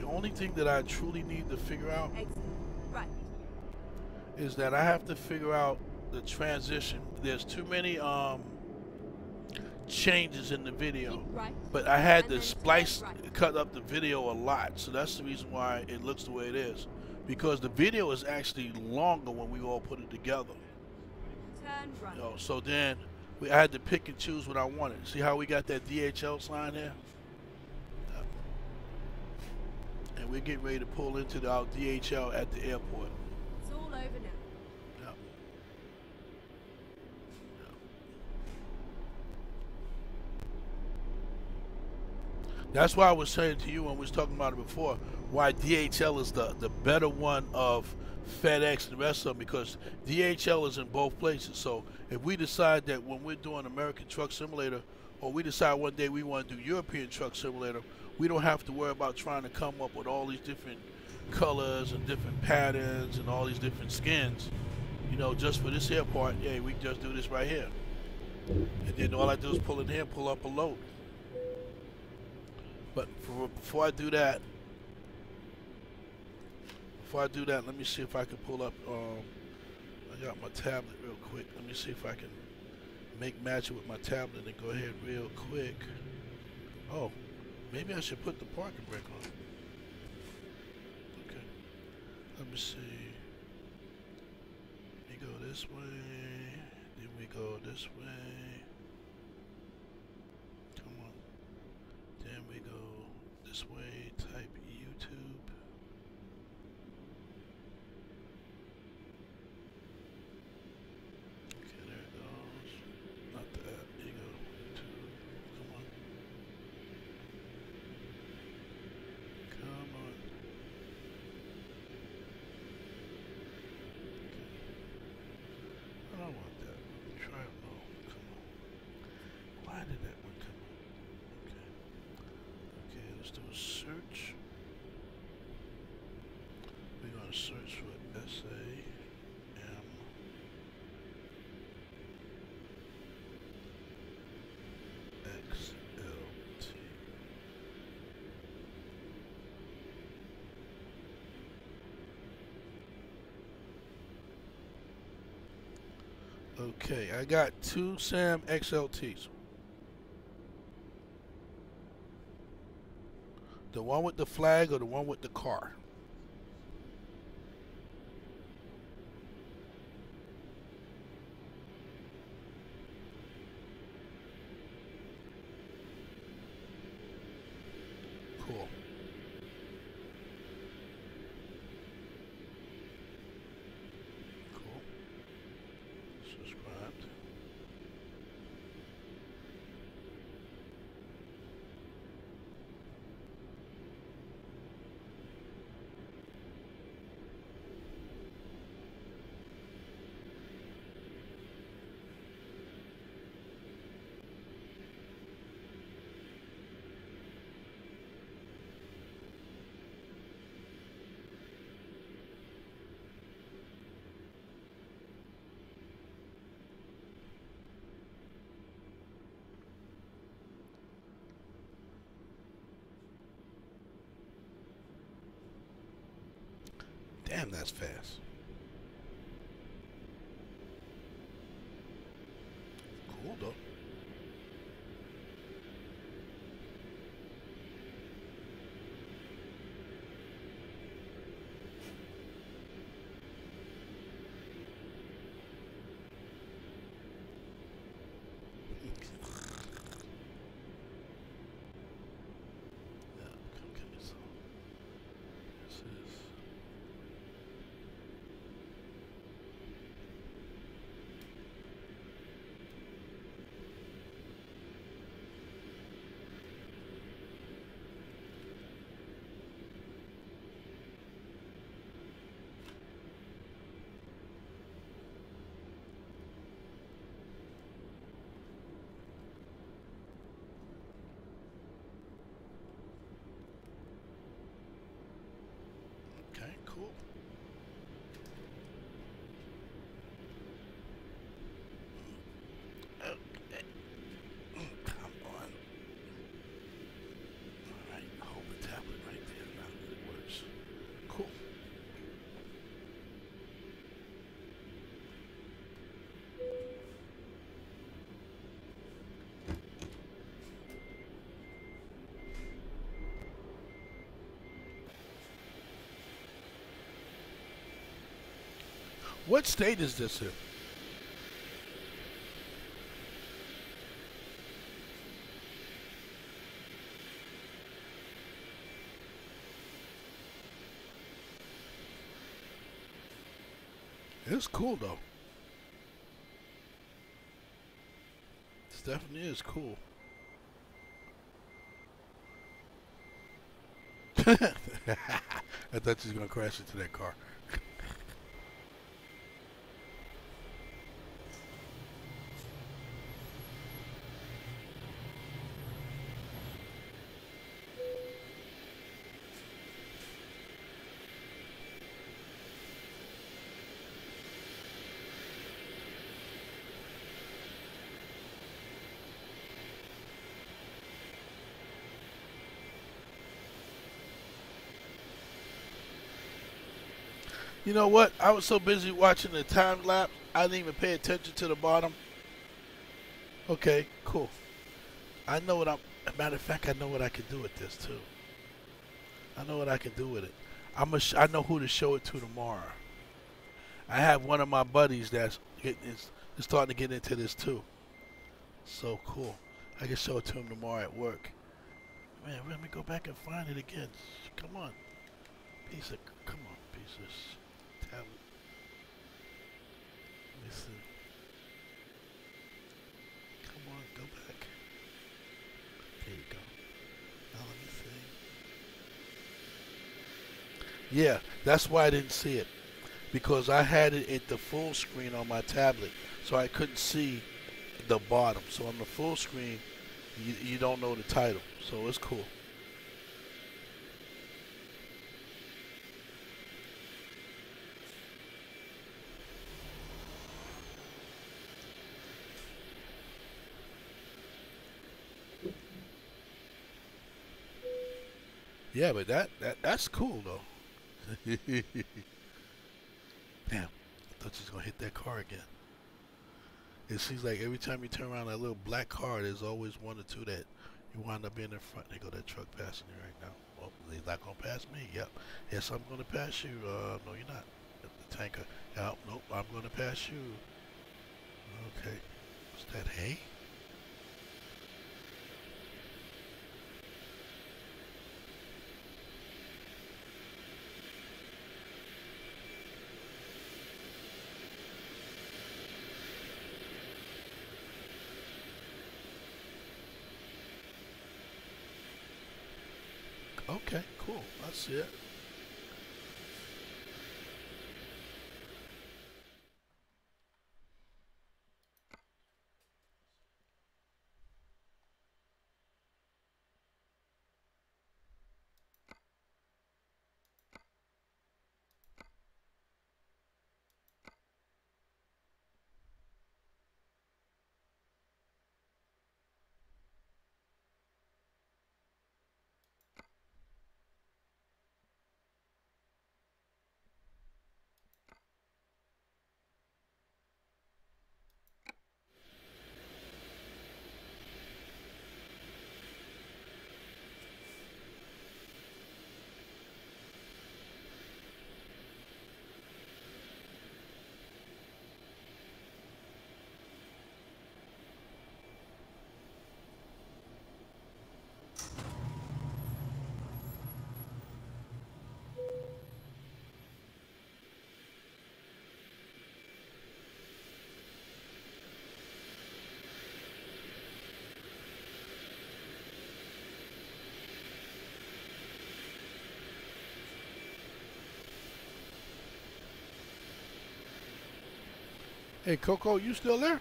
The only thing that I truly need to figure out Right. is that I have to figure out the transition. There's too many um, changes in the video. Right. But I had And to splice, cut up the video a lot. So that's the reason why it looks the way it is. Because the video is actually longer when we all put it together. Turn right. You know, so then we I had to pick and choose what I wanted. See how we got that DHL sign there? And we're getting ready to pull into the, our DHL at the airport. It's all over now. Yep. That's why I was saying to you when we was talking about it before, why DHL is the, the better one of FedEx and the rest of them because DHL is in both places. So if we decide that when we're doing American Truck Simulator, or we decide one day we want to do European Truck Simulator, we don't have to worry about trying to come up with all these different colors and different patterns and all these different skins. You know, just for this here part, yeah, we just do this right here. And then all I do is pull in here, pull up a load. But for, before I do that, before I do that, let me see if I can pull up. Um, I got my tablet real quick. Let me see if I can make match with my tablet and go ahead real quick. Oh, maybe I should put the parking brake on. Okay. Let me see. We go this way. Then we go this way. Come on. Then we go this way. Type YouTube. Okay, there it goes. Not that. There you go. YouTube. Come on. Come on. let's do a search. We're going to search for S-A-M. X-L-T. Okay, I got two SAM XLTs. The one with the flag or the one with the car? Cool. Cool. Subscribed. Damn, that's fast. Cool though. Yeah, okay, so this is Okay, cool. Okay. Come on. Alright, hold the tablet right there. Now it works. Cool. What state is this in? It's cool though. This definitely is cool. I thought you was gonna crash into that car. You know what? I was so busy watching the time lapse, I didn't even pay attention to the bottom. Okay, cool. I know what I'm. Matter of fact, I know what I can do with this too. I know what I can do with it. I'm I know who to show it to tomorrow. I have one of my buddies that's getting is, is starting to get into this too. So cool. I can show it to him tomorrow at work. Man, let me go back and find it again. Come on. Piece of come on, piece of me. Come on, go back. There you go. Now let me see. Yeah, that's why I didn't see it. Because I had it at the full screen on my tablet, so I couldn't see the bottom. So on the full screen, you, you don't know the title. So it's cool. Yeah, but that, that that's cool though. Damn, I thought you was gonna hit that car again. It seems like every time you turn around that little black car, there's always one or two that you wind up being in front. They go that truck passing you right now. Well, they're not gonna pass me. Yep. Yes, I'm gonna pass you. Uh, no, you're not. The tanker. Yep. Nope. I'm gonna pass you. Okay. What's that? Hay? Okay, cool. Hey, Coco, you still there?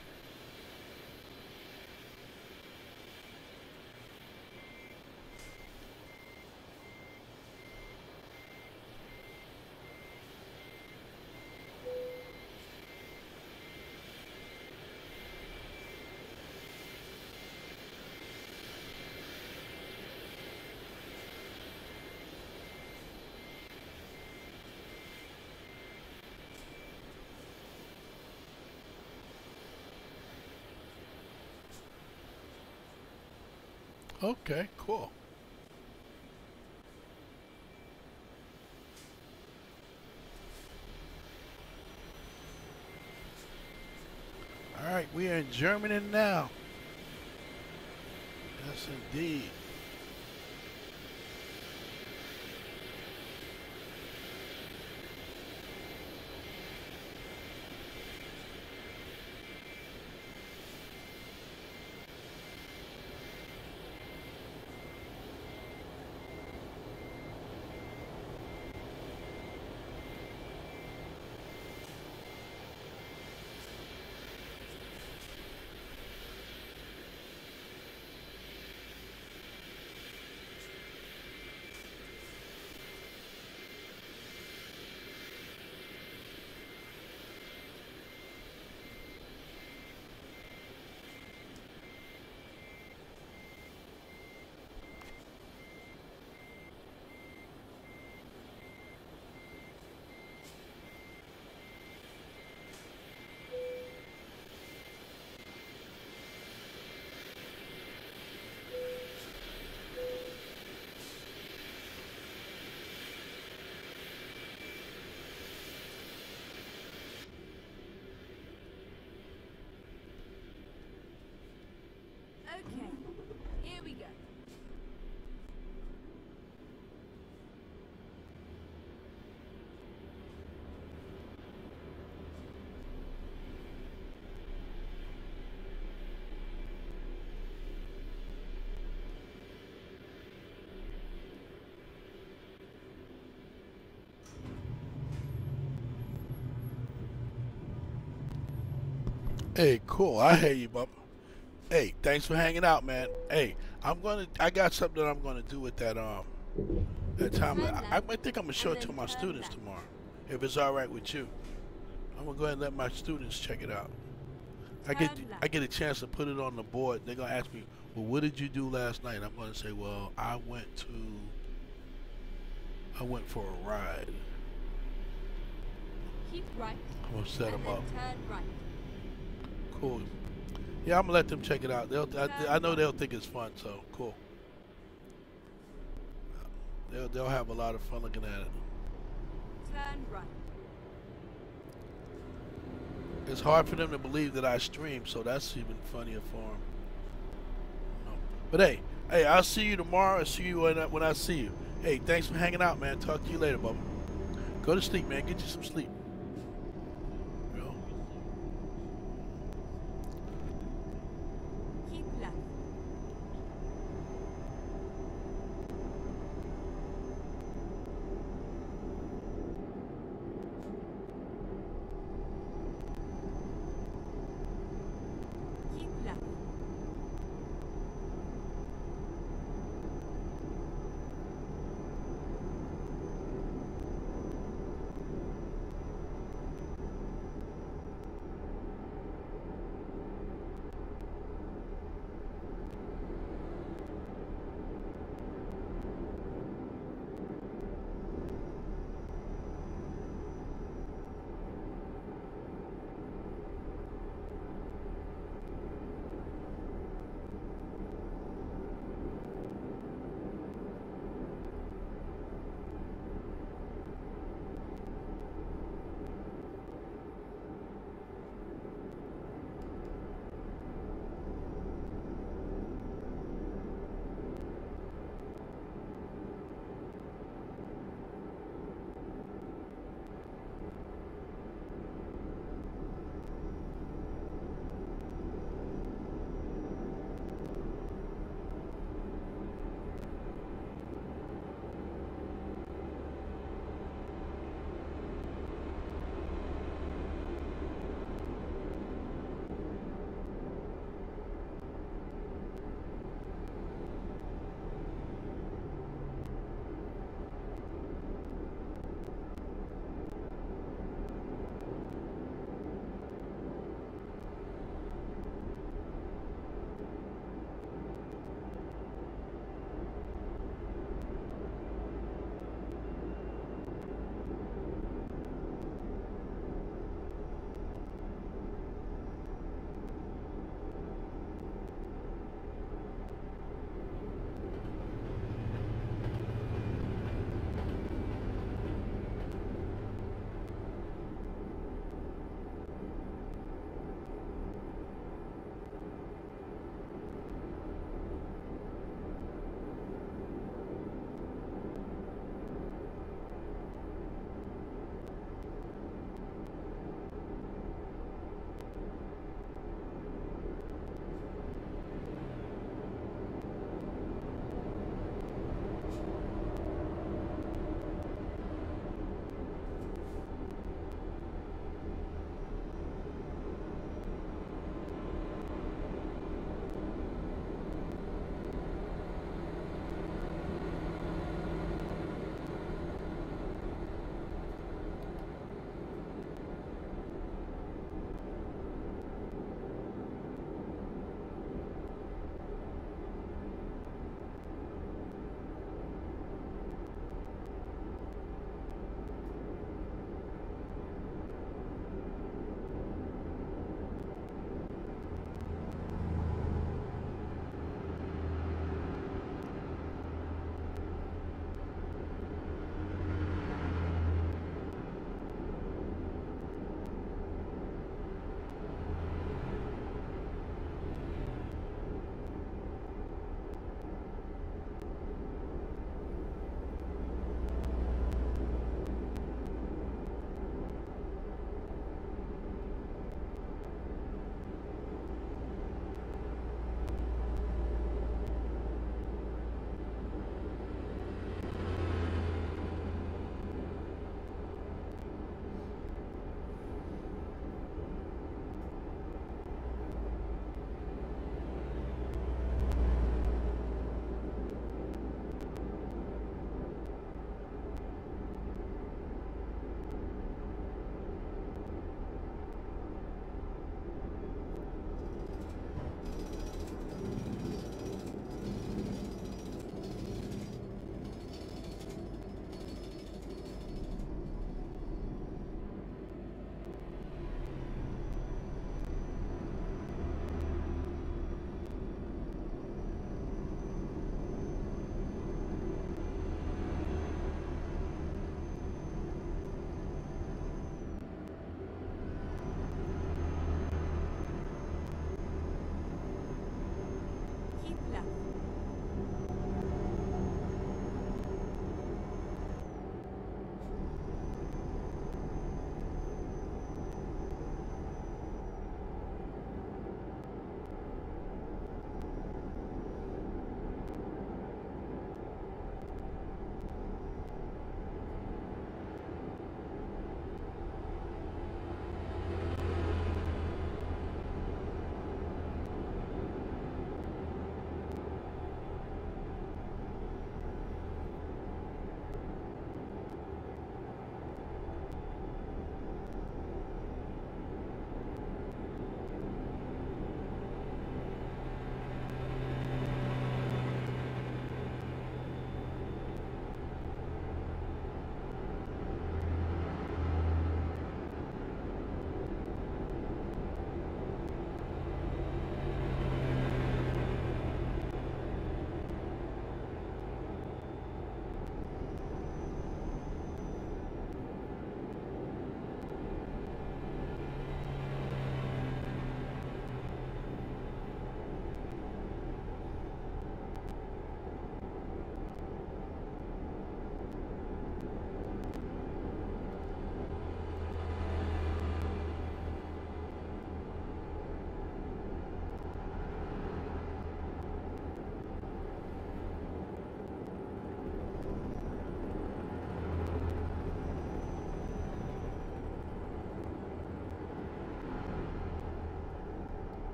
Okay, cool. All right, we are in Germany now. Yes, indeed. Okay, here we go. Hey, cool. I hear you, Bubba. Hey, thanks for hanging out, man. Hey, I'm gonna. I got something that I'm gonna do with that um that time. I, I think I'm gonna show it to my students tomorrow, if it's all right with you. I'm gonna go ahead and let my students check it out. I get I get a chance to put it on the board. They're gonna ask me, well, what did you do last night? I'm gonna say, well, I went to I went for a ride. Keep right. I'm gonna set them up. turn right. Cool. Yeah, I'm gonna let them check it out. They'll, I, I know they'll think it's fun. So cool. They'll they'll have a lot of fun looking at it. Turn right. It's hard for them to believe that I stream, so that's even funnier for them. But hey, hey, I'll see you tomorrow. I'll see you when I, when I see you. Hey, thanks for hanging out, man. Talk to you later, Bubba. Go to sleep, man. Get you some sleep.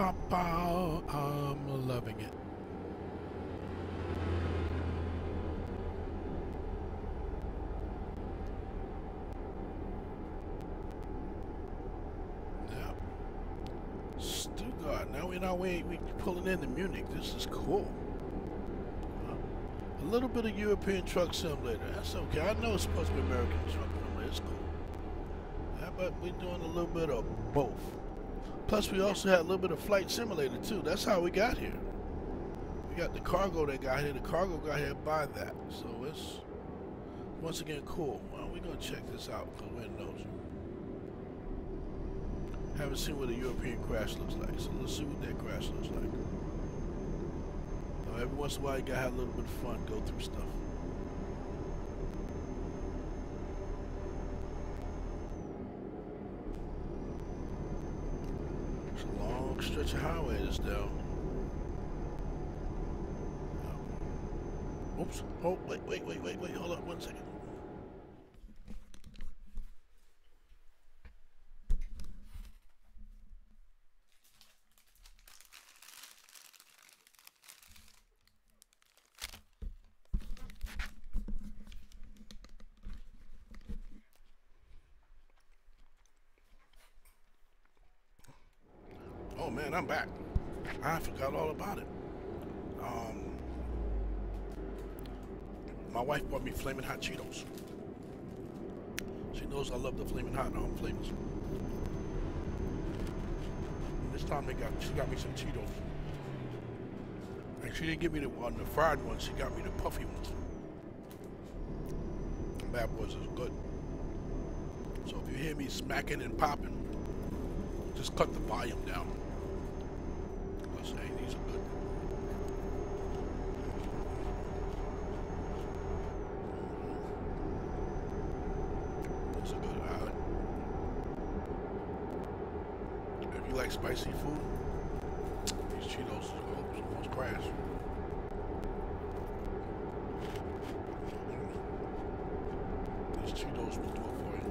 I'm loving it. Yeah. Stuttgart. Now we're on way we pulling into Munich. This is cool. A little bit of European truck simulator. That's okay. I know it's supposed to be American truck simulator. It's cool. Yeah, but we're doing a little bit of both. Plus, we also had a little bit of flight simulator too. That's how we got here. We got the cargo that got here. The cargo got here by that. So it's once again cool. Well, we're gonna check this out because we're in nosy. Haven't seen what a European crash looks like, so let's see what that crash looks like. Every once in a while, you gotta have a little bit of fun, go through stuff. It's a long stretch of highway this down. Oops. Oh, wait, wait, wait, wait, wait. Hold up one second. Oh man, I'm back. I forgot all about it. Um, my wife bought me flaming hot Cheetos. She knows I love the flaming hot um, flavors. This time they got she got me some Cheetos. And she didn't give me the one the fried ones, she got me the puffy ones. Bad boys is good. So if you hear me smacking and popping, just cut the volume down. Because hey, these are good. Those are good. I, you like spicy food, these Cheetos is almost crash. These Cheetos will do it for you.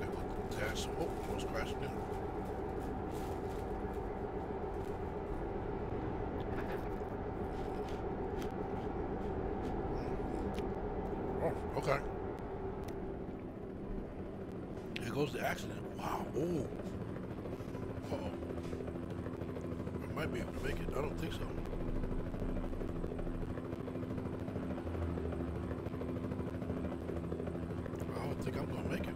They will dash some, oh, almost crashed in. Oh, okay. Here goes the accident. Wow. Oh. Uh oh. I might be able to make it. I don't think so. I don't think I'm gonna make it.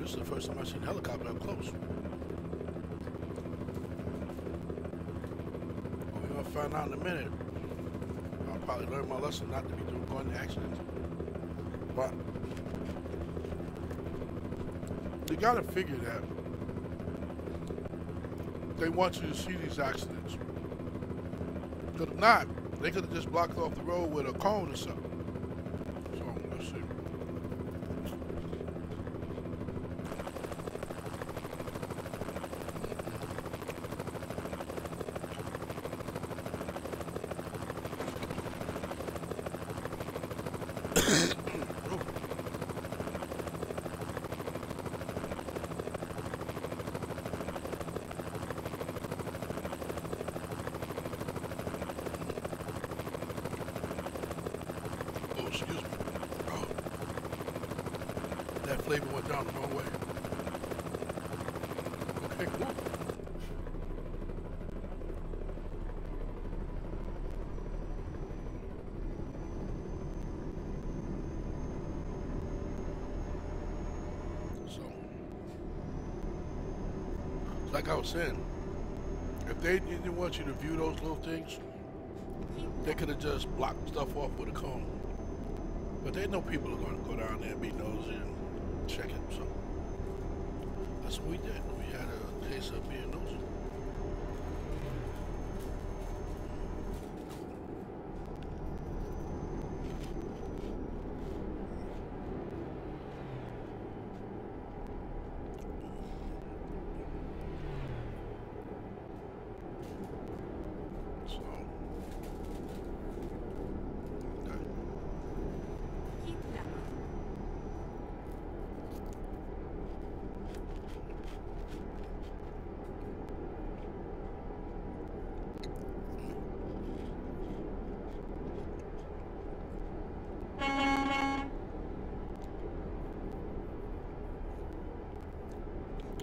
This is the first time I've seen a helicopter up close. Well, out in a minute. I'll probably learn my lesson not to be doing going to accidents. But you gotta figure that they want you to see these accidents. Because if not, they could have just blocked off the road with a cone or something. So let's see. Oh, excuse me. Oh. That flavor went down the wrong way. Okay, cool. So, like I was saying, if they didn't want you to view those little things, they could have just blocked stuff off with a cone. But they know people are going to go down there and be nosy and check it. So that's what we did. We had a case of being nosy. So, okay. Keep left.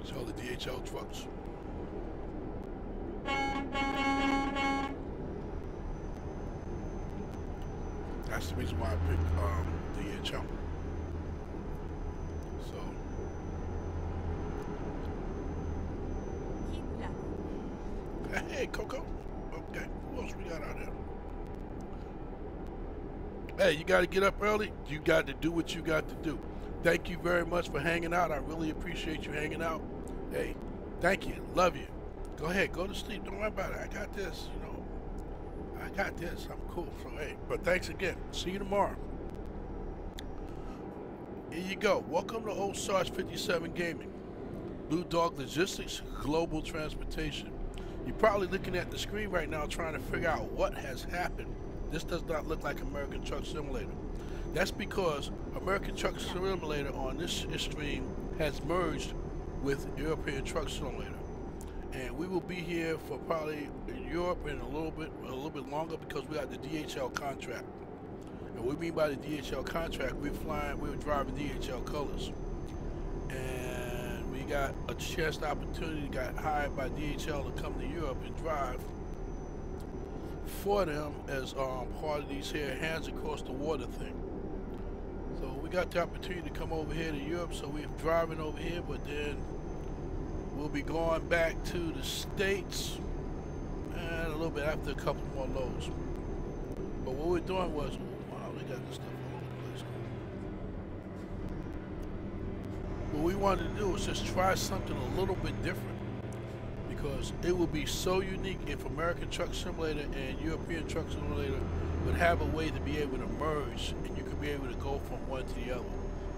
So the Trucks. That's the reason why I picked um, DHL. So Keep left. Hey, Coco. Okay, who else we got out there? Hey, you got to get up early. You got to do what you got to do. Thank you very much for hanging out. I really appreciate you hanging out. Thank you. Love you. Go ahead, go to sleep. Don't worry about it. I got this, you know. I got this. I'm cool. So, hey, but thanks again. See you tomorrow. Here you go. Welcome to Old Sarge 57 Gaming. Blu Dawg Logistics, Global Transportation. You're probably looking at the screen right now trying to figure out what has happened. This does not look like American Truck Simulator. That's because American Truck Simulator on this stream has merged with European Truck Simulator. And we will be here for probably in Europe in a little bit a little bit longer because we got the DHL contract. And what we mean by the DHL contract, we're flying, we're driving DHL colors. And we got a chance opportunity, got hired by DHL to come to Europe and drive for them as um, part of these here hands across the water thing. So we got the opportunity to come over here to Europe, so we're driving over here, but then we'll be going back to the States and a little bit after a couple more loads. But what we're doing was, wow, they got this stuff all over the place. What we wanted to do was just try something a little bit different because it would be so unique if American Truck Simulator and European Truck Simulator would have a way to be able to merge be able to go from one to the other.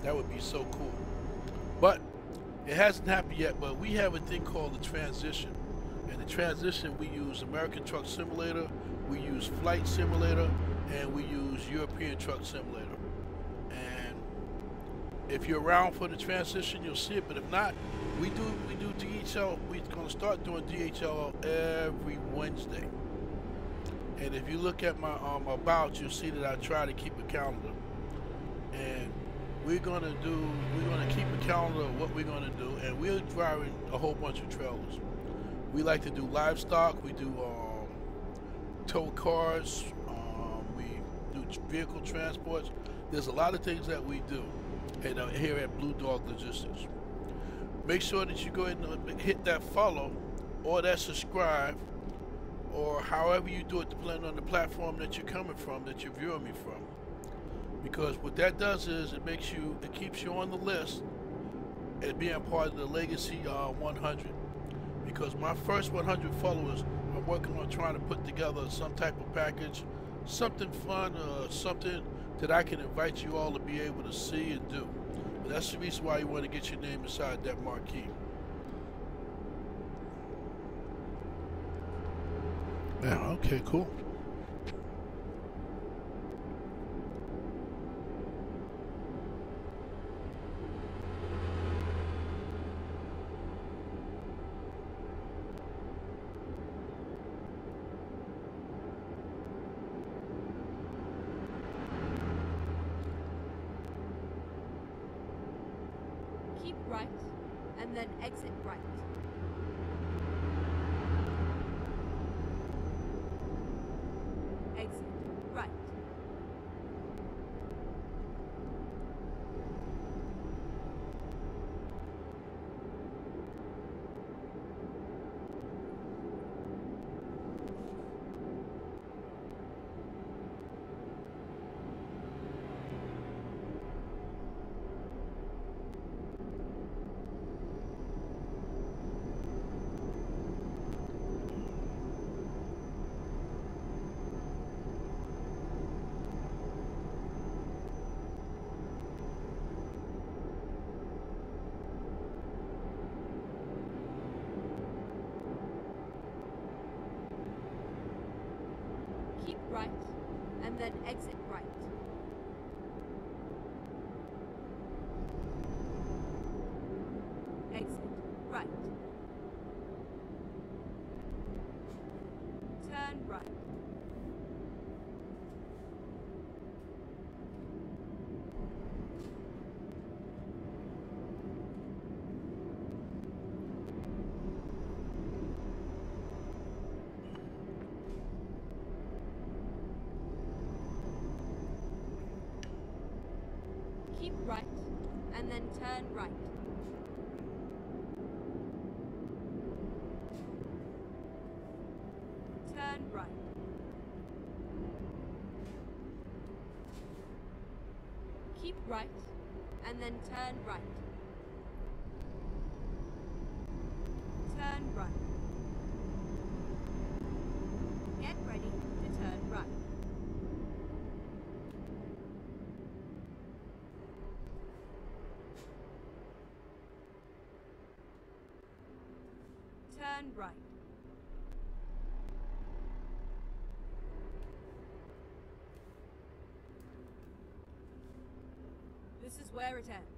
That would be so cool. But it hasn't happened yet, but we have a thing called the transition. And the transition, we use American Truck Simulator, we use Flight Simulator, and we use European Truck Simulator. And if you're around for the transition, you'll see it. But if not, we do we do DHL. We're gonna start doing DHL every Wednesday. And if you look at my um, about, you'll see that I try to keep a calendar. And we're gonna do we're gonna keep a calendar of what we're gonna do, and we're driving a whole bunch of trailers. We like to do livestock. We do um, tow cars. Um, we do vehicle transports. There's a lot of things that we do, and uh, here at Blu Dawg Logistics. Make sure that you go ahead and hit that follow or that subscribe or however you do it depending on the platform that you're coming from that you're viewing me from because what that does is it makes you it keeps you on the list and being part of the legacy uh, 100 because my first 100 followers are working on trying to put together some type of package something fun uh, something that I can invite you all to be able to see and do that's the reason why you want to get your name inside that marquee. Yeah, okay, cool. Turn right. Turn right. Keep right, and then turn right. Turn right. Get ready to turn right. Turn right. This is where it ends.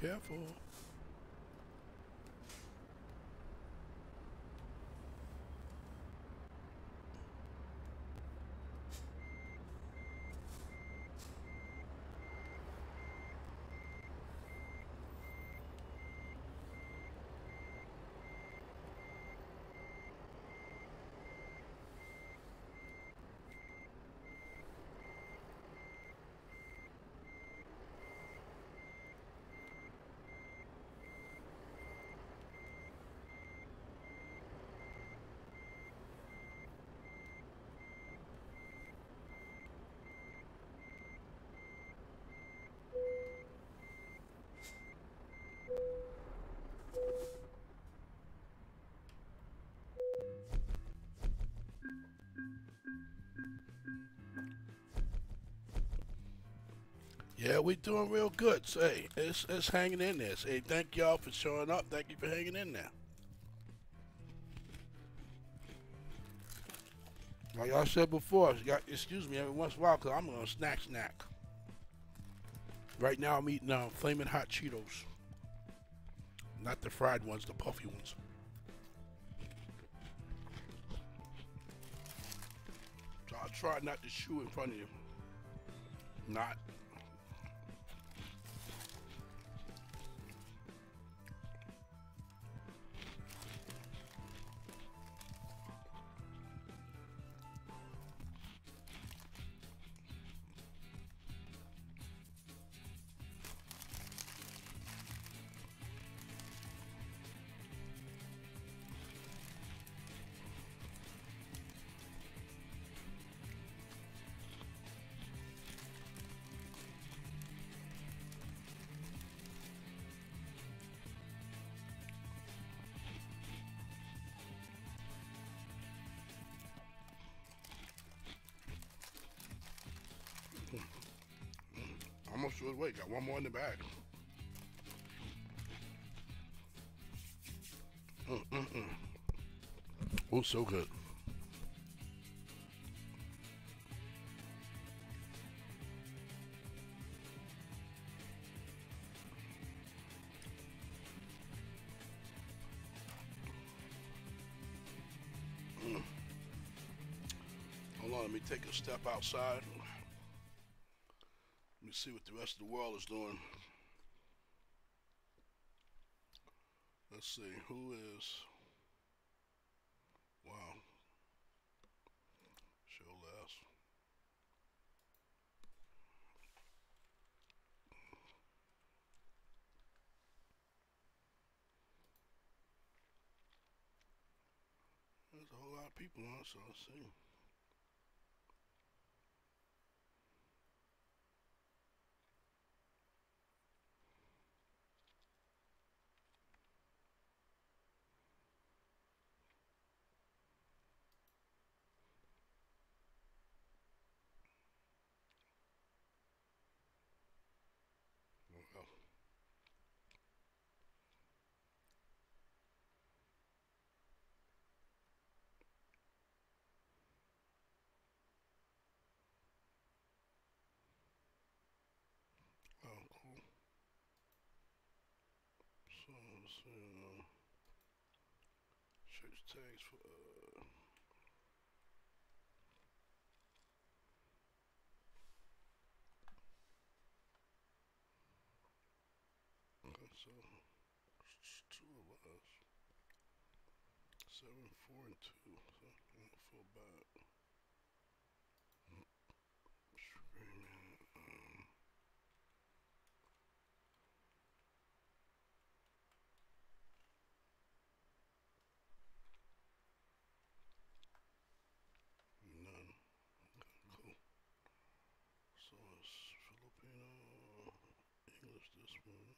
Careful. Yeah, we doing real good. Say, it's it's hanging in there. Say, thank y'all for showing up. Thank you for hanging in there. Like I said before, got excuse me every once in a while because I'm gonna snack snack. Right now I'm eating uh, flaming hot Cheetos. Not the fried ones, the puffy ones. So I'll try not to chew in front of you. Not. Away. Got one more in the bag. Mm, mm, mm. Oh, so good. Mm. Hold on, let me take a step outside rest of the world is doing. Let's see, who is. Wow. Show less. There's a whole lot of people on, so let's see. Uh, search tags for uh, okay so two of us. Seven four and two. So I'm gonna a lot.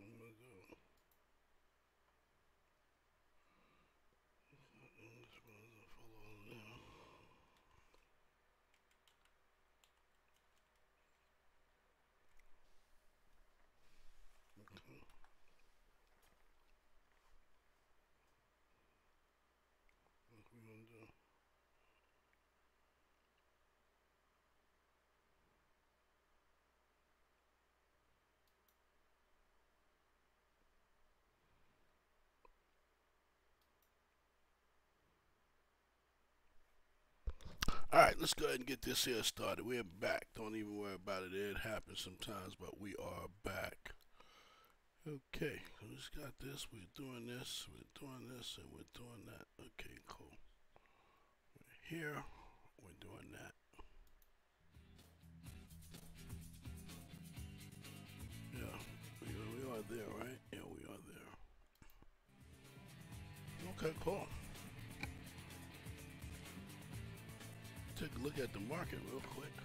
What I'm gonna do. This one doesn't follow on there. Okay. What we gonna do? All right, let's go ahead and get this here started. We're back. Don't even worry about it. It happens sometimes, but we are back. Okay, we just got this. We're doing this. We're doing this, and we're doing that. Okay, cool. We're here. We're doing that. Yeah, we, we are there, right? Yeah, we are there. Okay, cool. Take a look at the market real quick.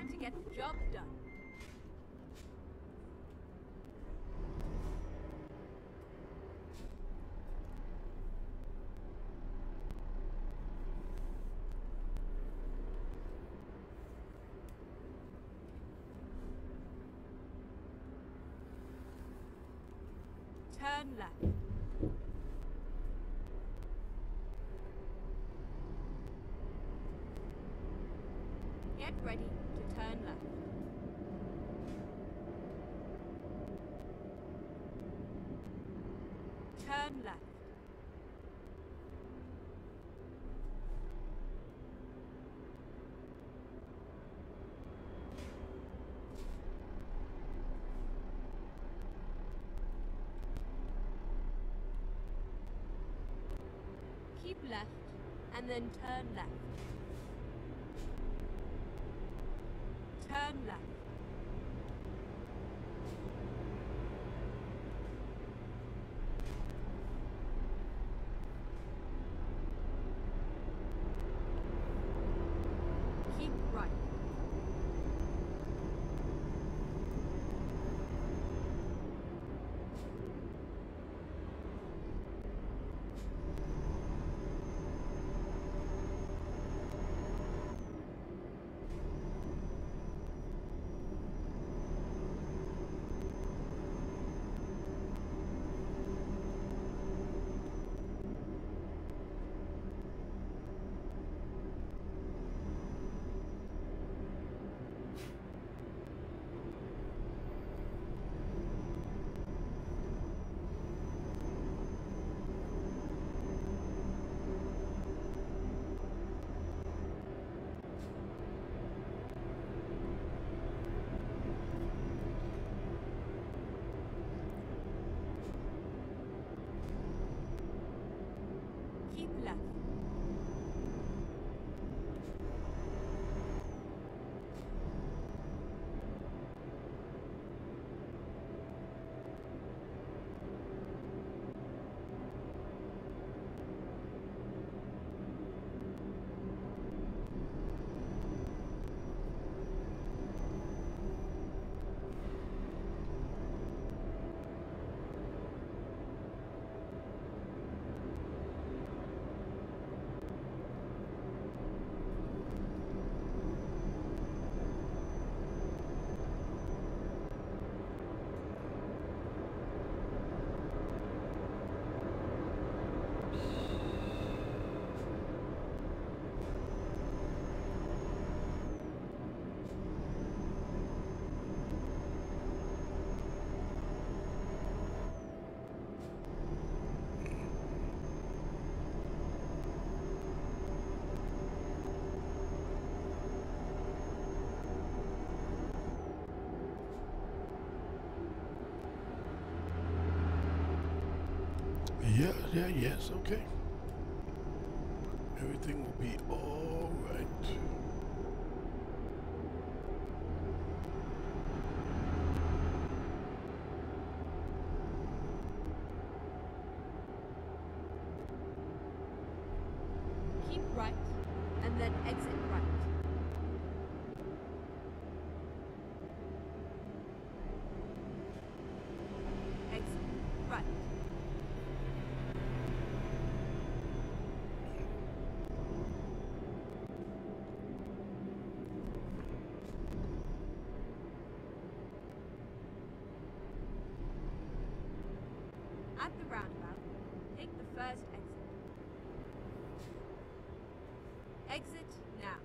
Time to get the job done. Turn left. Get ready to turn left. Turn left. Keep left and then turn left. Yeah, yeah, yes, okay. Everything will be all right. Keep right and then exit right. Exit right. At the roundabout, take the first exit. Exit now.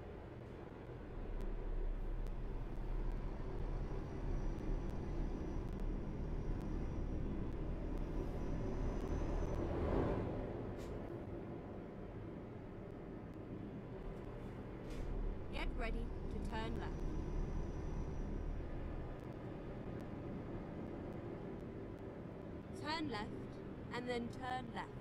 Get ready to turn left. Turn left and then turn left.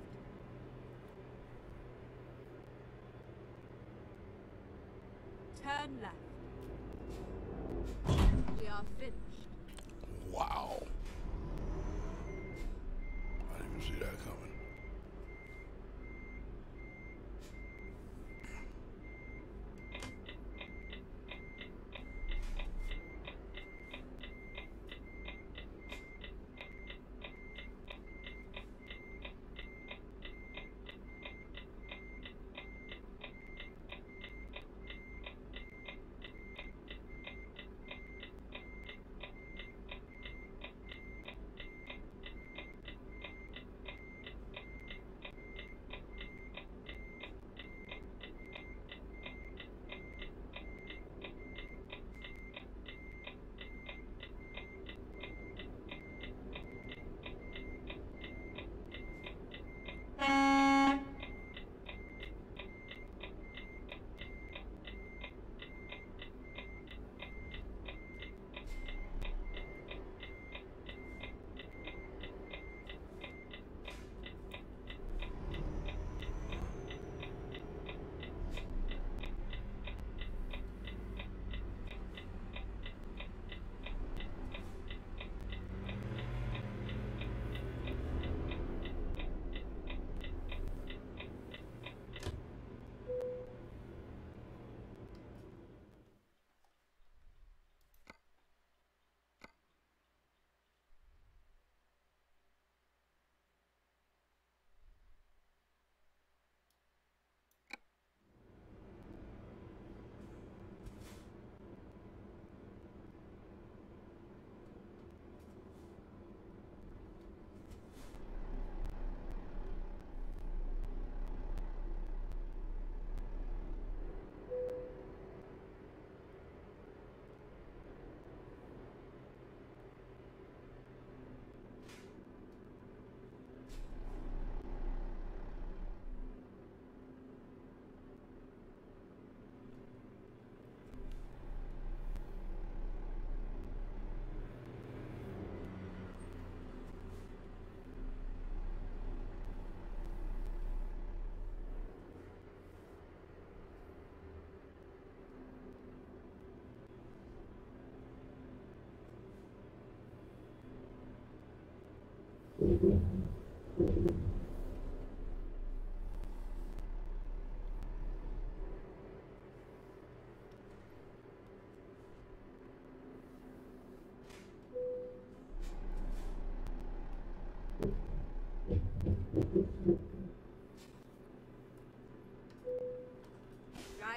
Drive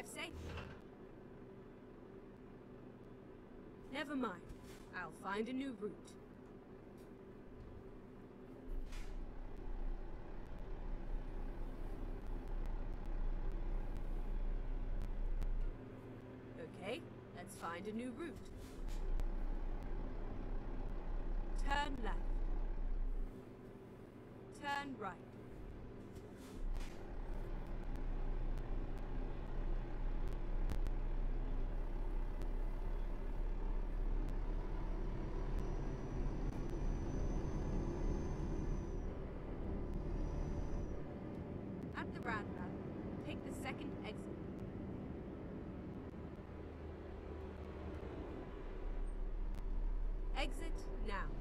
safe. Never mind. I'll find a new route. Okay, let's find a new route. Turn left. Turn right. At take the second exit. Exit now.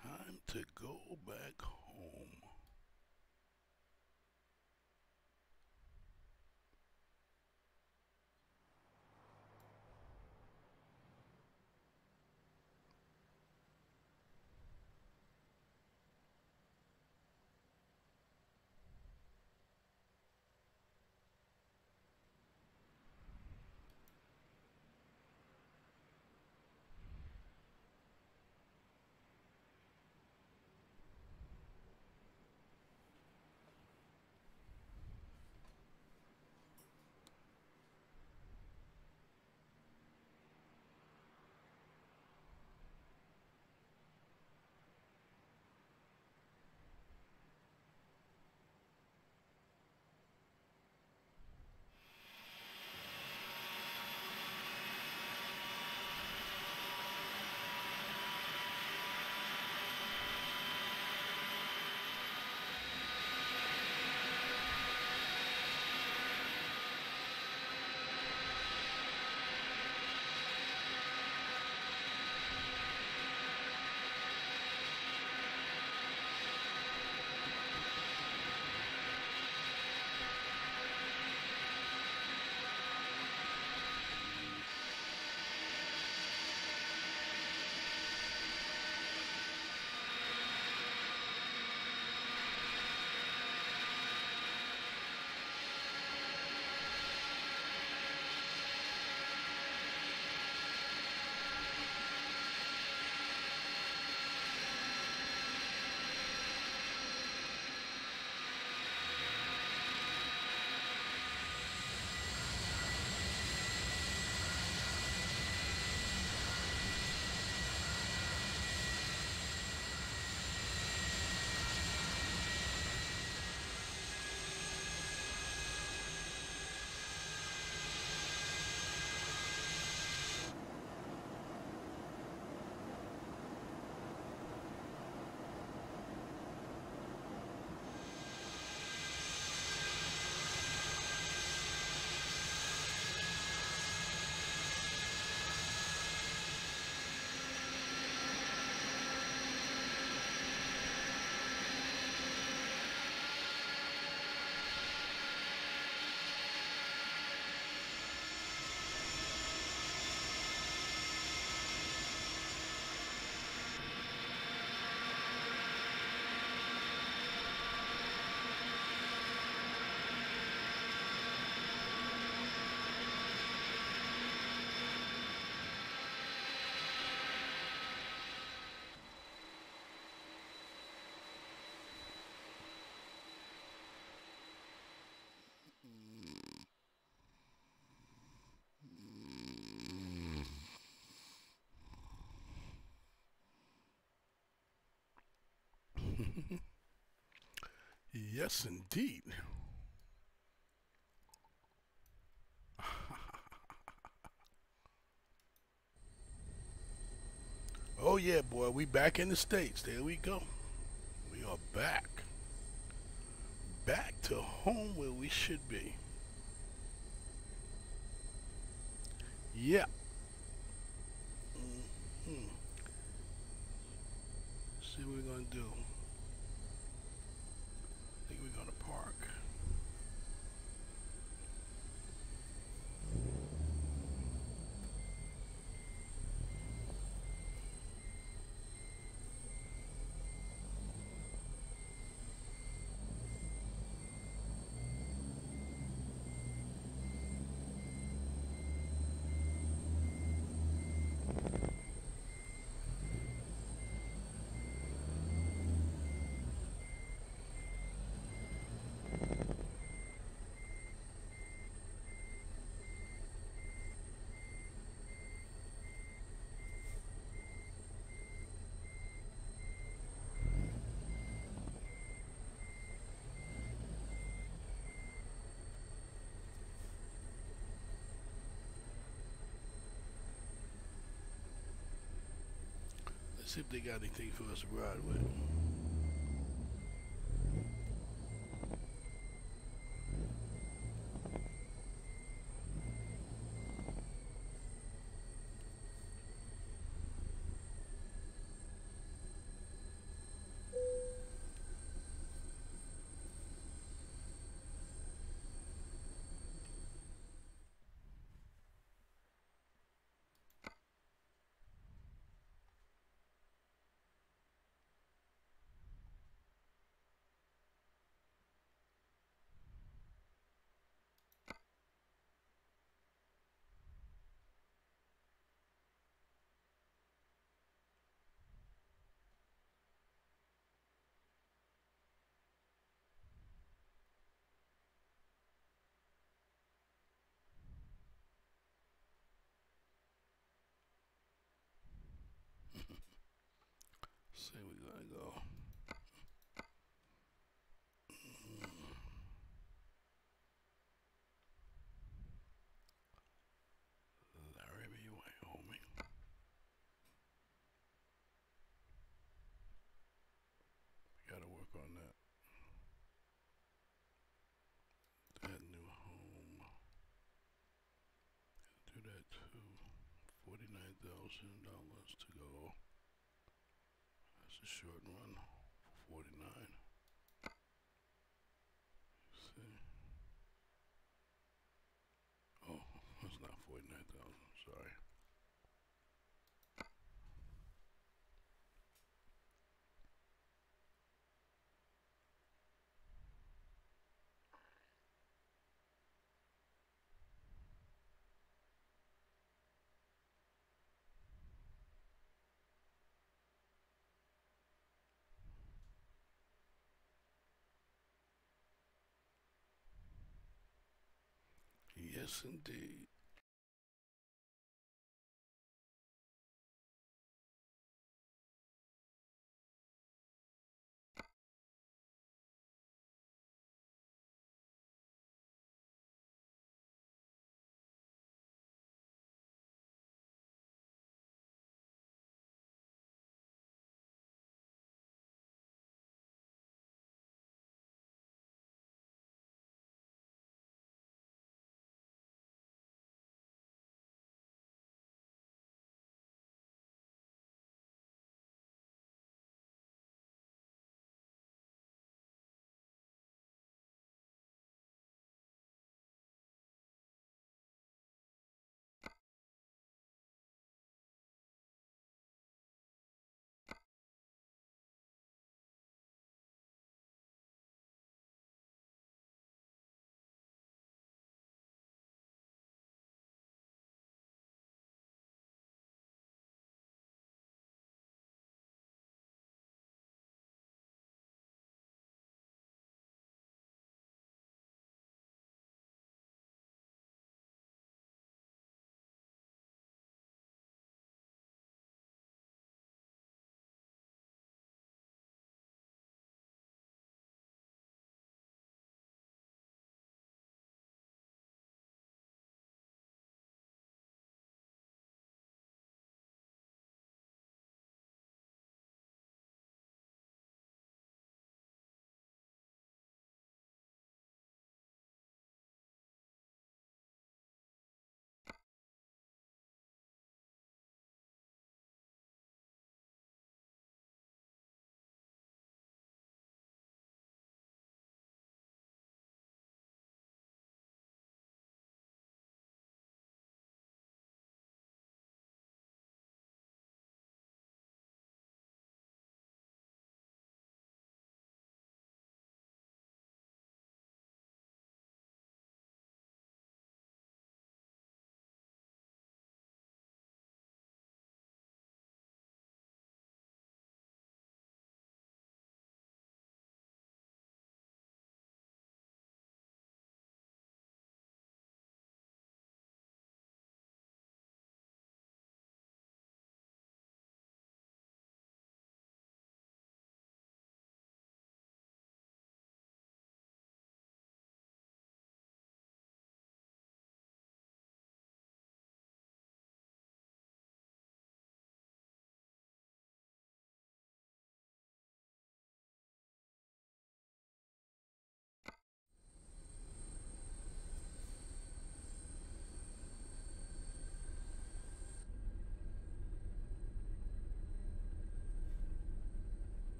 Time to go back home. Yes, indeed. oh yeah, boy, we back in the States. There we go. We are back. Back to home where we should be. Yeah. Mm -hmm. See what we're gonna do. I think we're gonna park. See if they got anything for us to ride with. see, we gotta go. Laramie, Wyoming. We gotta work on that. That new home. Do that too. $49,000 short run. Forty-nine. See. Oh, that's not forty-nine thousand. Sorry. Yes, indeed.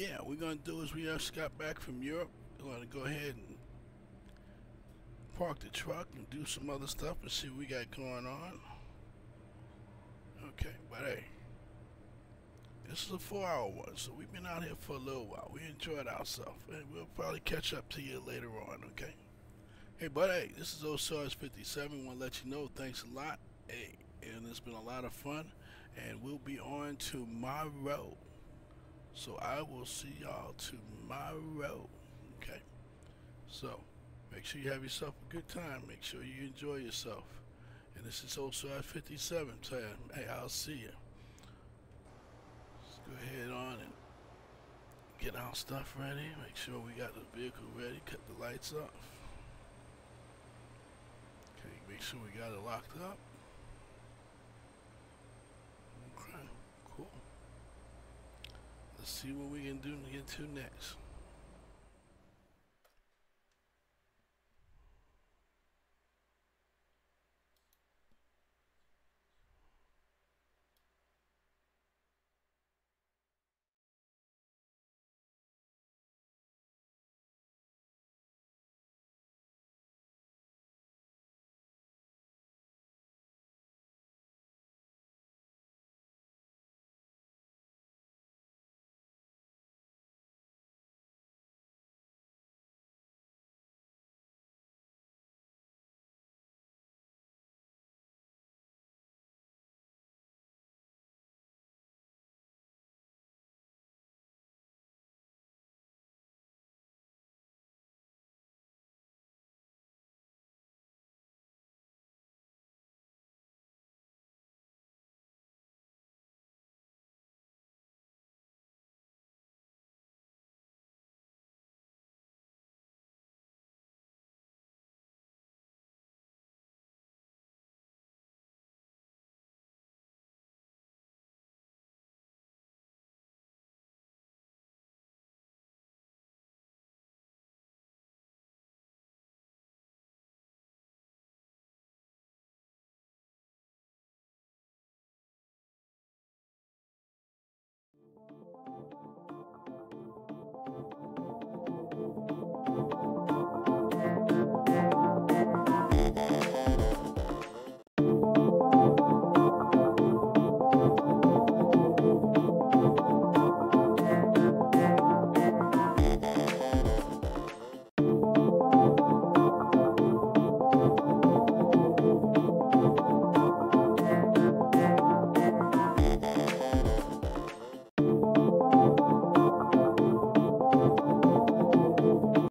Yeah, we're gonna do is we just got back from Europe. We're gonna go ahead and park the truck and do some other stuff and see what we got going on. Okay, but hey, this is a four-hour one, so we've been out here for a little while. We enjoyed ourselves, and we'll probably catch up to you later on. Okay. Hey, but hey, this is Old Sarge 57. Want to let you know, thanks a lot. Hey, and it's been a lot of fun, and we'll be on tomorrow. So I will see y'all tomorrow. Okay. So make sure you have yourself a good time. Make sure you enjoy yourself. And this is Old Sarge 57 time. hey, I'll see you. Let's go ahead on and get our stuff ready. Make sure we got the vehicle ready. Cut the lights off. Okay, make sure we got it locked up. Okay, cool. Let's see what we can do to get to next.